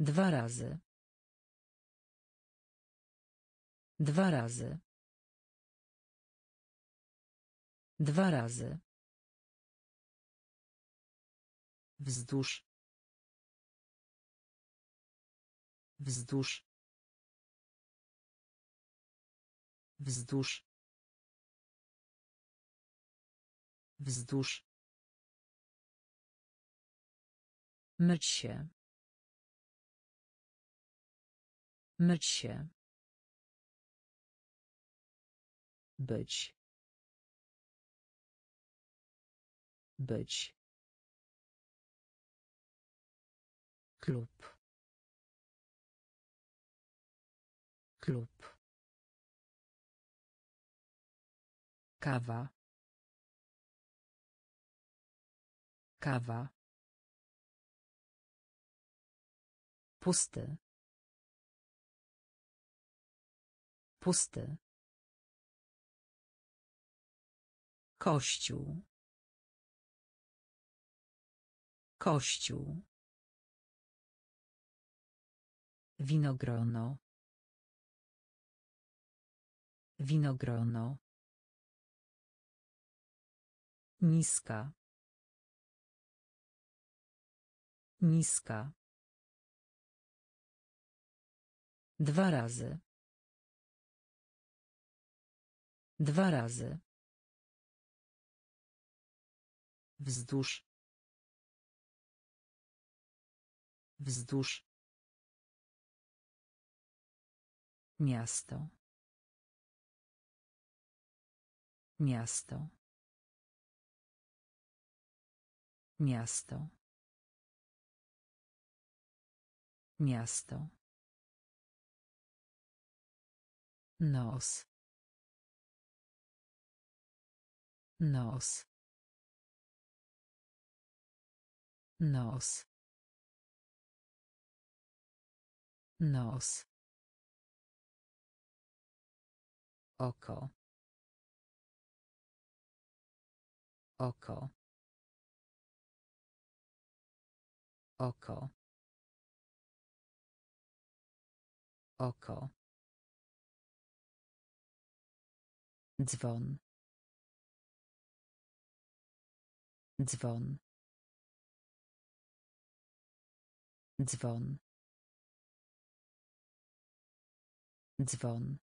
Dwa razy. Dwa razy. Dwa razy. Wzdłuż. Wzdłuż. Wzdłuż. Wzdłuż. Myć się. Myć się. Być. Być. Klub. Klub. Kawa. Kawa. Pusty. Pusty. Kościół. Kościół. Winogrono. Winogrono. Niska. Niska. Dwa razy. Dwa razy. Wzdłuż. Wzdłuż. Miasto. Miasto. Miasto. Miasto. Nos. Nos. Nos. Nos. Oko. Oko. Oko. Oko. Dzwon. Dzwon. Dzwon. Dzwon.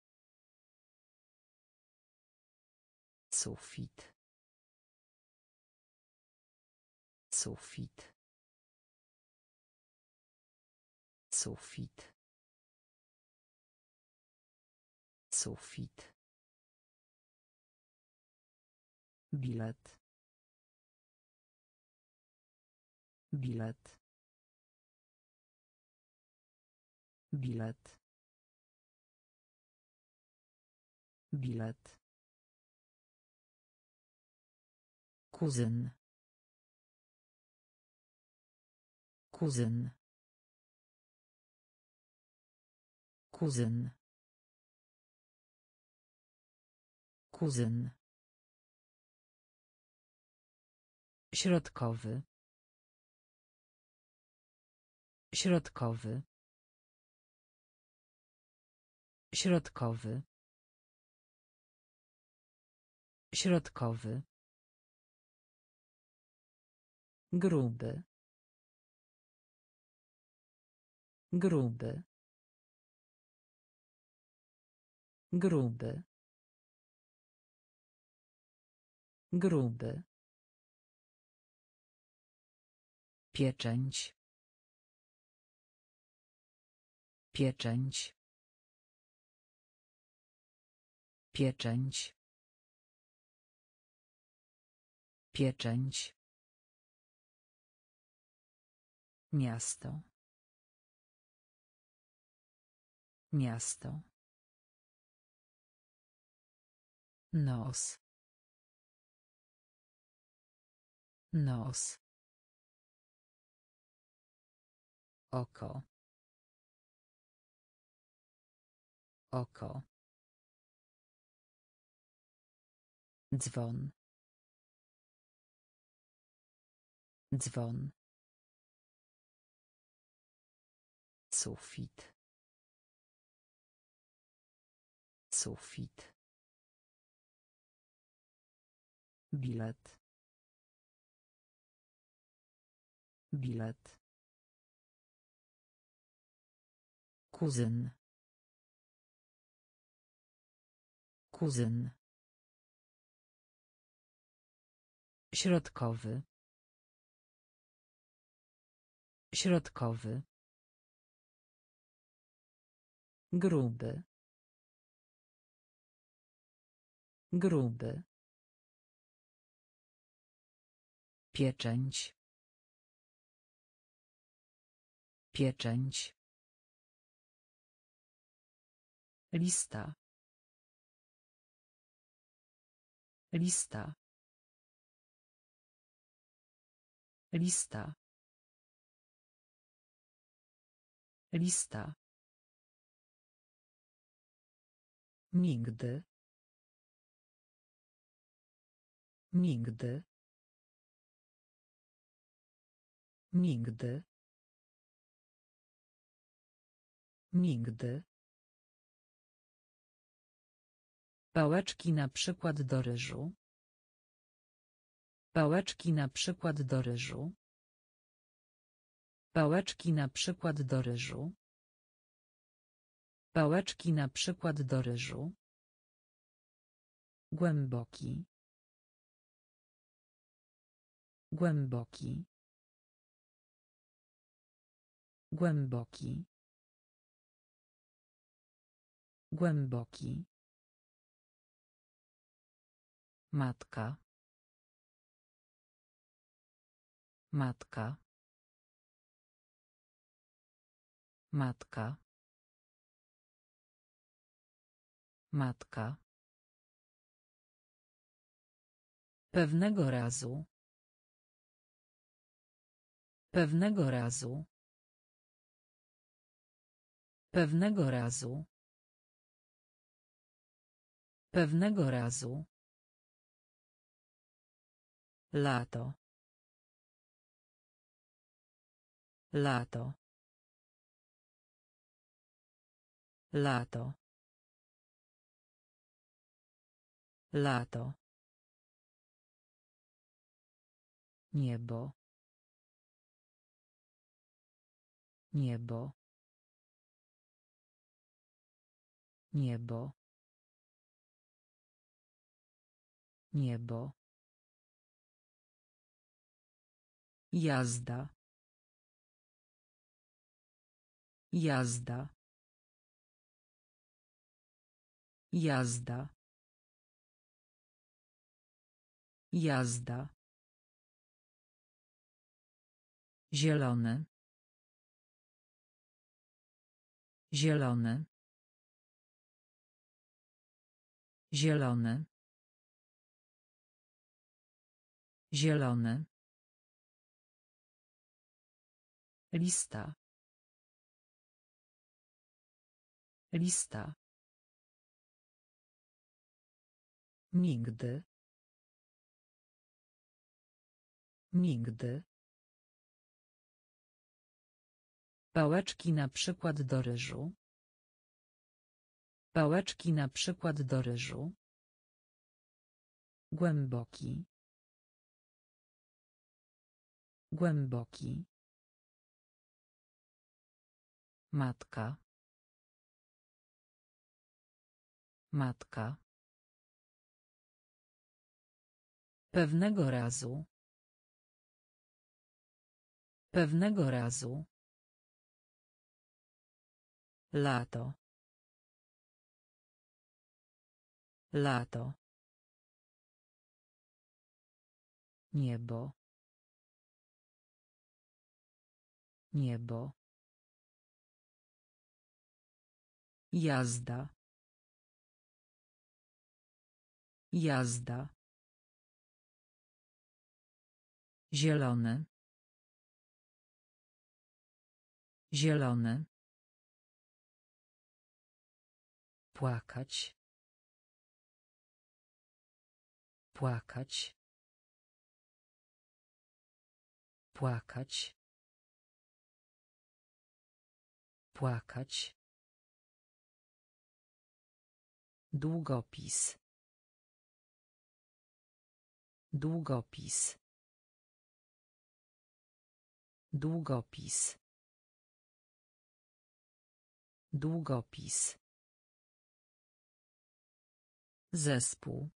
Sufit. Sufit. Sufit. Sufit. Bilet. Bilet. Bilet. Bilet. Kuzyn. Kuzyn. Kuzyn. Kuzyn. Środkowy. Środkowy. Środkowy. Środkowy. Gruby. Gruby. Gruby. Gruby. Pieczęć. Pieczęć. Pieczęć. Pieczęć. Miasto. Miasto. Nos. Nos. Oko. oko. Dzwon. Dzwon. Sufit. Sufit. Bilet bilet. Kuzyn. Kuzyn. Środkowy. Środkowy. Gruby. Gruby. Pieczęć. Pieczęć. Lista. Lista. Lista. Lista. Nigdy. Nigdy. Nigdy. Nigdy. Pałeczki na przykład do ryżu. Pałeczki na przykład do ryżu. Pałeczki na przykład do ryżu. Pałeczki na przykład do ryżu. Głęboki. Głęboki. Głęboki. Głęboki. Matka. Matka. Matka. Matka. Pewnego razu. Pewnego razu. Pewnego razu. Pewnego razu. Lato. Lato. Lato. Lato. Niebo. Niebo. Niebo. Niebo. Jazda. Jazda. Jazda. Jazda. Zielony. Zielony. Zielony. Zielony. Lista. Lista. Nigdy. Nigdy. Pałeczki na przykład do ryżu. Pałeczki na przykład do ryżu. Głęboki. Głęboki. Matka. Matka. Pewnego razu. Pewnego razu. Lato. Lato. Niebo. Niebo. Jazda. Jazda. Zielony. Zielony. Płakać. Płakać. Płakać. Płakać. Długopis. Długopis. Długopis. Długopis. Zespół.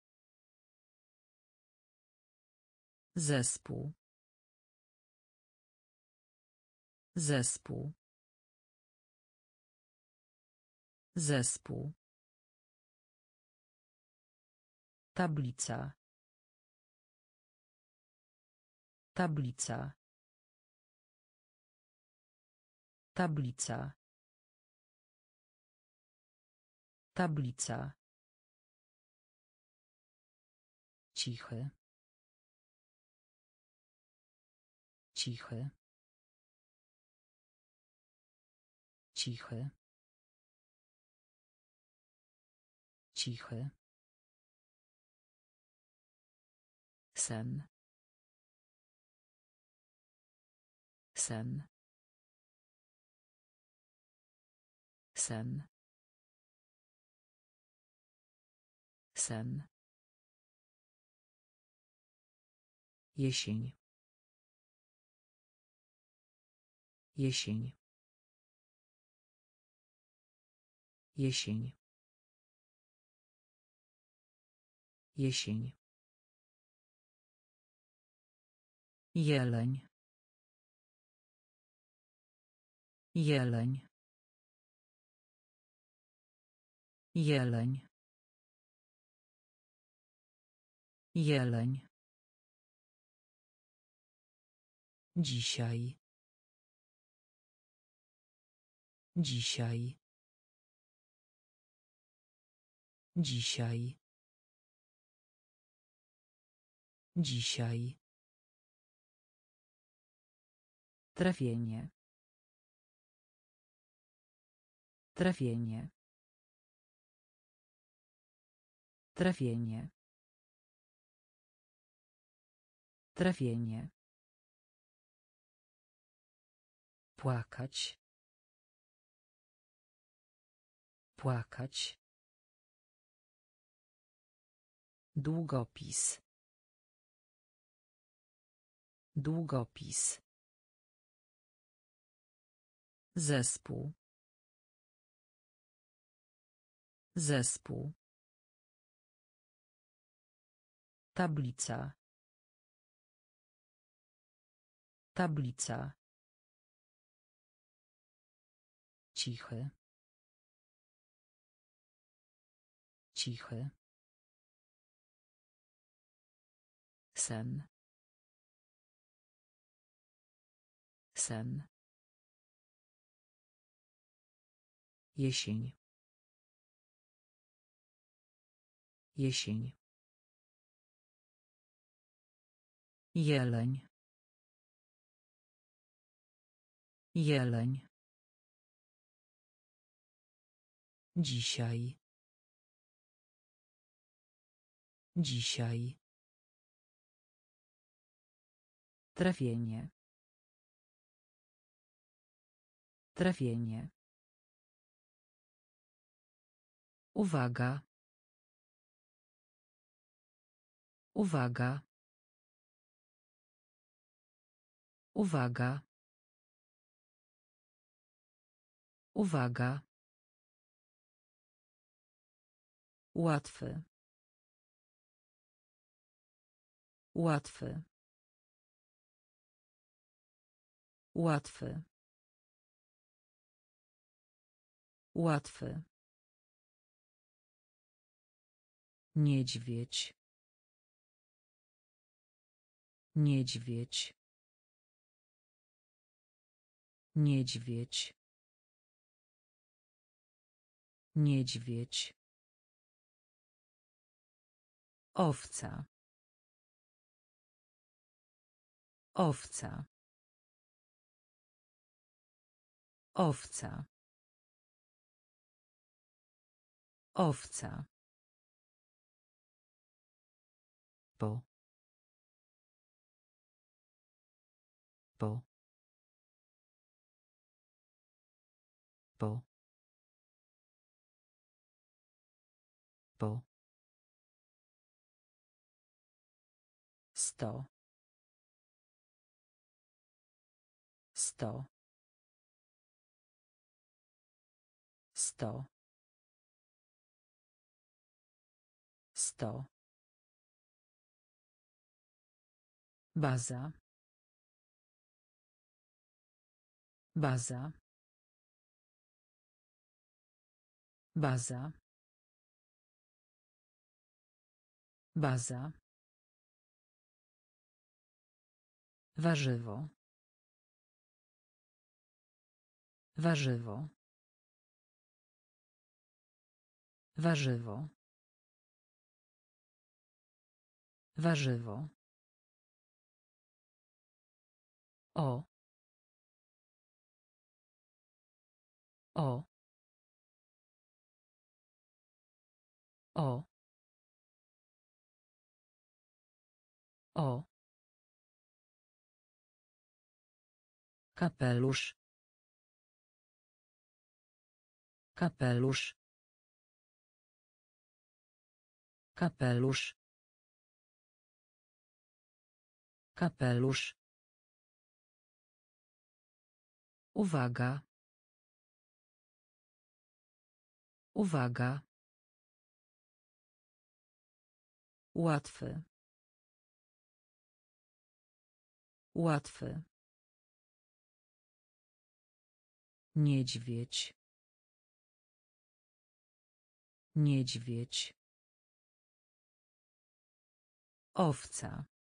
Zespół. Zespół. Zespół. Tablica. Tablica. Tablica. Tablica. Cichy. Cichy. Cichy. Cichy. Sen. Sen. Sen. Sen. Jesień. Jesień. Jesień. Jesień. Jeleń. Jeleń. Jeleń. Jeleń. Dzisiaj. Dzisiaj. Dzisiaj. Dzisiaj. Trafienie. Trafienie. Trafienie. Trafienie. Płakać. Płakać. Długopis. Długopis. Zespół. Zespół. Tablica. Tablica. Cichy. Cichy. Sen. Sen. Jesień. Jesień. Jeleń. Jeleń. Dzisiaj. Dzisiaj. Trafienie. Trafienie. Uwaga. Uwaga. Uwaga. Uwaga. Łatwy. Łatwy. Łatwy. Łatwy. Niedźwiedź. Niedźwiedź. Niedźwiedź. Niedźwiedź. Owca. Owca. Owca. Owca. Po. Po. Po. Po. Sto. Sto. Sto. Sto. Baza. Baza. Baza. Baza. Warzywo. Warzywo. Warzywo. Warzywo. O. O. O. O. Kapelusz. Kapelusz. Kapelusz. Kapelusz. Uwaga. Uwaga. Łatwy. Łatwy. Niedźwiedź. Niedźwiedź. Owca.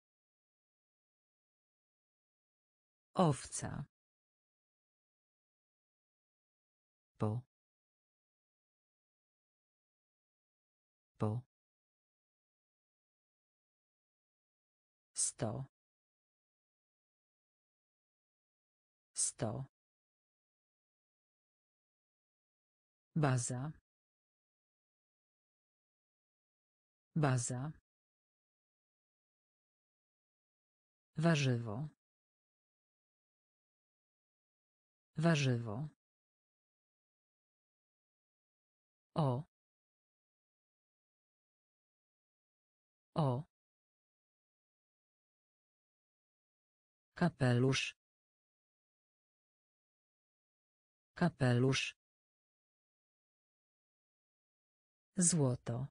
Owca. Po. Po. Sto. Sto. Baza. Baza. Warzywo. Warzywo. O. O. Kapelusz. Kapelusz. Złoto.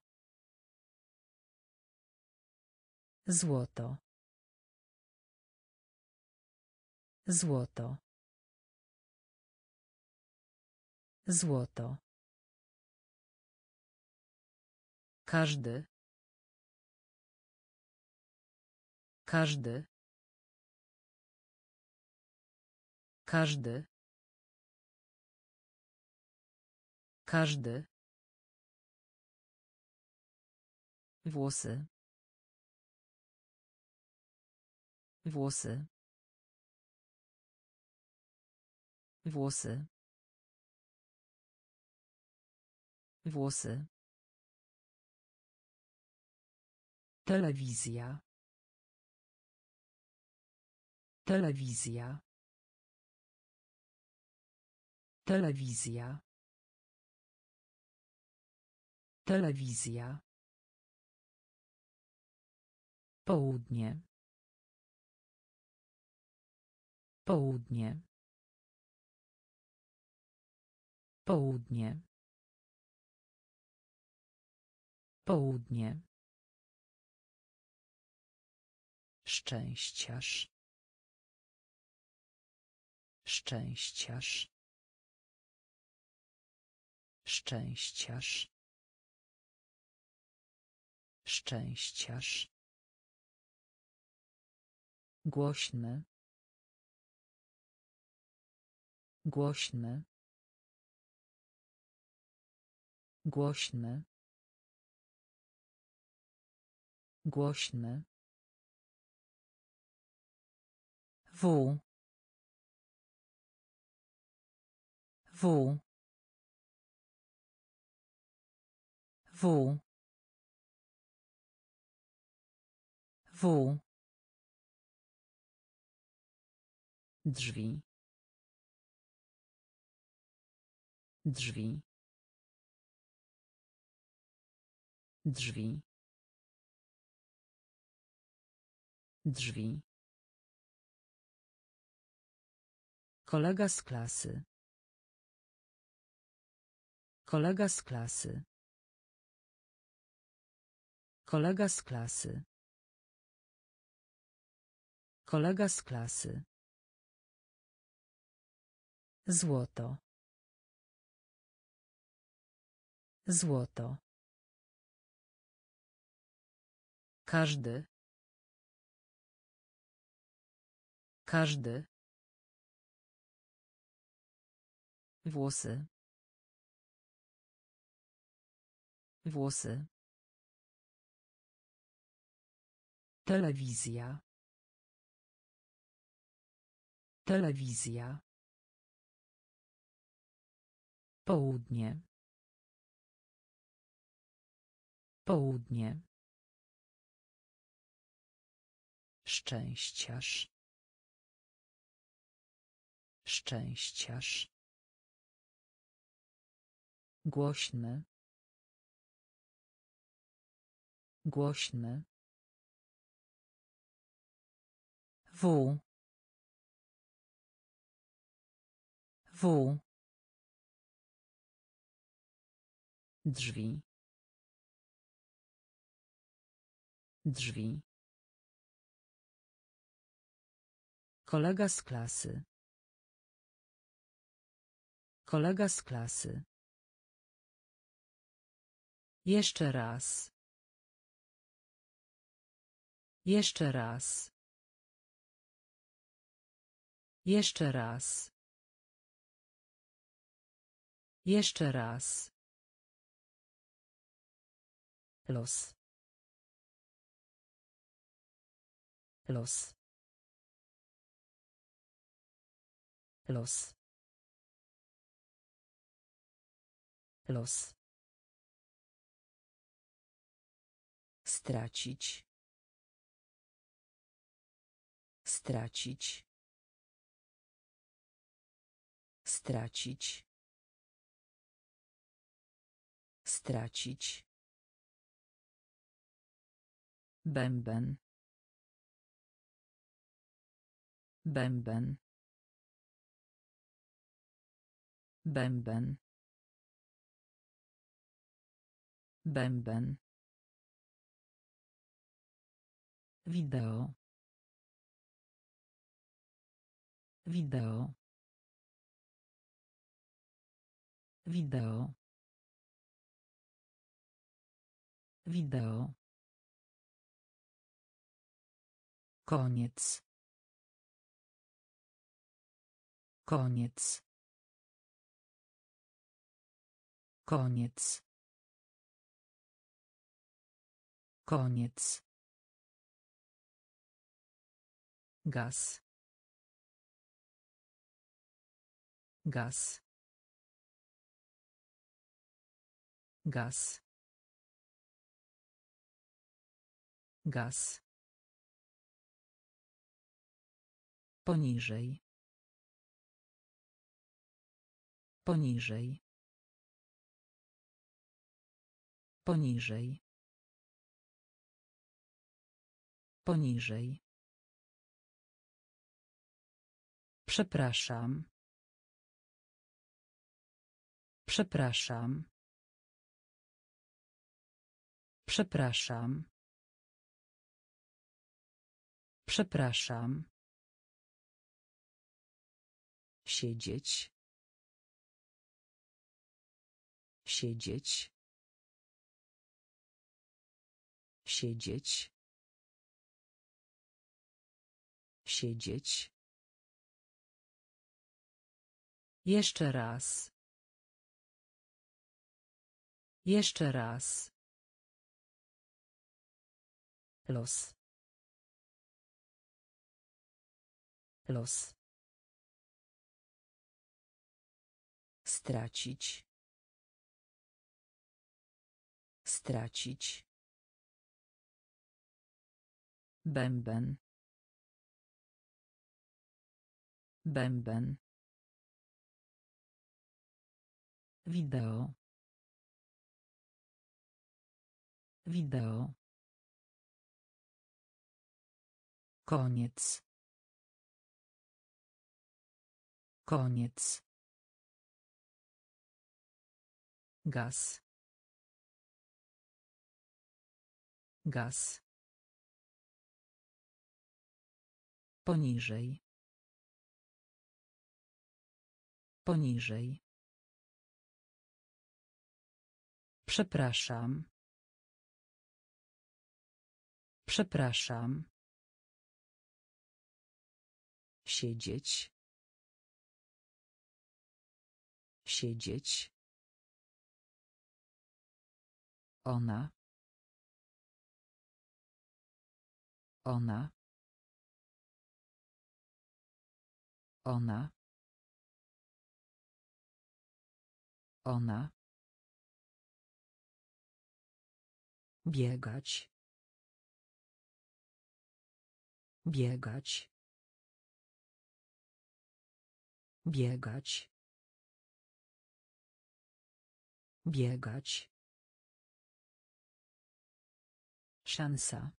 Złoto. Złoto. Złoto. Każdy. Każdy. Każdy. Każdy. Włosy. Włosy. Włosy. Włosy. Telewizja. Telewizja. Telewizja. Telewizja. Południe. Południe. Południe. Południe. Szczęściarz. Szczęściarz. Szczęściarz. Szczęściarz. Głośny. Głośny. Głośny. Głośny. W. W. W. W. Drzwi. Drzwi. Drzwi. Drzwi. Kolega z klasy. Kolega z klasy. Kolega z klasy. Kolega z klasy. Złoto. Złoto. Każdy. Każdy. Włosy. Włosy. Telewizja. Telewizja. Południe. Południe. Szczęściarz. Szczęściarz. Głośny. Głośny. W. W. Drzwi. Drzwi. Kolega z klasy. Kolega z klasy. Jeszcze raz. Jeszcze raz. Jeszcze raz. Jeszcze raz. Los. Los. Los. Los. Stracić. Stracić. Stracić. Stracić. Bęben. Bęben. Bęben. Bęben. Wideo. Wideo. Wideo. Wideo. Koniec. Koniec. Koniec. Koniec. Gaz. Gaz. Gaz. Gaz. Poniżej. Poniżej. Poniżej. Poniżej. Przepraszam. Przepraszam. Przepraszam. Przepraszam. Siedzieć. Siedzieć. Siedzieć. Siedzieć. Jeszcze raz. Jeszcze raz. Los. Los. Stracić. Stracić. Bęben. Bęben. Wideo. Wideo. Koniec. Koniec. Gaz. Gaz. Poniżej. Poniżej. Przepraszam. Przepraszam. Siedzieć. Siedzieć. Ona. Ona. Ona. Ona. Biegać. Biegać. Biegać. Biegać. Szansa.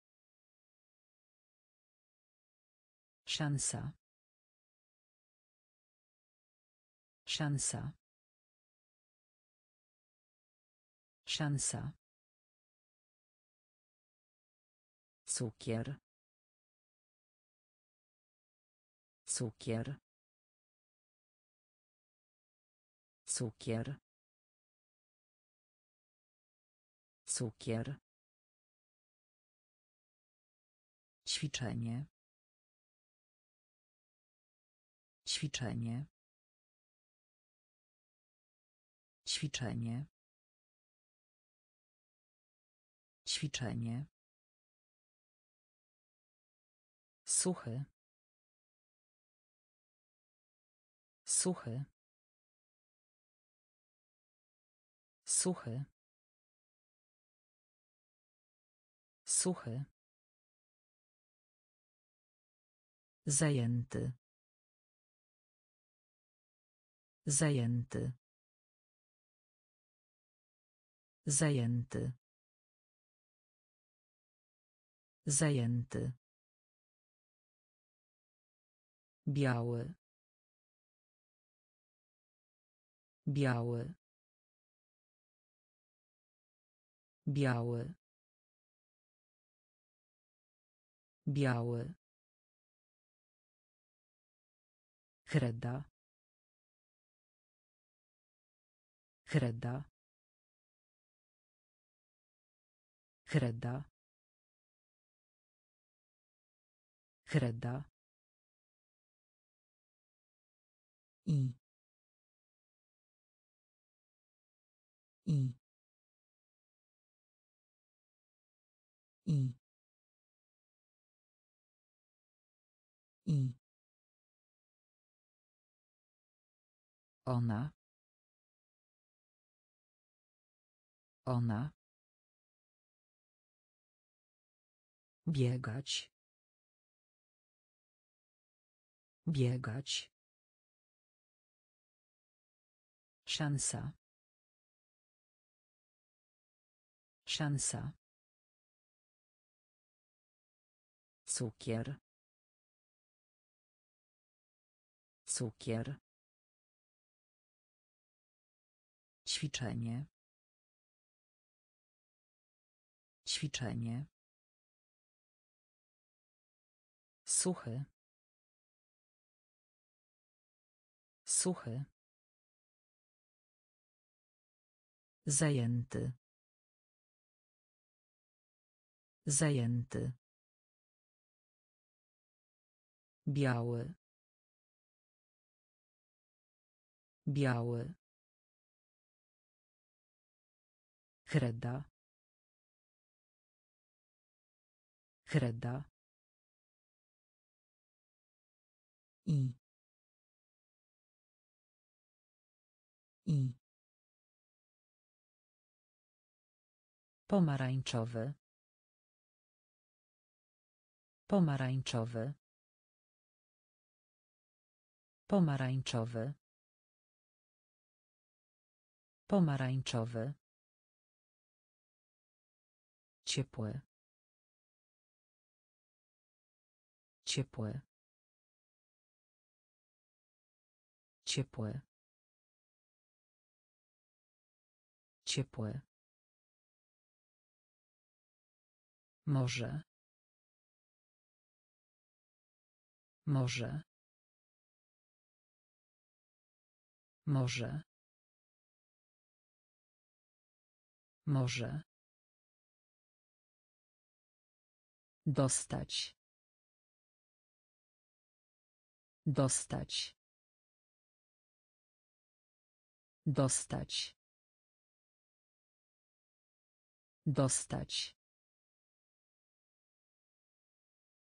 Szansa. Szansa. Szansa. Cukier. Cukier. Cukier. Cukier. Ćwiczenie. Ćwiczenie. Ćwiczenie. Ćwiczenie. Suchy. Suchy. Suchy. Suchy. Zajęty. Zajęty. Zajęty. Zajęty. Biały. Biały. Biały. Biały. Kreda. Kreda. Kreda. Kreda. I. I. I. I. Ona. Ona. Biegać. Biegać. Szansa. Szansa. Cukier. Cukier. Ćwiczenie. Ćwiczenie. Suchy. Suchy. Zajęty. Zajęty. Biały. Biały. Kreda. Kreda. I. I. Pomarańczowy. Pomarańczowy. Pomarańczowy. Pomarańczowy. Ciepły. Ciepły. Ciepły. Ciepły. Może. Może. Może. Może. Dostać. Dostać. Dostać. Dostać.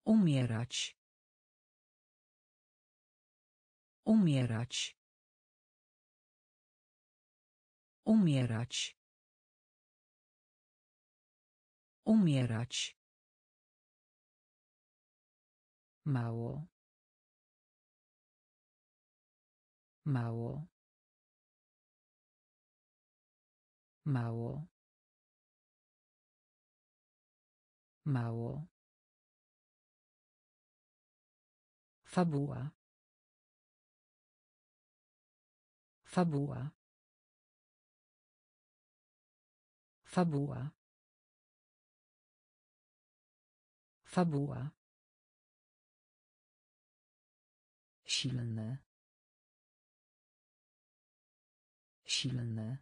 Umierać. Umierać. Umierać. Umierać. Mało. Mało. Mało. Mało. Fabuła. Fabuła. Fabuła. Fabuła. Silny. Silny.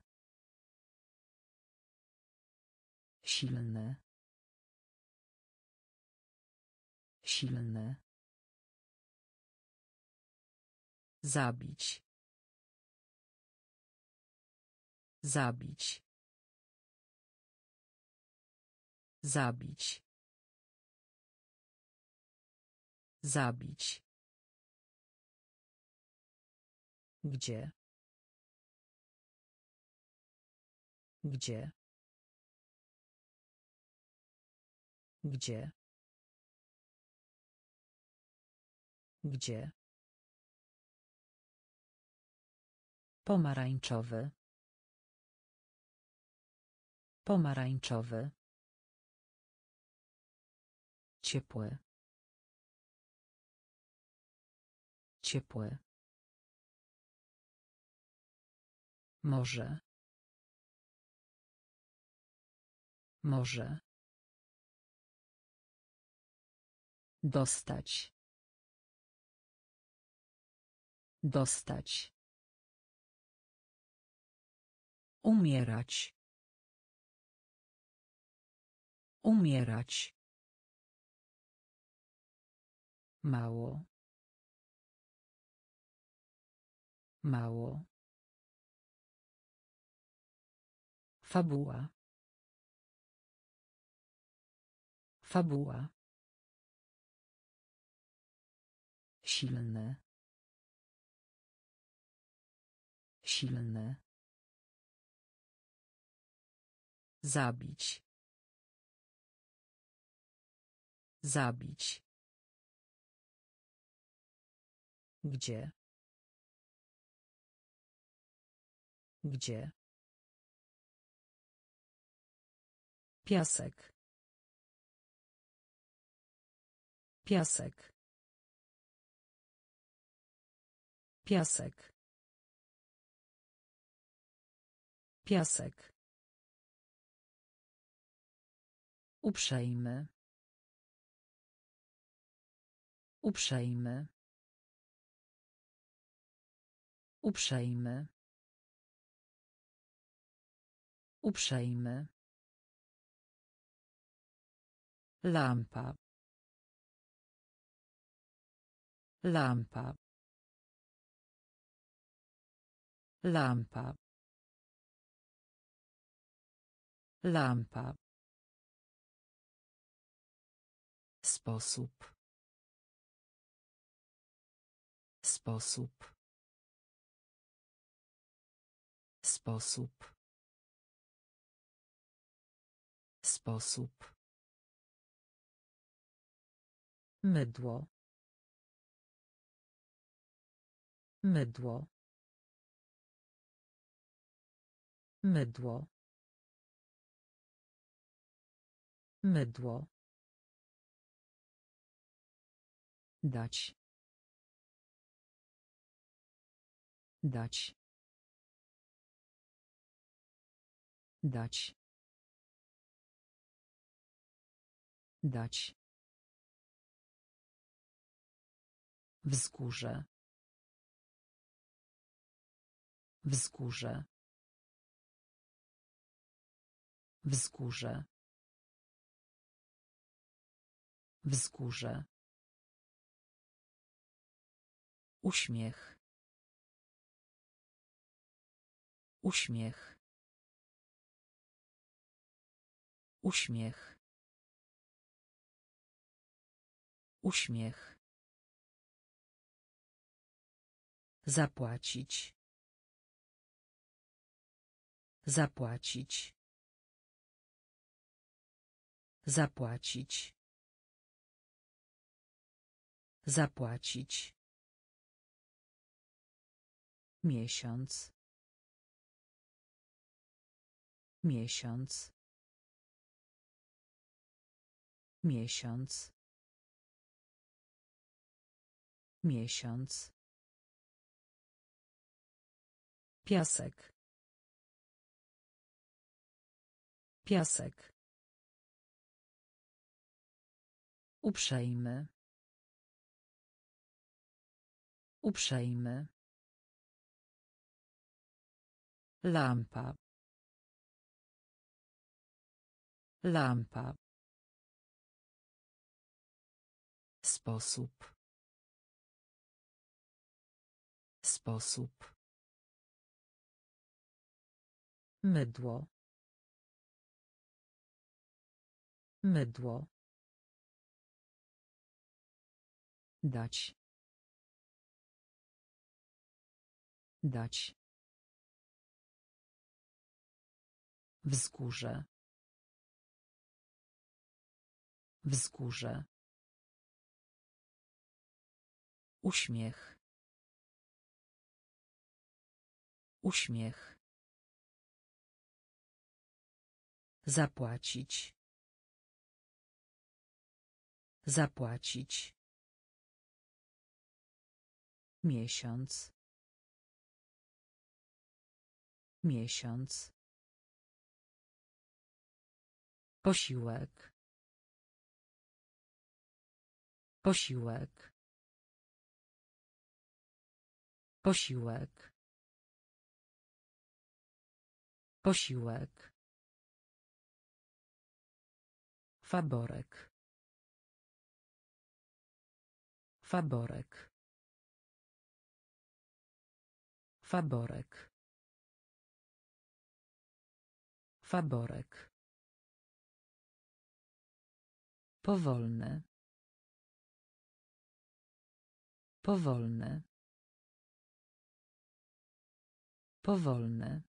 Silny. Silny. Zabić. Zabić. Zabić. Zabić. Gdzie? Gdzie? Gdzie? Gdzie? Pomarańczowy. Pomarańczowy. Ciepły. Ciepły. Może. Może. Dostać. Dostać. Umierać. Umierać. Mało. Mało. Fabuła. Fabuła. Silny. Silny. Zabić. Zabić. Gdzie? Gdzie? Piasek. Piasek. Piasek. Piasek. Uprzejmy. Uprzejmy. Uprzejmy. Uprzejmy. Lampa. Lampa. Lampa. Lampa. Sposób. Sposób. Sposób. Sposób. Mydło. Mydło. Mydło. Mydło. Dać. Dać. Dać. Dać. Wzgórze. Wzgórze. Wzgórze. Wzgórze. Uśmiech. Uśmiech. Uśmiech. Uśmiech. Zapłacić. Zapłacić. Zapłacić. Zapłacić. Miesiąc. Miesiąc. Miesiąc. Miesiąc. Piasek. Piasek. Uprzejmy. Uprzejmy. Lampa. Lampa. Sposób. Sposób. Mydło. Mydło. Dać. Dać. Wzgórze. Wzgórze. Uśmiech. Uśmiech. Zapłacić. Zapłacić. Miesiąc. Miesiąc. Posiłek. Posiłek. Posiłek. Posiłek. Faborek. Faborek. Faborek. Faborek. Powolne. Powolne. Powolne.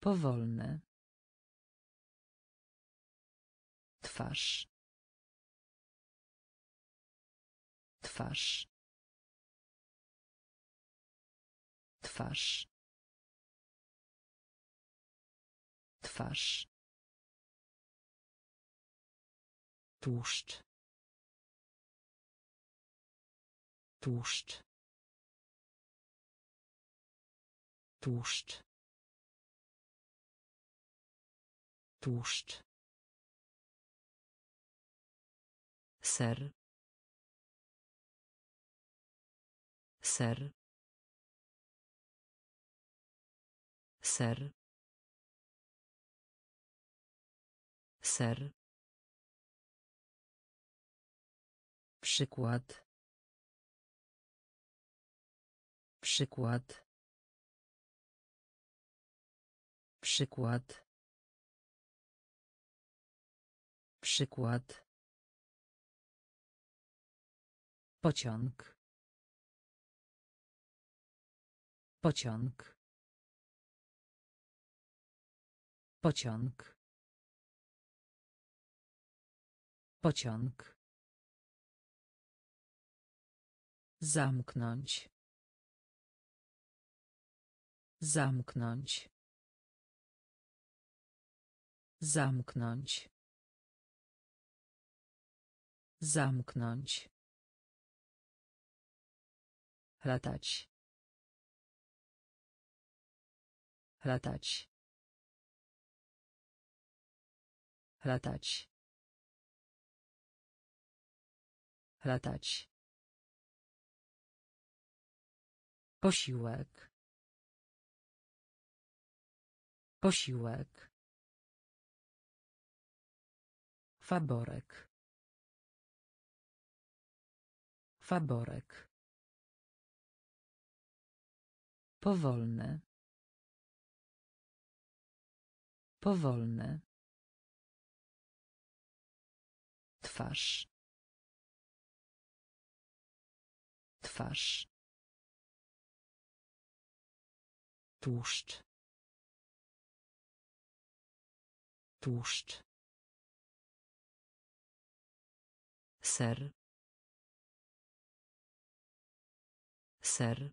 Powolne. Twarz. Twarz. Twarz. Twarz. Tłuszcz. Tłuszcz. Tłuszcz. Tłuszcz. Ser. Ser. Ser. Ser. Przykład. Przykład. Przykład. Przykład. Pociąg. Pociąg. Pociąg. Pociąg. Zamknąć. Zamknąć. Zamknąć. Zamknąć. Latać. Latać. Latać. Posiłek. Posiłek. Faborek. Faborek. Powolne. Powolne. Twarz. Twarz. Tłuszcz. Tłuszcz. Ser. Ser.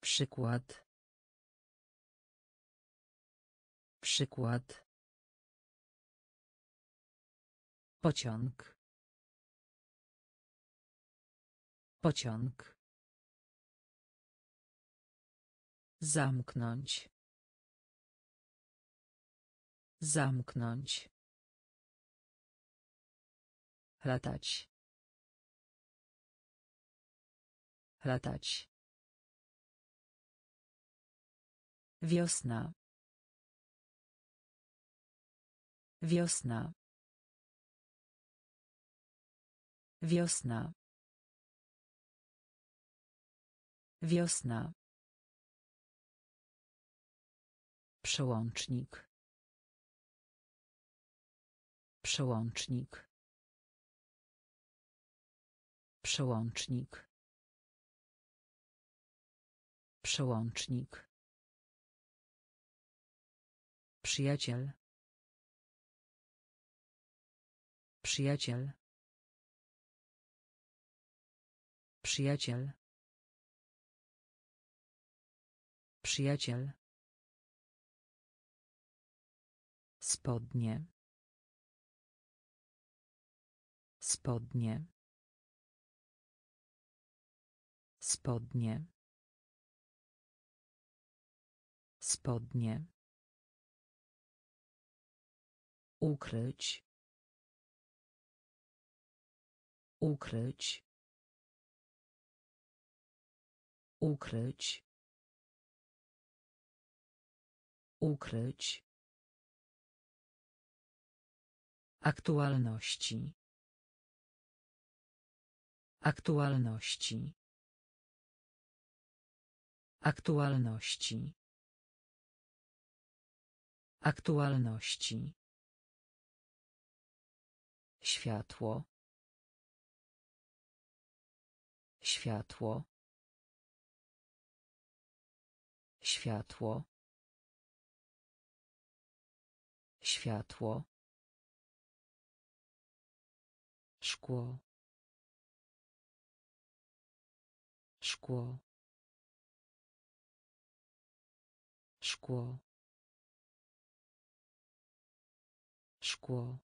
Przykład. Przykład. Pociąg. Pociąg. Zamknąć. Zamknąć. Latać. Latać. Wiosna. Wiosna. Wiosna. Wiosna. Przełącznik. Przełącznik. Przełącznik. Przełącznik. Przyjaciel. Przyjaciel. Przyjaciel. Przyjaciel. Spodnie. Spodnie. Spodnie. Spodnie. Ukryć. Ukryć. Ukryć. Ukryć. Aktualności. Aktualności. Aktualności. Aktualności. Światło. Światło. Światło. Światło. Szkło. Szkło. Szkło. Szkło.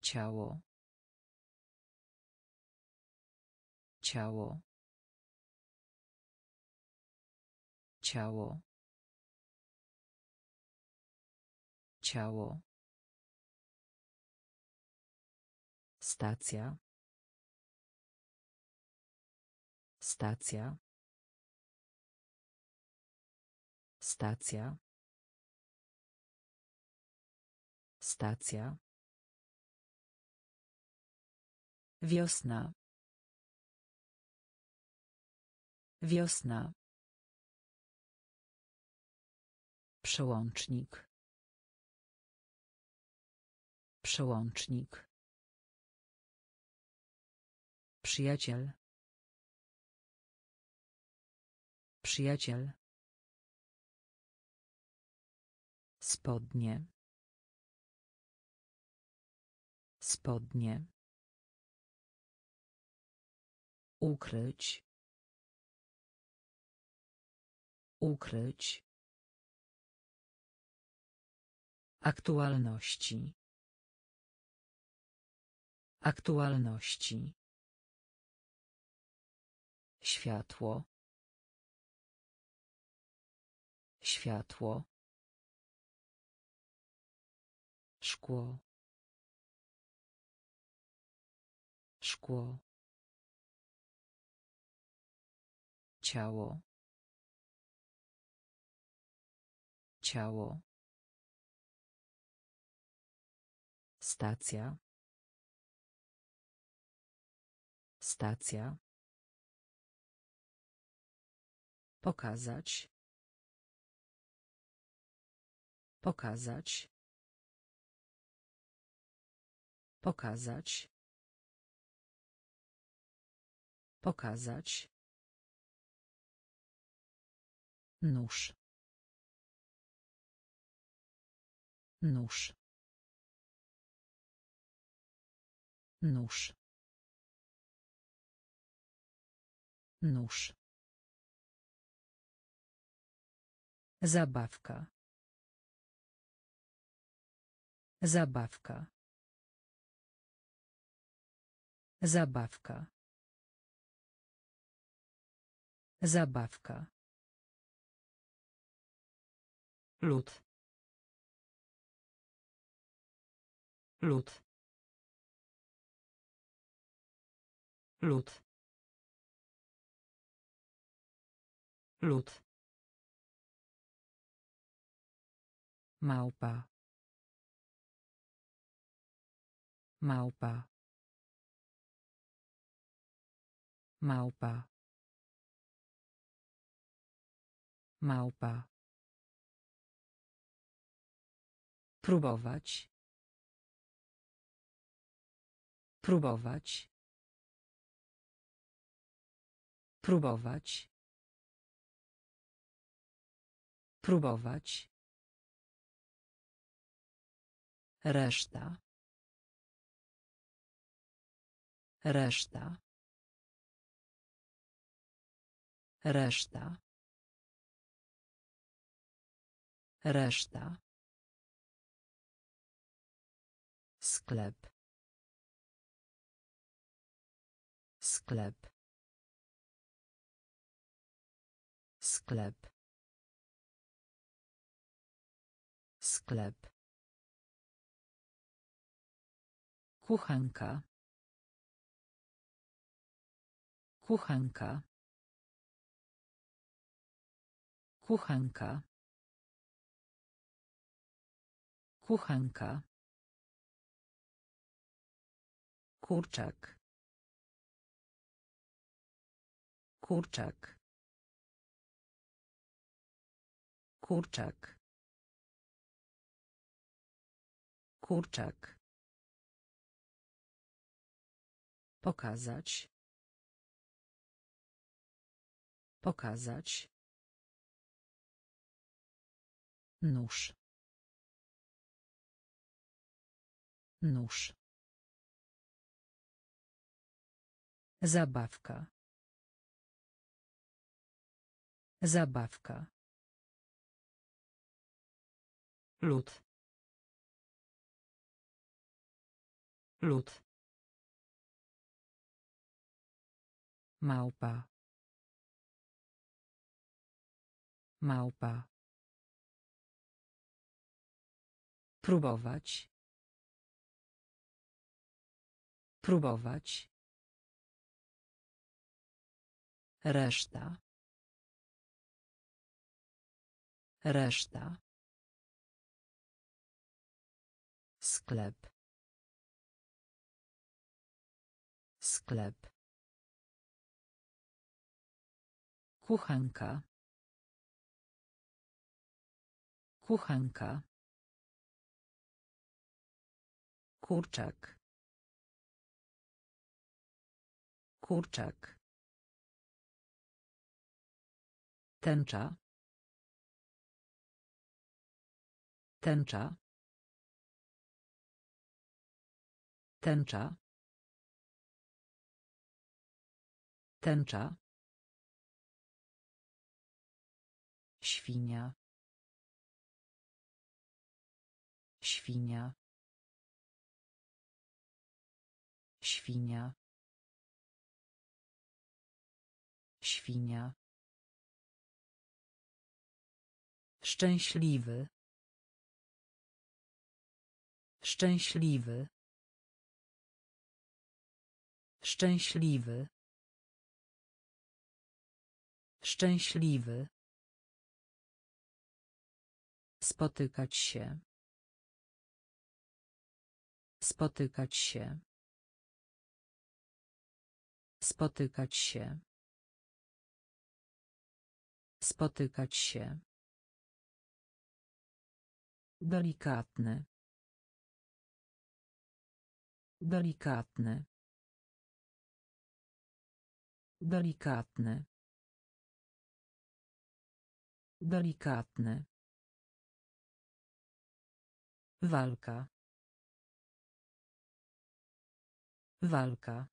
Ciało. Ciało. Ciało. Ciało. Stacja. Stacja. Stacja. Stacja. Wiosna. Wiosna. Przełącznik. Przełącznik. Przyjaciel. Przyjaciel. Spodnie. Spodnie. Ukryć. Ukryć. Aktualności. Aktualności. Światło. Światło. Szkło. Szkło. Ciało. Ciało. Stacja. Stacja. Pokazać. Pokazać. Pokazać. Pokazać. Nóż. Nóż. Nóż. Nóż. Zabawka. Zabawka. Zabawka. Zabawka. Lód. Lód. Lód. Lód. Małpa. Małpa. Małpa. Małpa. Próbować. Próbować. Próbować. Próbować. Reszta. Reszta. Reszta. Reszta. Sklep. Sklep. Sklep. Sklep. Kuchenka. Kuchenka. Kuchenka. Kuchenka. Kurczak. Kurczak. Kurczak. Kurczak. Pokazać. Pokazać. Nóż. Nóż. Zabawka. Zabawka. Lód. Lód. Małpa. Małpa. Próbować. Próbować. Reszta. Reszta. Sklep. Sklep. Kuchenka. Kuchenka. Kurczak. Kurczak. Tęcza. Tęcza. Tęcza. Tęcza. Świnia. Świnia. Świnia. Świnia. Szczęśliwy. Szczęśliwy. Szczęśliwy. Szczęśliwy. Spotykać się. Spotykać się. Spotykać się. Spotykać się. Delikatny. Delikatny. Delikatny. Delikatny. Walka. Walka.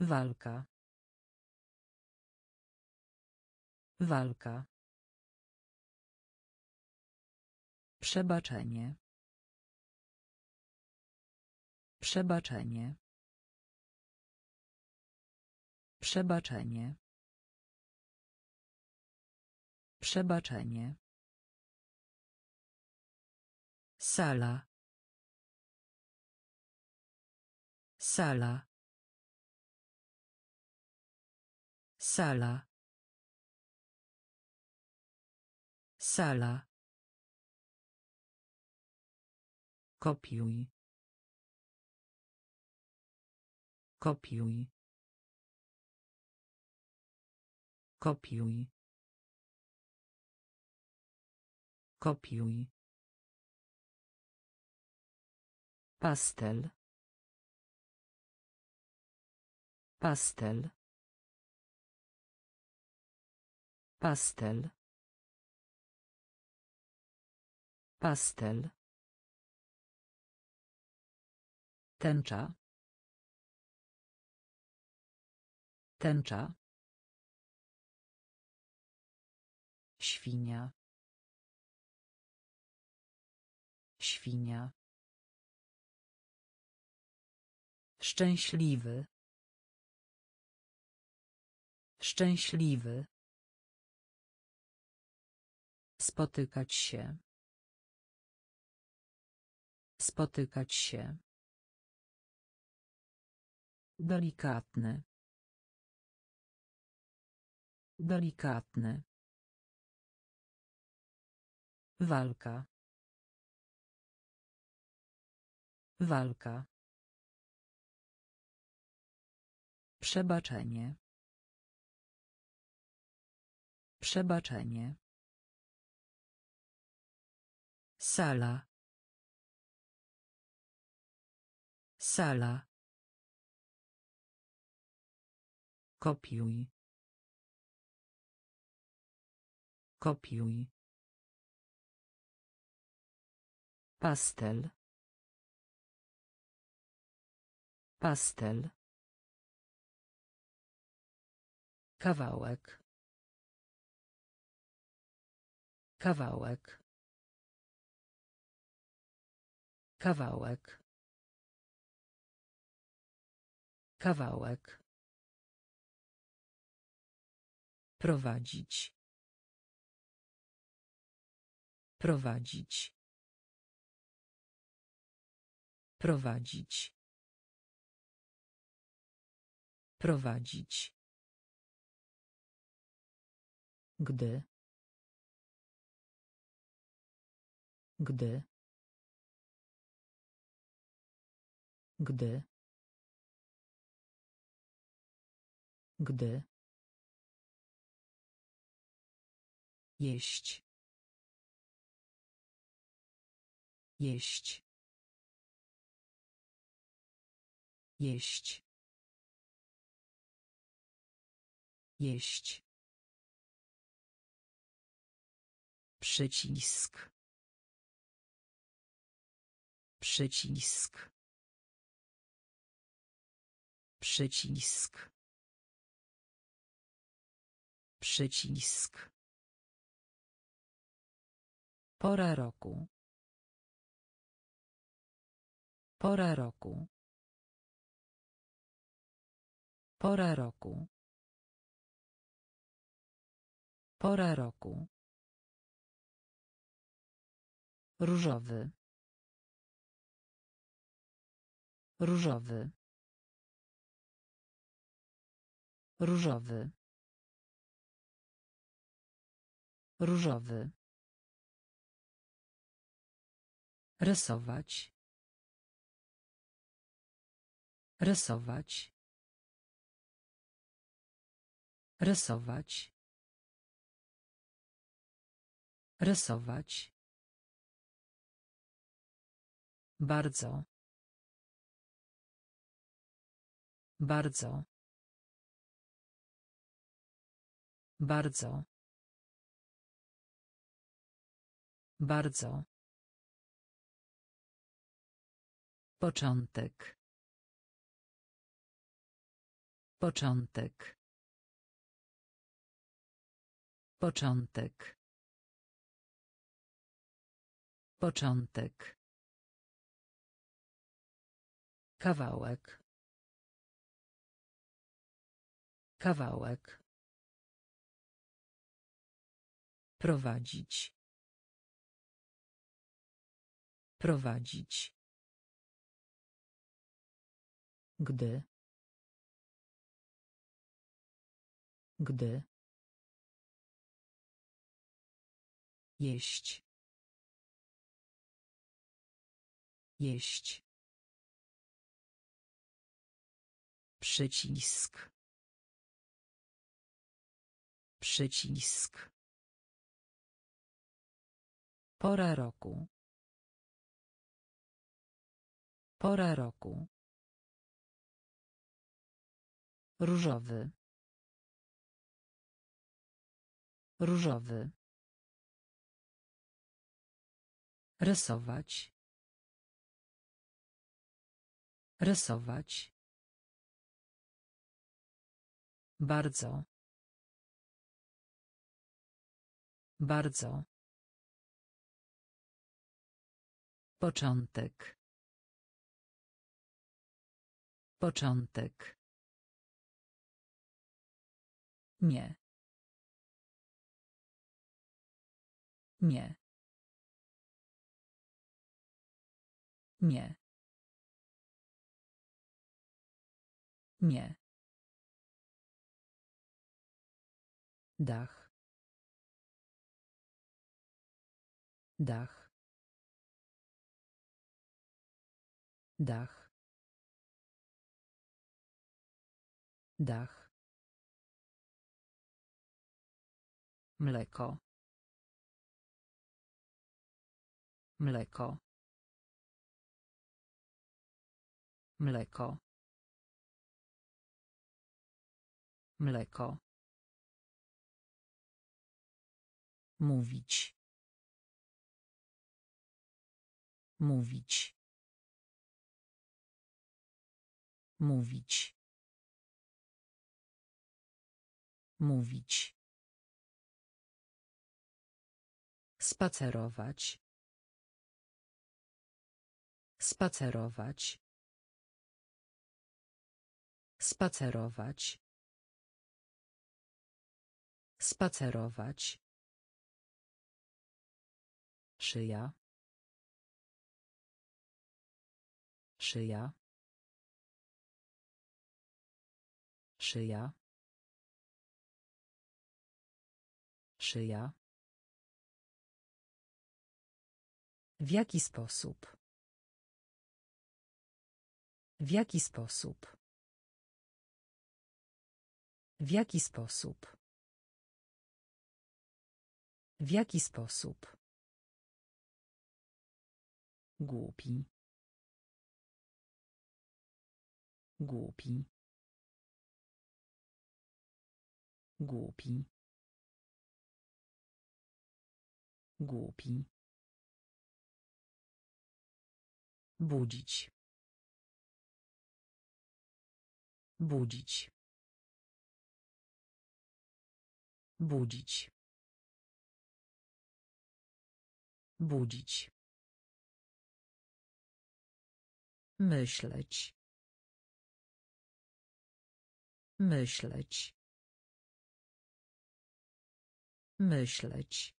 Walka. Walka. Przebaczenie. Przebaczenie. Przebaczenie. Przebaczenie. Sala. Sala. Sala. Sala. Kopiuj. Kopiuj. Kopiuj. Kopiuj. Pastel. Pastel. Pastel. Pastel. Tęcza. Tęcza. Świnia. Świnia. Szczęśliwy. Szczęśliwy. Spotykać się. Spotykać się. Delikatny. Delikatny. Walka. Walka. Przebaczenie. Przebaczenie. Sala. Sala. Kopiuj. Kopiuj. Pastel. Pastel. Kawałek. Kawałek. Kawałek. Kawałek. Prowadzić. Prowadzić. Prowadzić. Prowadzić. Gdy. Gdy. Gdy. Gdy. Jeść. Jeść. Jeść. Jeść. Przycisk. Przycisk. Przycisk. Przycisk. Pora roku. Pora roku. Pora roku. Pora roku. Różowy. Różowy. Różowy. Różowy. Rysować. Rysować. Rysować. Rysować. Bardzo. Bardzo. Bardzo. Bardzo. Początek. Początek. Początek. Początek. Kawałek. Kawałek. Prowadzić. Prowadzić. Gdy. Gdy. Jeść. Jeść. Przycisk. Przycisk. Pora roku. Pora roku. Różowy. Różowy. Rysować. Rysować. Bardzo. Bardzo. Początek. Początek. Nie. Nie. Nie. Nie. Dach. Dach. Dach. Dach. Mleko. Mleko. Mleko. Mleko. Mówić. Mówić. Mówić. Mówić. Spacerować. Spacerować. Spacerować. Spacerować. Szyja. Szyja. Szyja. Szyja. W jaki sposób? W jaki sposób? W jaki sposób? W jaki sposób? Głupi. Głupi. Głupi. Głupi. Budzić. Budzić. Budzić. Budzić. Myśleć. Myśleć. Myśleć.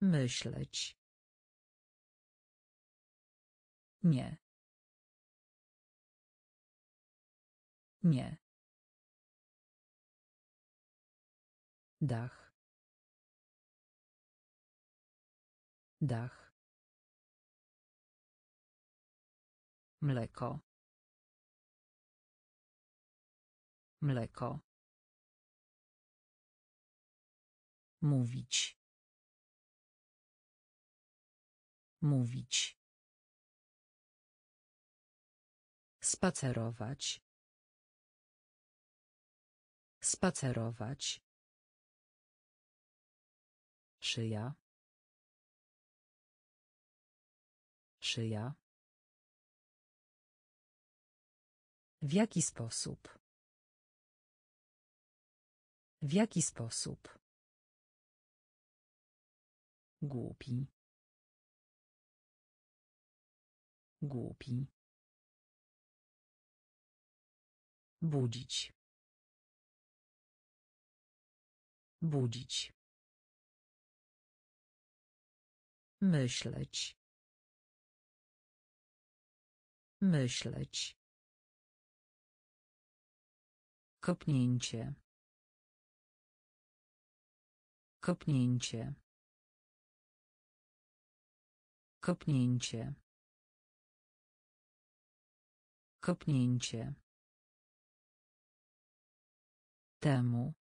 Myśleć. Nie. Nie. Dach. Dach. Mleko. Mleko. Mówić. Mówić. Spacerować. Spacerować. Szyja. Szyja. W jaki sposób? W jaki sposób? Głupi. Głupi. Budzić. Budzić. Myśleć. Myśleć. Kopnięcie. Kopnięcie. Kopnięcie. Kopnięcie. Temu.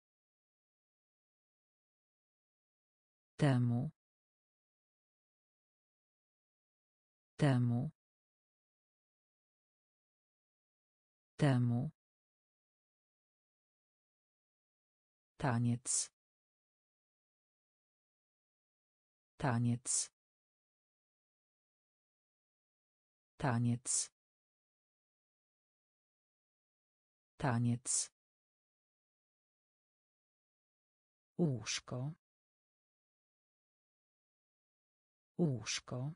Temu. Temu. Temu. Taniec. Taniec. Taniec. Taniec. Łóżko. Łóżko.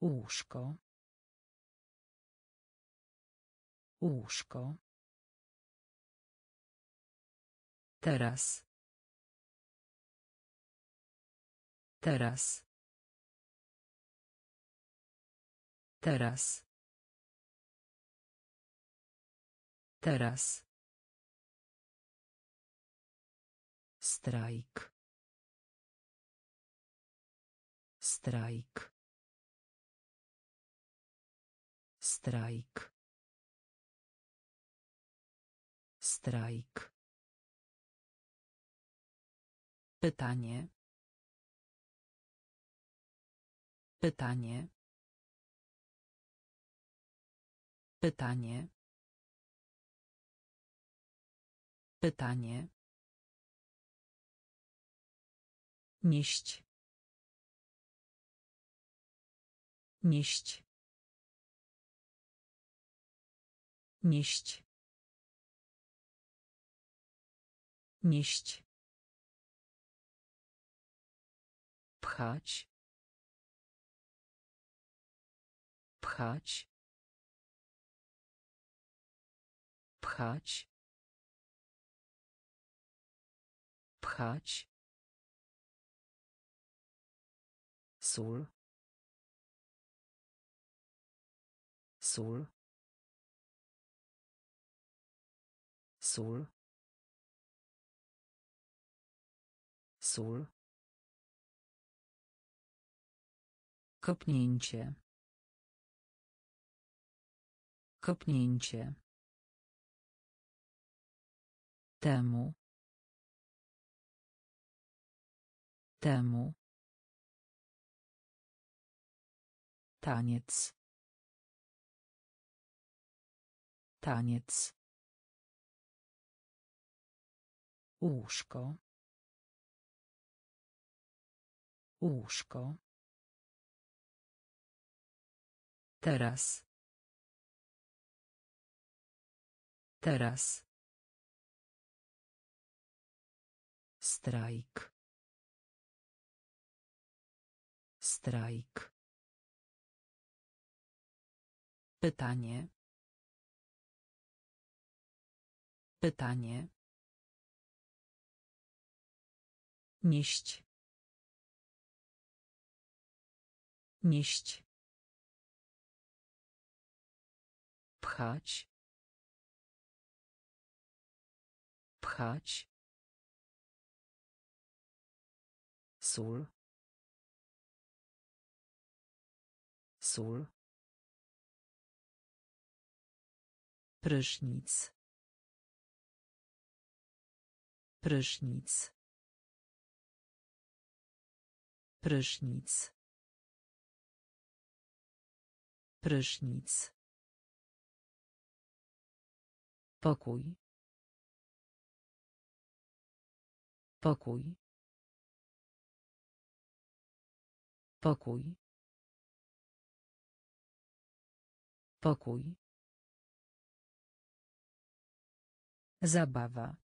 Łóżko. Łóżko. Teraz. Teraz. Teraz. Teraz. Strajk. Strajk. Strajk. Strajk. Pytanie. Pytanie. Pytanie. Pytanie. Nieść. Nieść. Nieść. Nieść. Pchać. Pchać. Pchać. Pchać. Sól. Sól. Sól. Sól. Kopnięcie. Kopnięcie. Temu. Temu. Taniec. Taniec. Łóżko. Łóżko. Teraz. Teraz. Strajk. Strajk. Pytanie. Pytanie. Nieść. Nieść. Pchać. Pchać. Sól. Sól. Prysznic. Prysznic. Prysznic. Prysznic. Pokój. Pokój. Pokój. Pokój. Zabawa.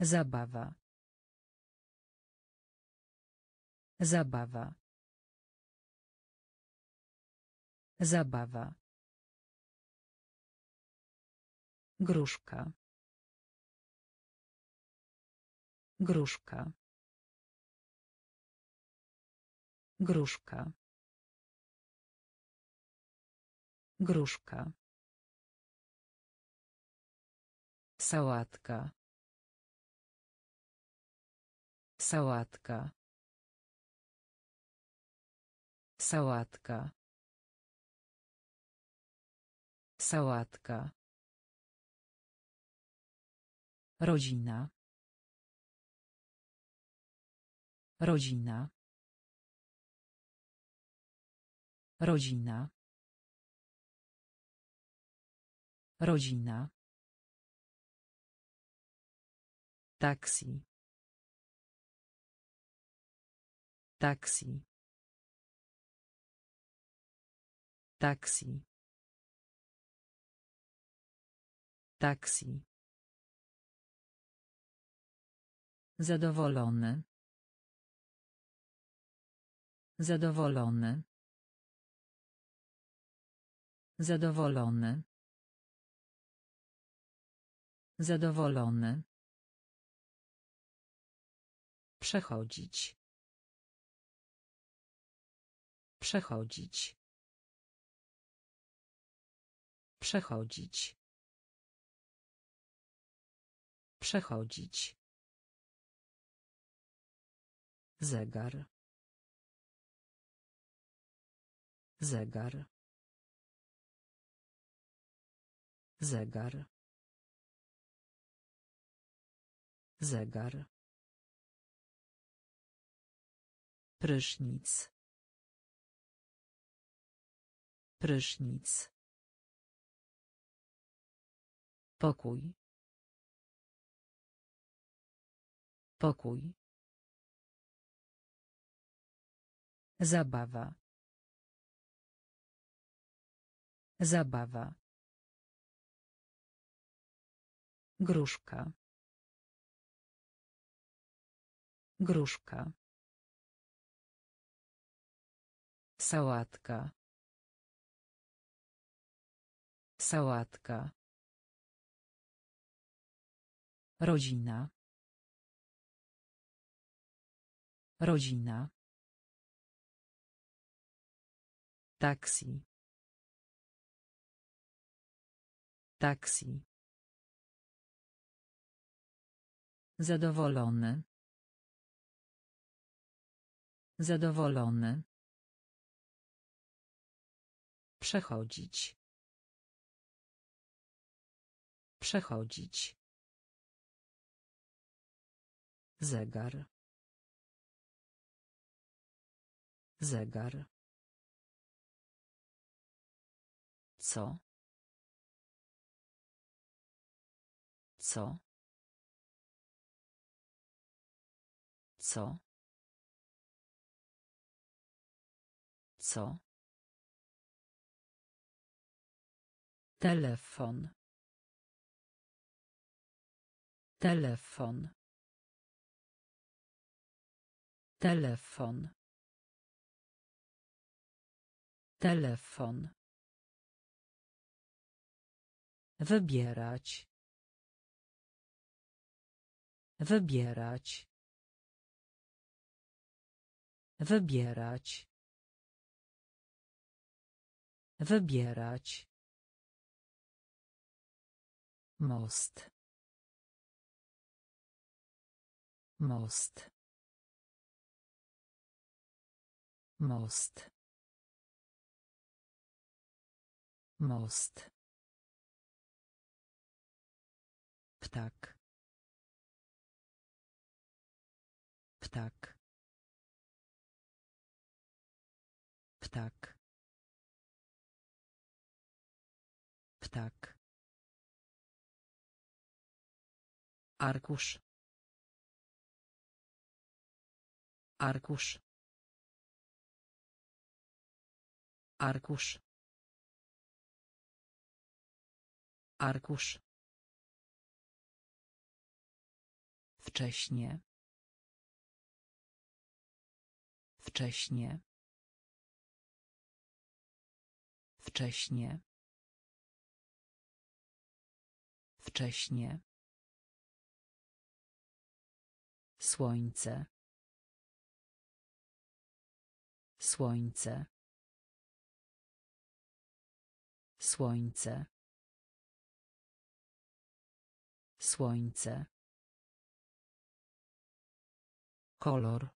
Zabawa. Zabawa. Zabawa. Gruszka. Gruszka. Gruszka. Gruszka. Sałatka. Sałatka. Sałatka. Sałatka. Rodzina. Rodzina. Rodzina. Rodzina. Taksi. Taksi. Taksi. Taksi. Zadowolony. Zadowolony. Zadowolony. Zadowolony. Przechodzić. Przechodzić. Przechodzić. Przechodzić. Zegar. Zegar. Zegar. Zegar. Prysznic. Prysznic. Pokój. Pokój. Zabawa. Zabawa. Gruszka. Gruszka. Sałatka. Sałatka. Rodzina. Rodzina. Taksi. Taksi. Zadowolony. Zadowolony. Przechodzić. Przechodzić. Zegar. Zegar. Co? Co? Co? Co? Telefon. Telefon. Telefon. Telefon. Wybierać. Wybierać. Wybierać. Wybierać. Most. Most. Most. Most. Ptak. Ptak. Ptak. Ptak. Arkusz. Arkusz. Arkusz. Arkusz. Wcześnie. Wcześnie. Wcześnie. Wcześnie. Słońce. Słońce. Słońce. Słońce. Kolor.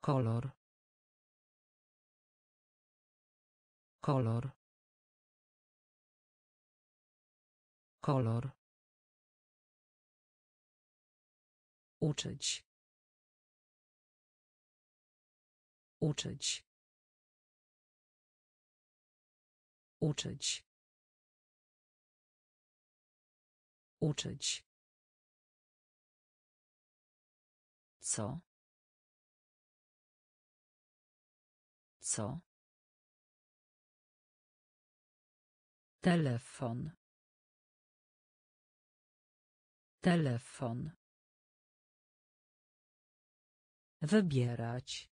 Kolor. Kolor. Kolor. Uczyć. Uczyć. Uczyć. Uczyć. Co? Co? Telefon. Telefon. Wybierać.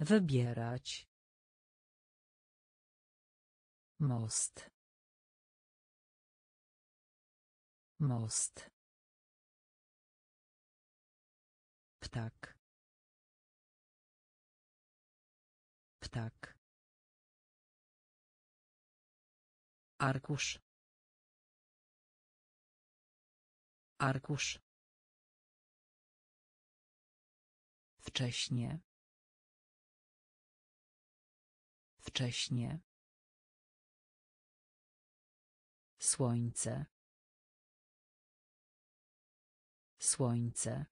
Wybierać. Most. Most. Ptak. Ptak. Arkusz. Arkusz. Wcześnie. Wcześnie. Słońce. Słońce.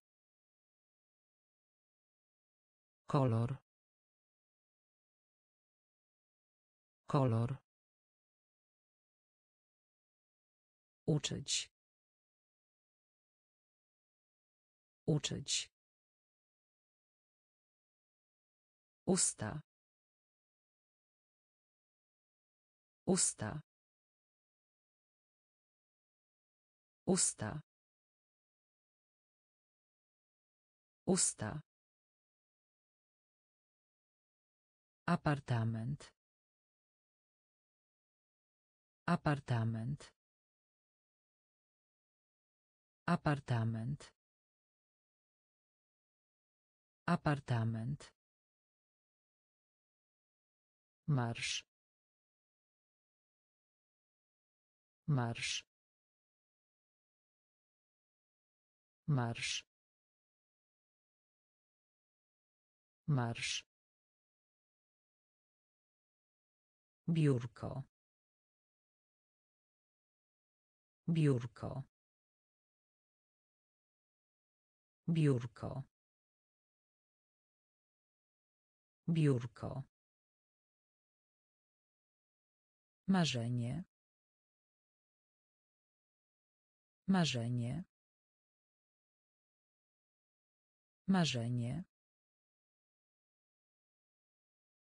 Kolor. Kolor. Uczyć. Uczyć. Usta. Usta. Usta. Usta. Apartament. Apartament. Apartament. Apartament. Marsz. Marsz. Marsz. Marsz. Biurko. Biurko. Biurko. Biurko. Marzenie. Marzenie. Marzenie.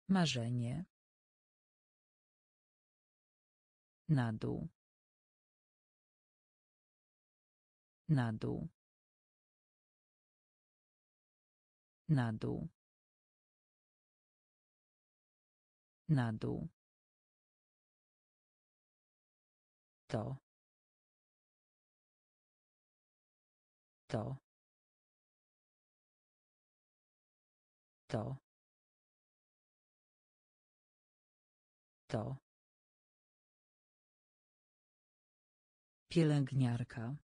Marzenie. Na dół. Na dół. Na dół. Na dół. To. To. To. Pielęgniarka.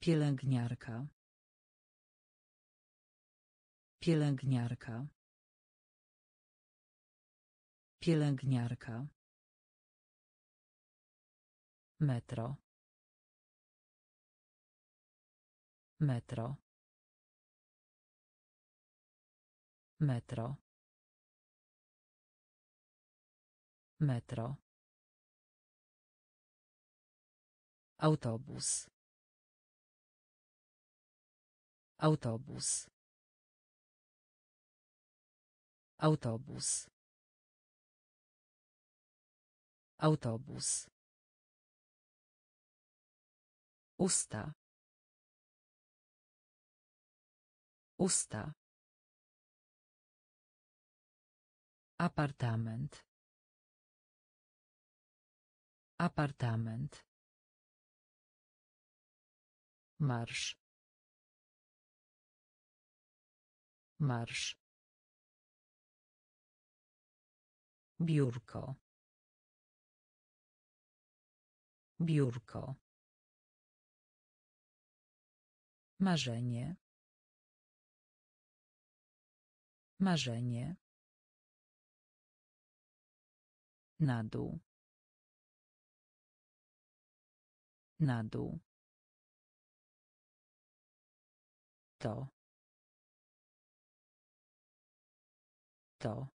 Pielęgniarka. Pielęgniarka. Pielęgniarka. Metro. Metro. Metro. Metro. Autobus. Autobus. Autobus. Autobus. Usta. Usta. Apartament. Apartament. Marsz. Marsz. Biurko. Biurko. Marzenie. Marzenie. Na dół. Na dół. To. To.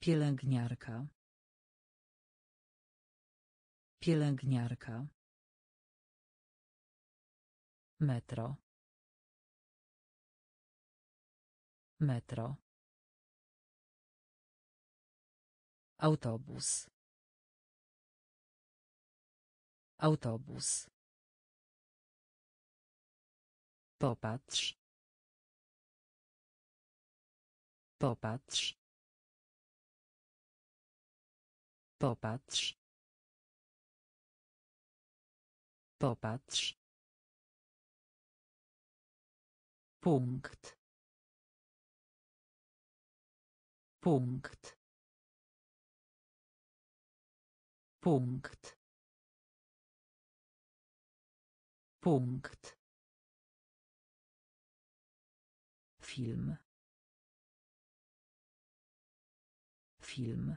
Pielęgniarka. Pielęgniarka. Metro. Metro. Autobus. Autobus. Popatrz. Popatrz. Popatrz. Popatrz. Punkt. Punkt. Punkt. Punkt. Film. Film.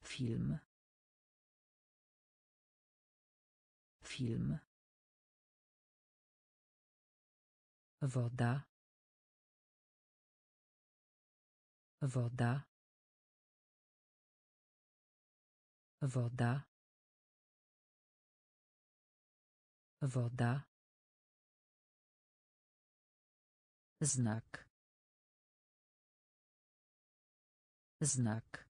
Film. Film. Woda. Woda. Woda. Woda. Znak. Znak.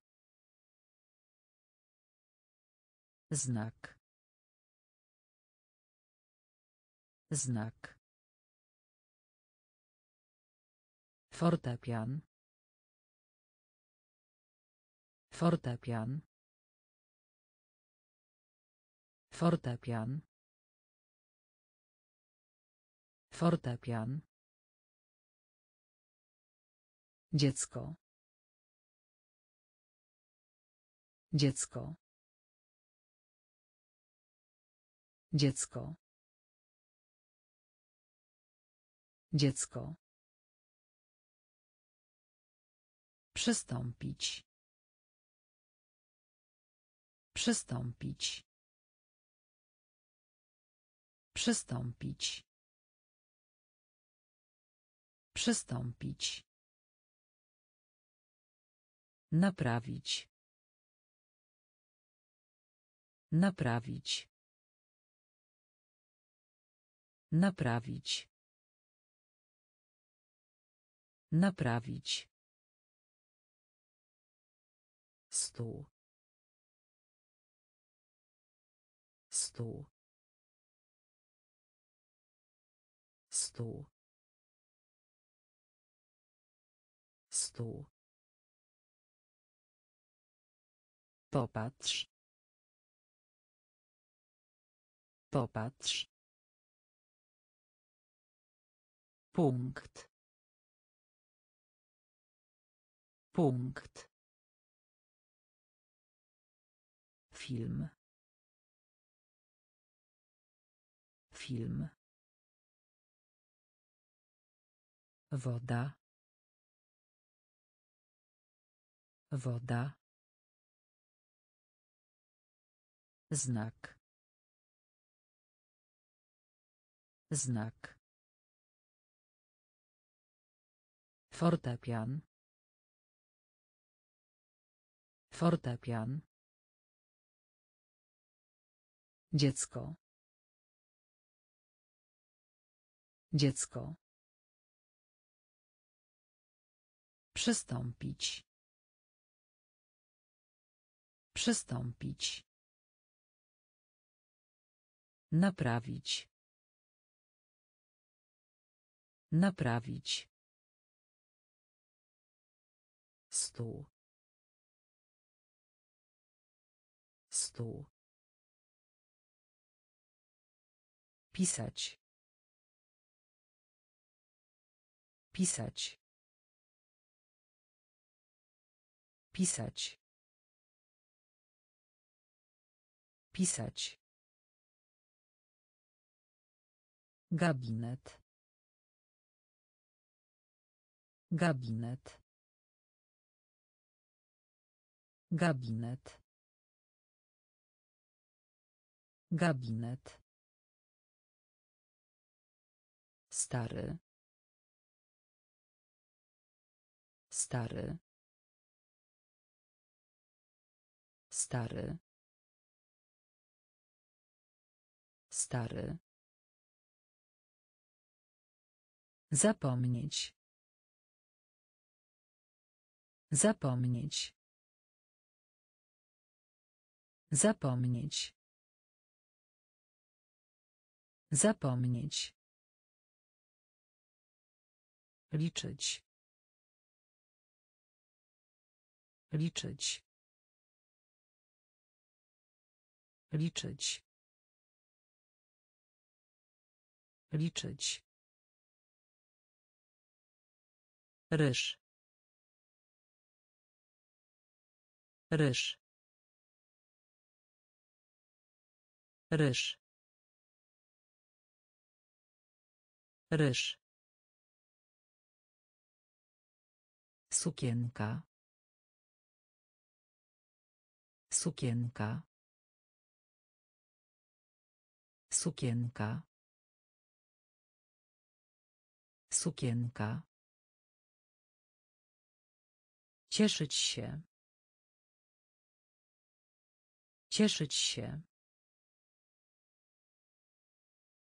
Znak. Znak. Fortepian. Fortepian. Fortepian. Fortepian. Dziecko. Dziecko. Dziecko. Dziecko. Przystąpić. Przystąpić. Przystąpić. Przystąpić. Naprawić. Naprawić. Naprawić. Naprawić. Stół. Stół. Stół. Stół. Popatrz. Popatrz. Punkt. Punkt. Film. Film. Woda. Woda. Znak. Znak. Fortepian. Fortepian. Dziecko. Dziecko. Przystąpić. Przystąpić. Naprawić. Naprawić. Stół. Stół. Pisać. Pisać. Pisać. Pisać. Gabinet. Gabinet. Gabinet. Gabinet. Stary. Stary. Stary. Stary. Zapomnieć. Zapomnieć. Zapomnieć. Zapomnieć. Liczyć. Liczyć. Liczyć. Liczyć. Ryż. Ryż. Ryż. Ryż. Sukienka. Sukienka. Sukienka. Sukienka. Cieszyć się. Cieszyć się.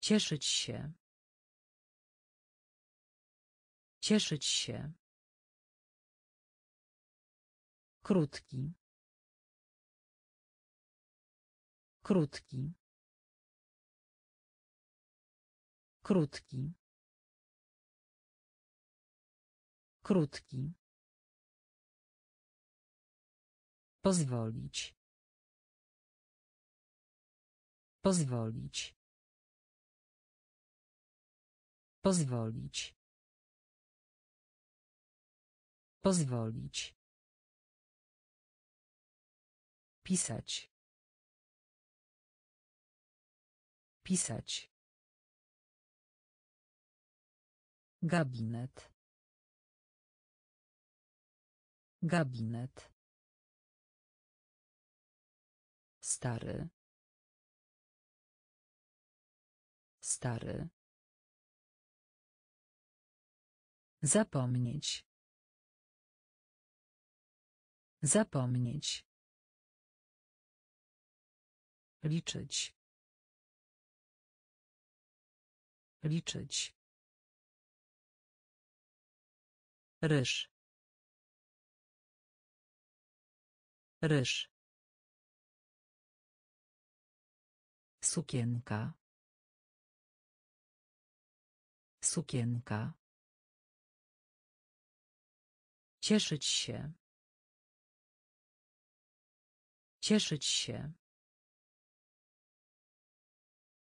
Cieszyć się. Cieszyć się. Krótki. Krótki. Krótki. Krótki. Pozwolić. Pozwolić. Pozwolić. Pozwolić. Pisać. Pisać. Gabinet. Gabinet. Stary. Stary. Zapomnieć. Zapomnieć. Liczyć. Liczyć. Ryż. Ryż. Sukienka. Sukienka. Cieszyć się. Cieszyć się.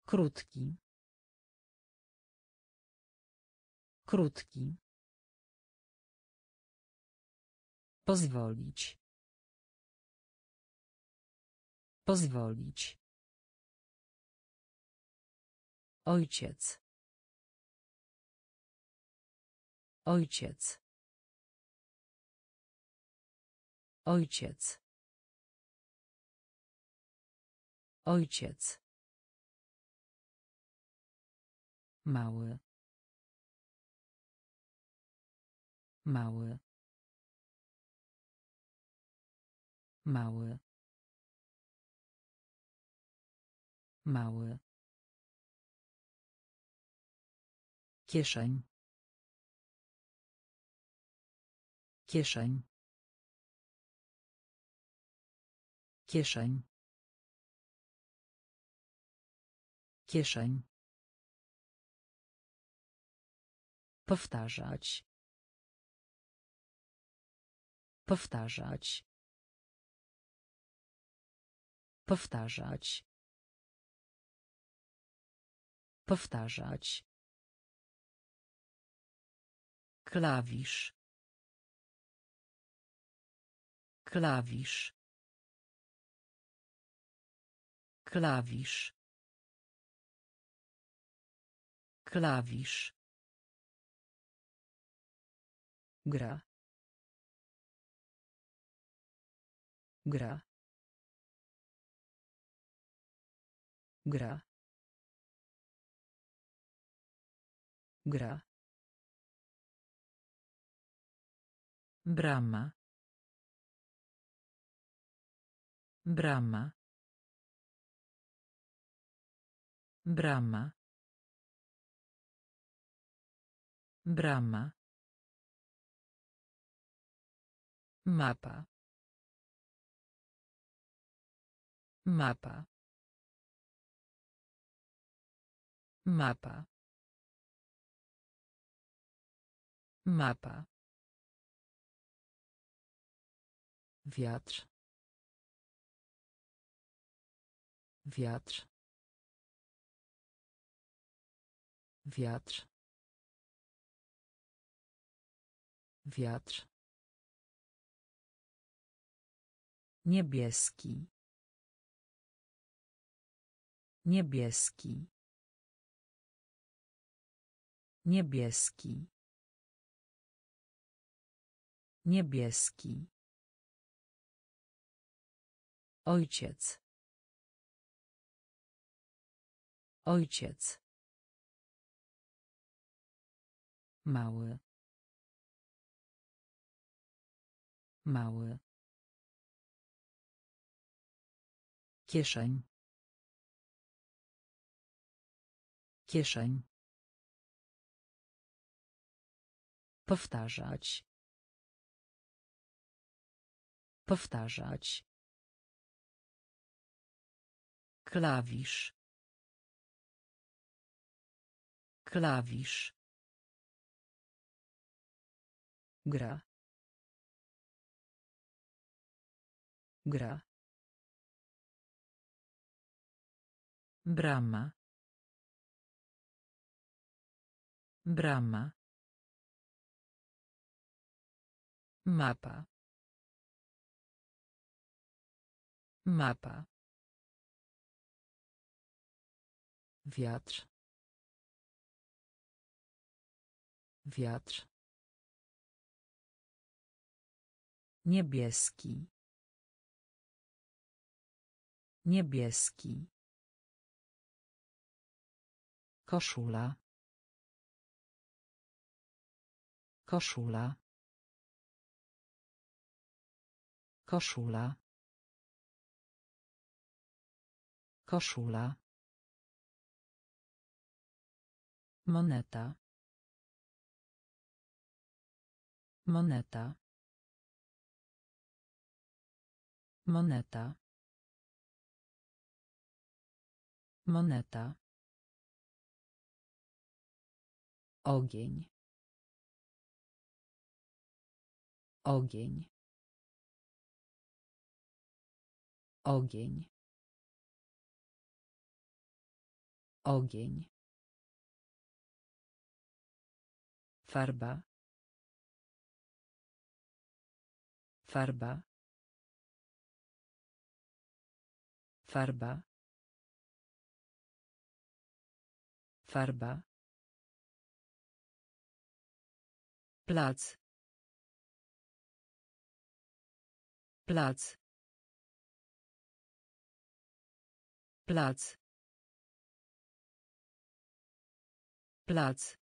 Krótki. Krótki. Pozwolić. Pozwolić. Ojciec. Ojciec. Ojciec. Ojciec. Mały. Mały. Mały. Mały. Kieszeń. Kieszeń. Kieszeń. Kieszeń. Powtarzać. Powtarzać. Powtarzać. Powtarzać. Klawisz. Klawisz. Klawisz. Klawisz. Gra. Gra. Gra. Gra. Brama. Brama. Brama. Brama. Mapa. Mapa. Mapa. Mapa. Wiatr. Wiatr. Wiatr. Wiatr. Niebieski. Niebieski. Niebieski. Niebieski. Ojciec. Ojciec. Mały. Mały. Kieszeń. Kieszeń. Powtarzać. Powtarzać. Klawisz. Klawisz. Gra. Gra. Brama. Brama. Mapa. Mapa. Wiatr. Wiatr. Niebieski. Niebieski. Koszula. Koszula. Koszula. Koszula. Moneta. Moneta. Moneta. Moneta. Ogień. Ogień. Ogień. Ogień. Farba. Farba. Farba. Farba. Plac. Plac. Plac. Plac.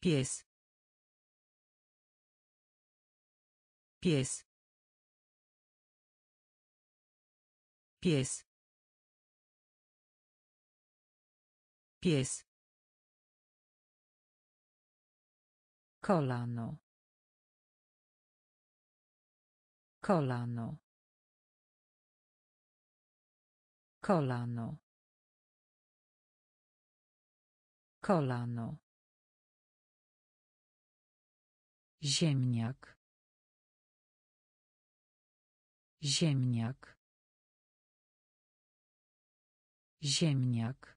Pies. Pies. Pies. Pies. Kolano. Kolano. Kolano. Kolano. Ziemniak. Ziemniak. Ziemniak.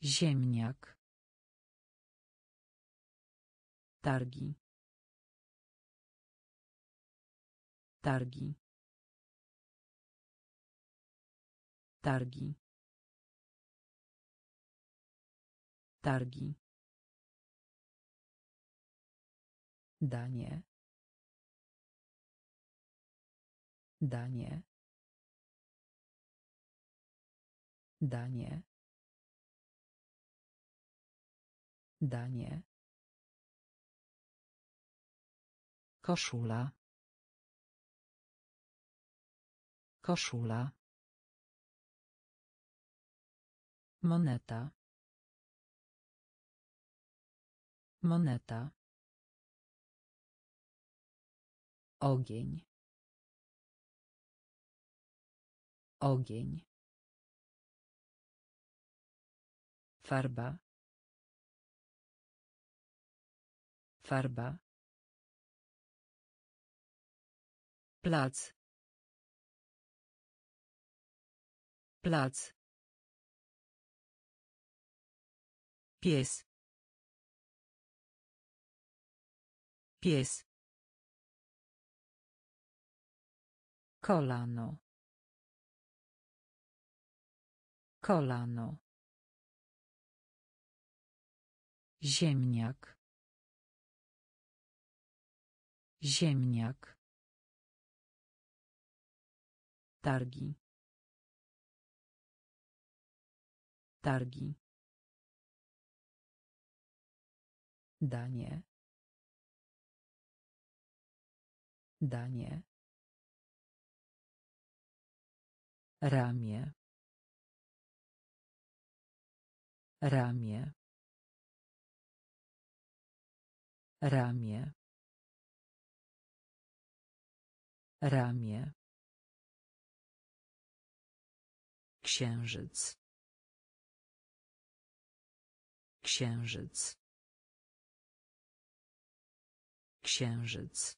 Ziemniak. Targi. Targi. Targi. Targi. Danie. Danie. Danie. Danie. Koszula. Koszula. Moneta. Moneta. Ogień. Ogień. Farba. Farba. Plac. Plac. Pies. Pies. Kolano. Kolano. Ziemniak. Ziemniak. Targi. Targi. Danie. Danie. Ramię. Ramię. Ramię. Ramię. Księżyc. Księżyc. Księżyc.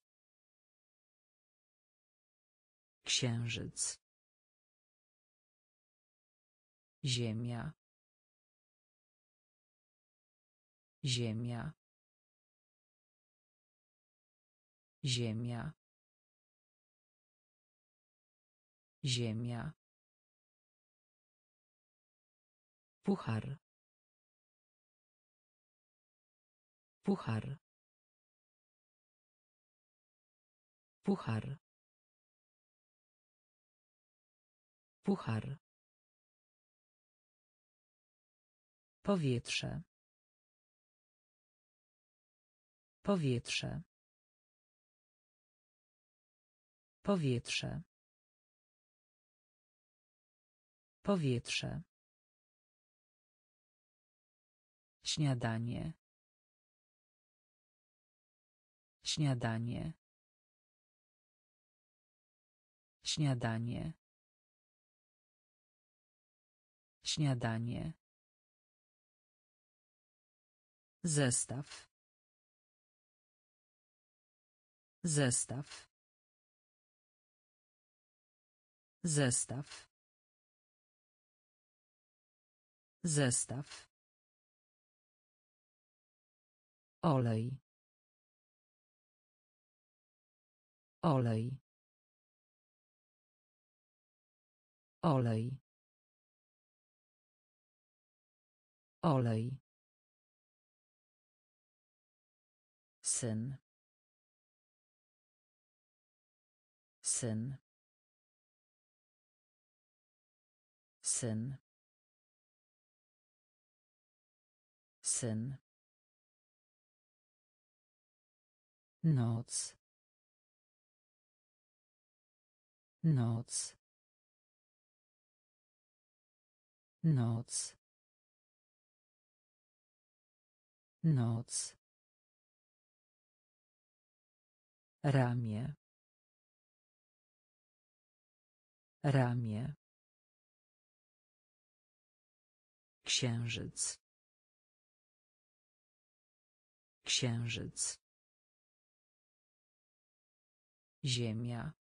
Księżyc. Ziemia. Ziemia. Ziemia. Ziemia. Puchar. Puchar. Puchar. Puchar. Powietrze. Powietrze. Powietrze. Powietrze. Śniadanie. Śniadanie. Śniadanie. Śniadanie. Zestaw. Zestaw. Zestaw. Zestaw. Olej. Olej. Olej. Olej. Syn. Syn. Syn. Syn. Noc. Noc. Noc. Noc. Ramię. Ramię. Księżyc. Księżyc. Ziemia.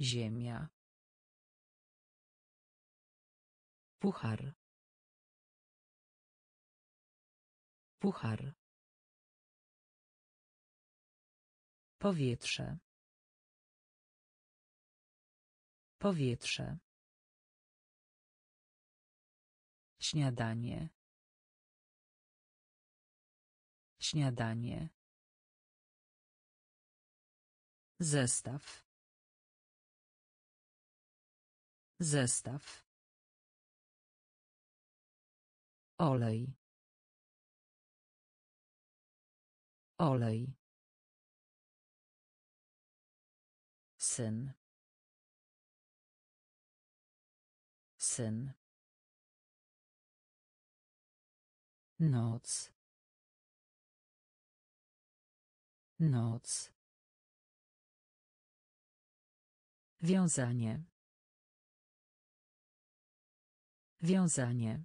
Ziemia. Puchar. Puchar. Powietrze. Powietrze. Śniadanie. Śniadanie. Zestaw. Zestaw. Olej. Olej. Syn. Syn. Noc. Noc. Wiązanie. Wiązanie.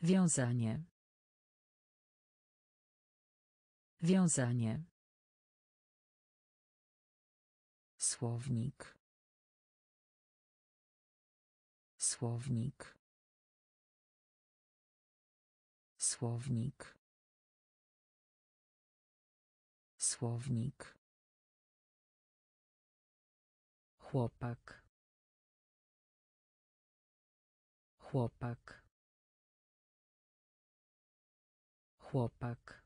Wiązanie. Wiązanie. Słownik. Słownik. Słownik. Słownik. Chłopak. Chłopak. Chłopak.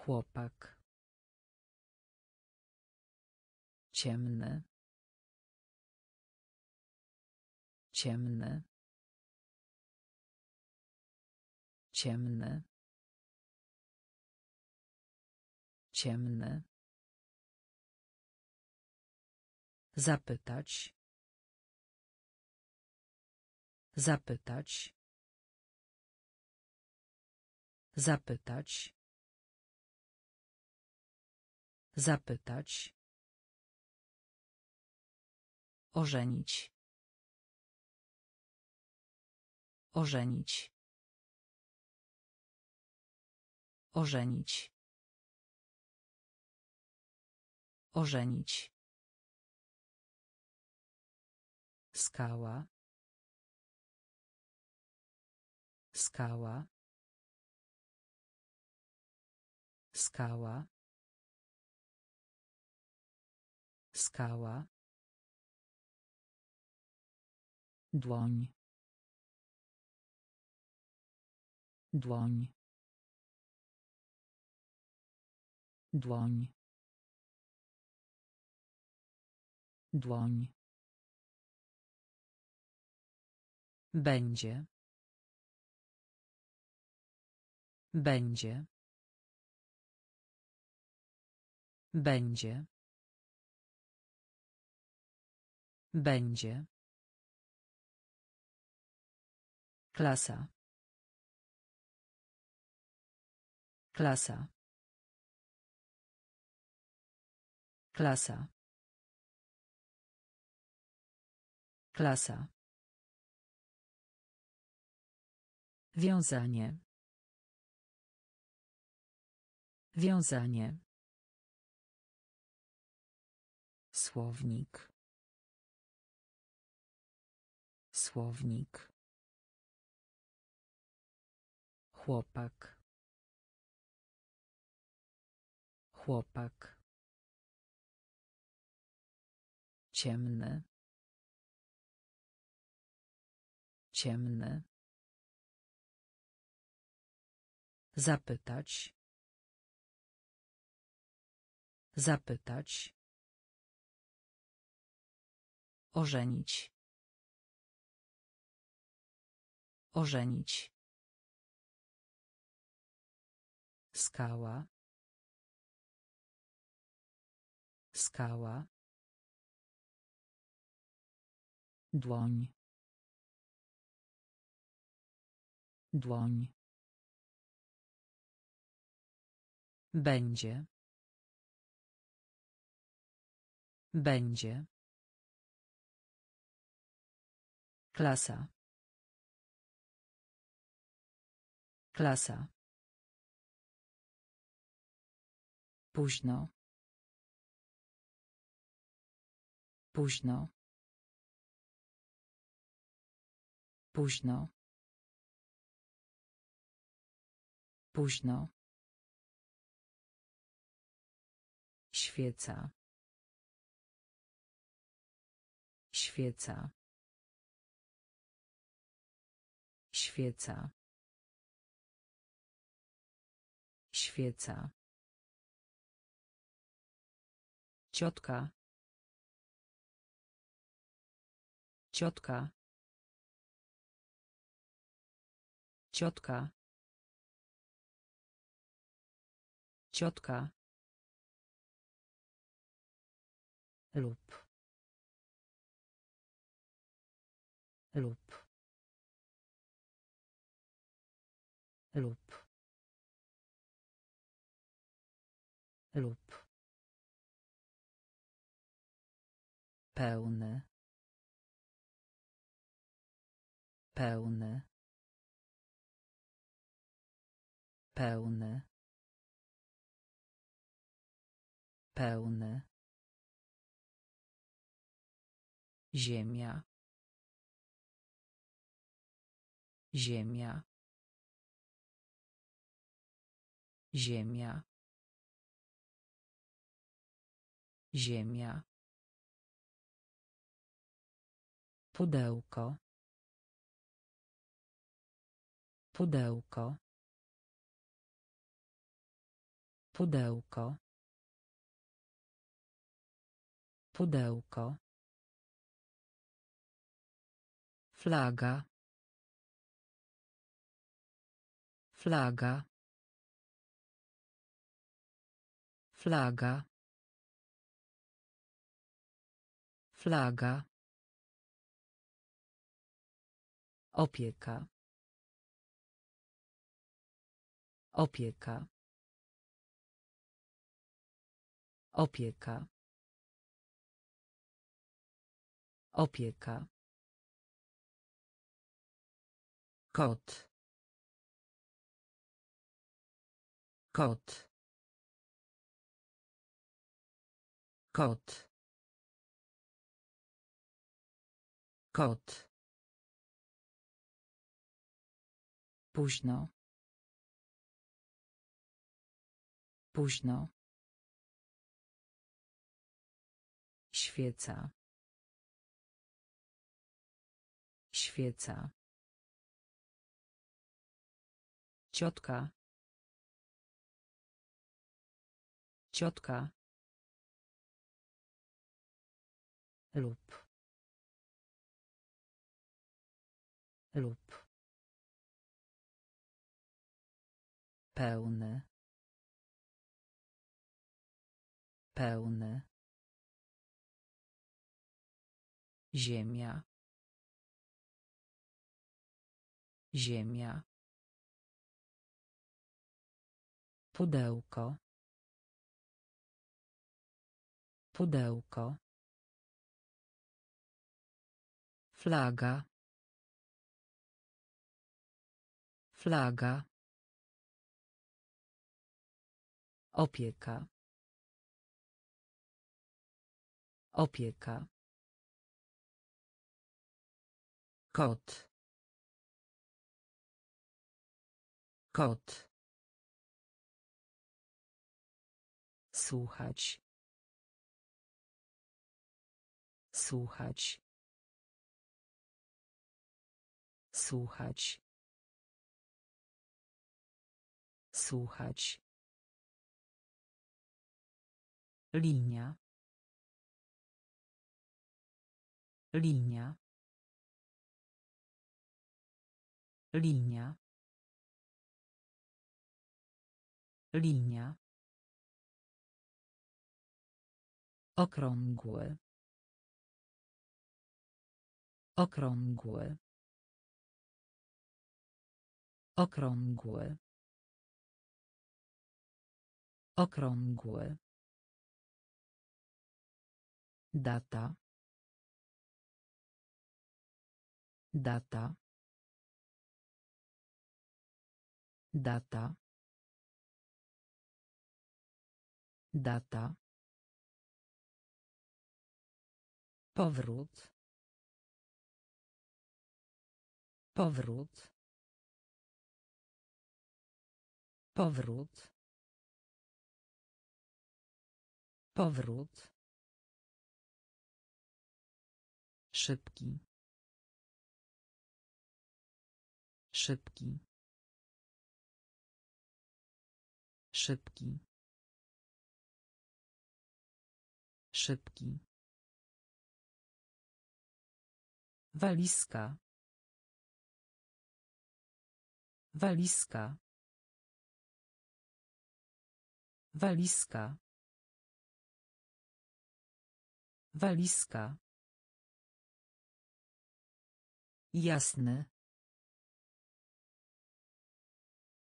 Chłopak. Ciemny. Ciemny. Ciemny. Ciemny. Zapytać. Zapytać. Zapytać. Zapytać. Ożenić. Ożenić. Ożenić. Ożenić. Skała. Skała. Skała. Skała. Dłoń. Dłoń. Dłoń. Dłoń. Będzie. Będzie. Będzie. Będzie. Klasa. Klasa. Klasa. Klasa. Wiązanie. Wiązanie. Słownik. Słownik. Chłopak. Chłopak. Ciemny. Ciemny. Zapytać. Zapytać. Ożenić. Ożenić. Skała. Skała. Dłoń. Dłoń. Będzie. Będzie. Klasa. Klasa. Późno. Późno. Późno. Późno. Świeca. Świeca. Świeca. Świeca. Ciotka. Ciotka. Ciotka. Ciotka. lub lub lub lub pełny pełny pełny pełny Ziemia. Ziemia. Ziemia. Ziemia. Pudełko. Pudełko. Pudełko. Pudełko. Flaga. Flaga. Flaga. Flaga. Opieka. Opieka. Opieka. Opieka. Kot. Kot. Kot. Kot. Późno. Późno. Świeca. Świeca. Ciotka. Ciotka. lub lub pełny pełny ziemia ziemia pudełko pudełko Flaga. Flaga. Opieka. Opieka. Kot. Kot. Słuchać. Słuchać. Słuchać. Słuchać. Linia. Linia. Linia. Linia. Okrągły. Okrągły. Okrągły. Okrągły. Data. Data. Data. Data. Powrót. Powrót. Powrót. Powrót. Szybki. Szybki. Szybki. Szybki. Walizka. Walizka. Walizka. Walizka. Jasny.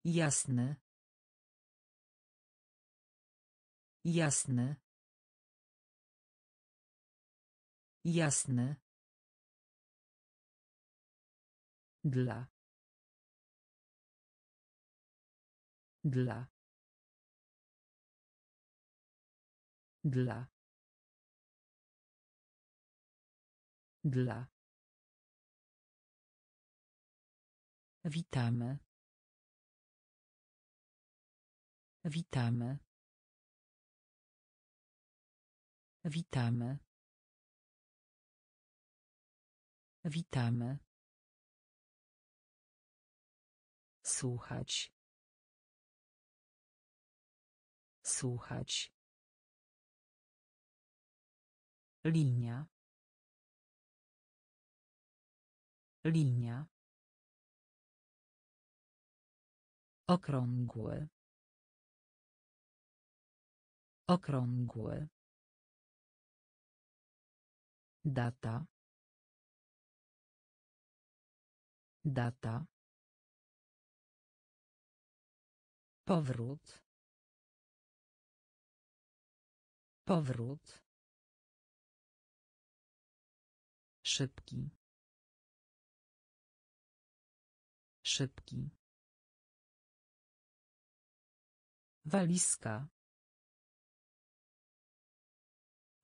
Jasny. Jasny. Jasny. Dla. Dla. Dla. Dla. Witamy. Witamy. Witamy. Witamy. Słuchać. Słuchać. Linia. Linia. Okrągły. Okrągły. Data. Data. Powrót. Powrót. Szybki. Szybki. Walizka.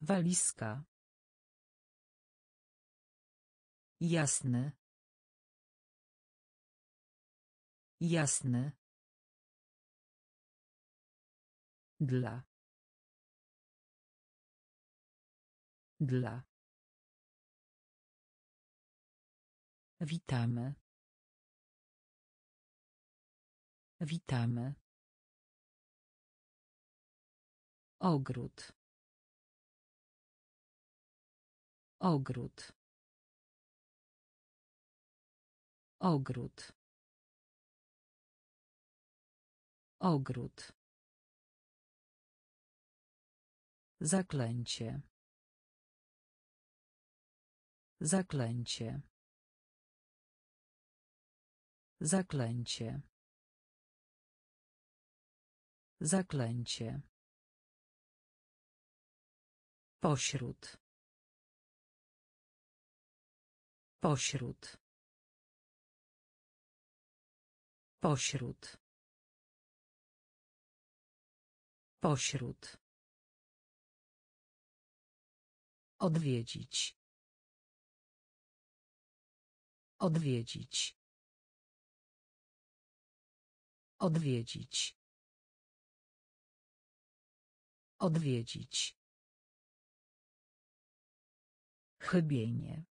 Walizka. Jasny. Jasny. Dla. Dla. Witamy. Witamy. Ogród. Ogród. Ogród. Ogród. Zaklęcie. Zaklęcie. Zaklęcie. Zaklęcie. Pośród. Pośród. Pośród. Pośród. Odwiedzić. Odwiedzić. Odwiedzić. Odwiedzić. Chybienie.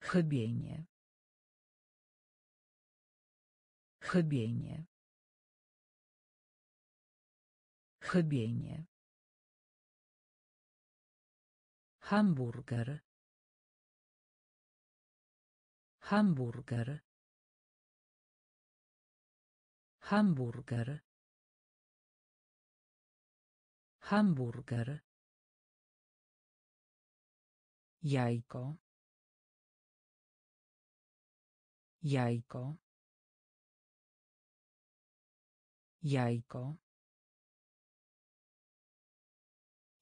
Chybienie. Chybienie. Chybienie. Hamburger. Hamburger. Hamburger. Hamburger. Jajko. Jajko. Jajko.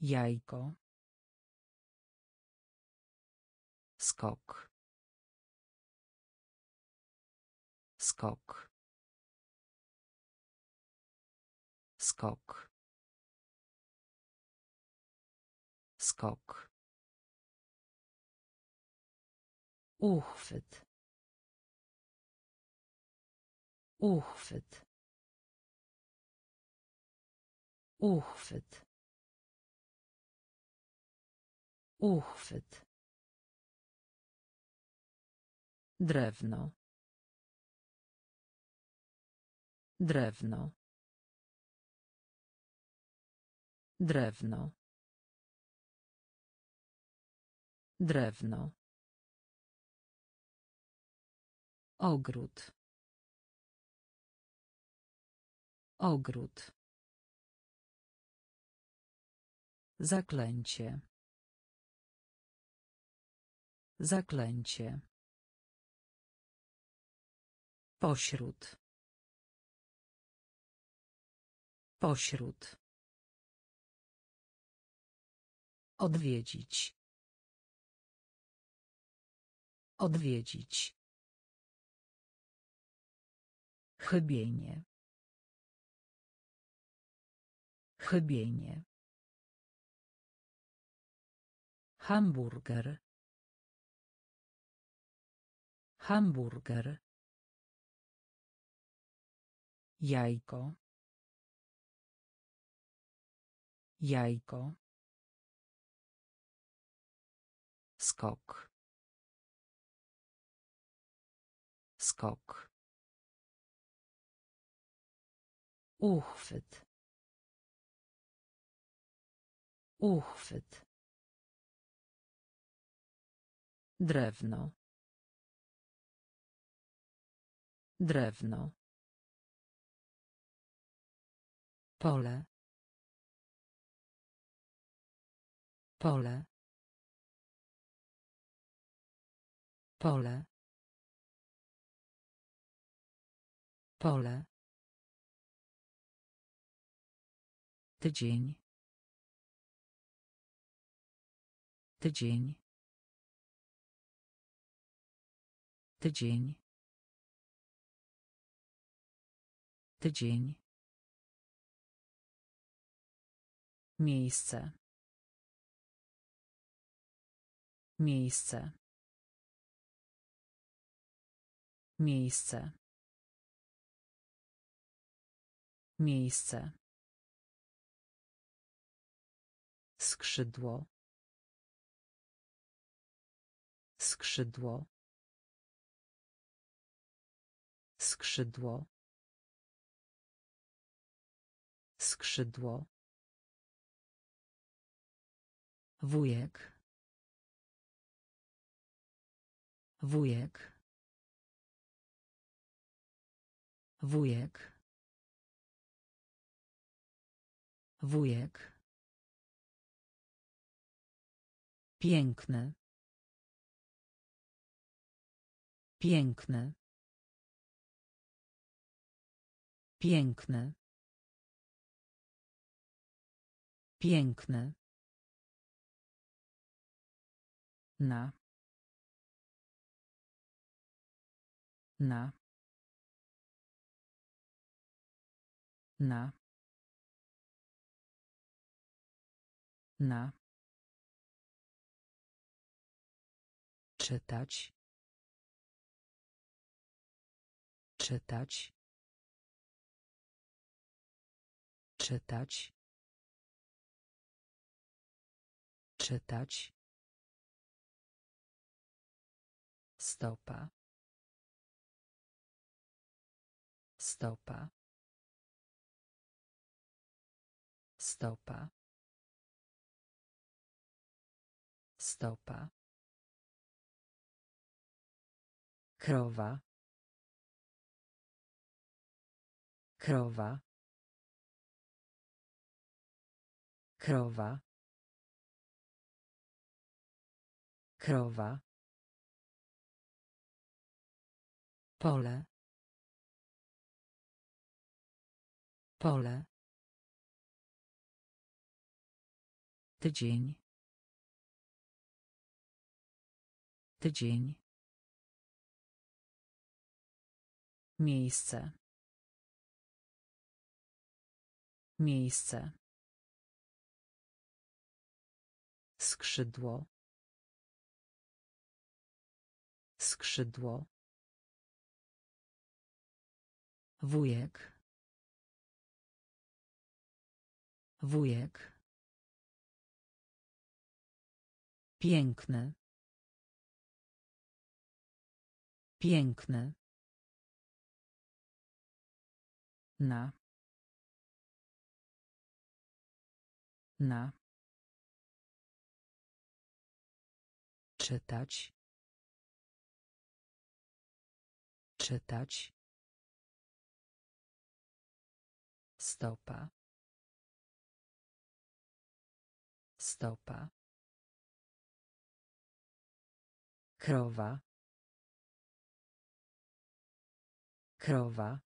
Jajko. Skok. Skok. Skok. Skok. Uchwyt. Uchwyt. Uchwyt. Uchwyt. Drewno. Drewno. Drewno. Drewno. Ogród. Ogród. Zaklęcie. Zaklęcie. Pośród. Pośród. Odwiedzić. Odwiedzić. Chybienie. Chybienie. Hamburger. Hamburger. Jajko. Jajko. Skok. Skok. Uchwyt. Uchwyt. Drewno. Drewno. Pole. Pole. Pole. Pole. Tydzień. Tydzień. Tydzień. Tydzień. Miejsce. Miejsce. Miejsce. Miejsce. Skrzydło. Skrzydło. Skrzydło. Skrzydło. Wujek. Wujek. Wujek. Wujek. Piękny. Piękny. Piękny. Piękny. Na. Na. Na. Na. Czytać. Czytać. Czytać. Czytać. Stopa. Stopa. Stopa. Stopa. Krowa. Krowa. Krowa. Krowa. Pole. Pole. Tydzień. Tydzień. Miejsce. Miejsce. Skrzydło. Skrzydło. Wujek. Wujek. Piękny. Piękny. Na. Na. Czytać. Czytać. Stopa. Stopa. Krowa. Krowa.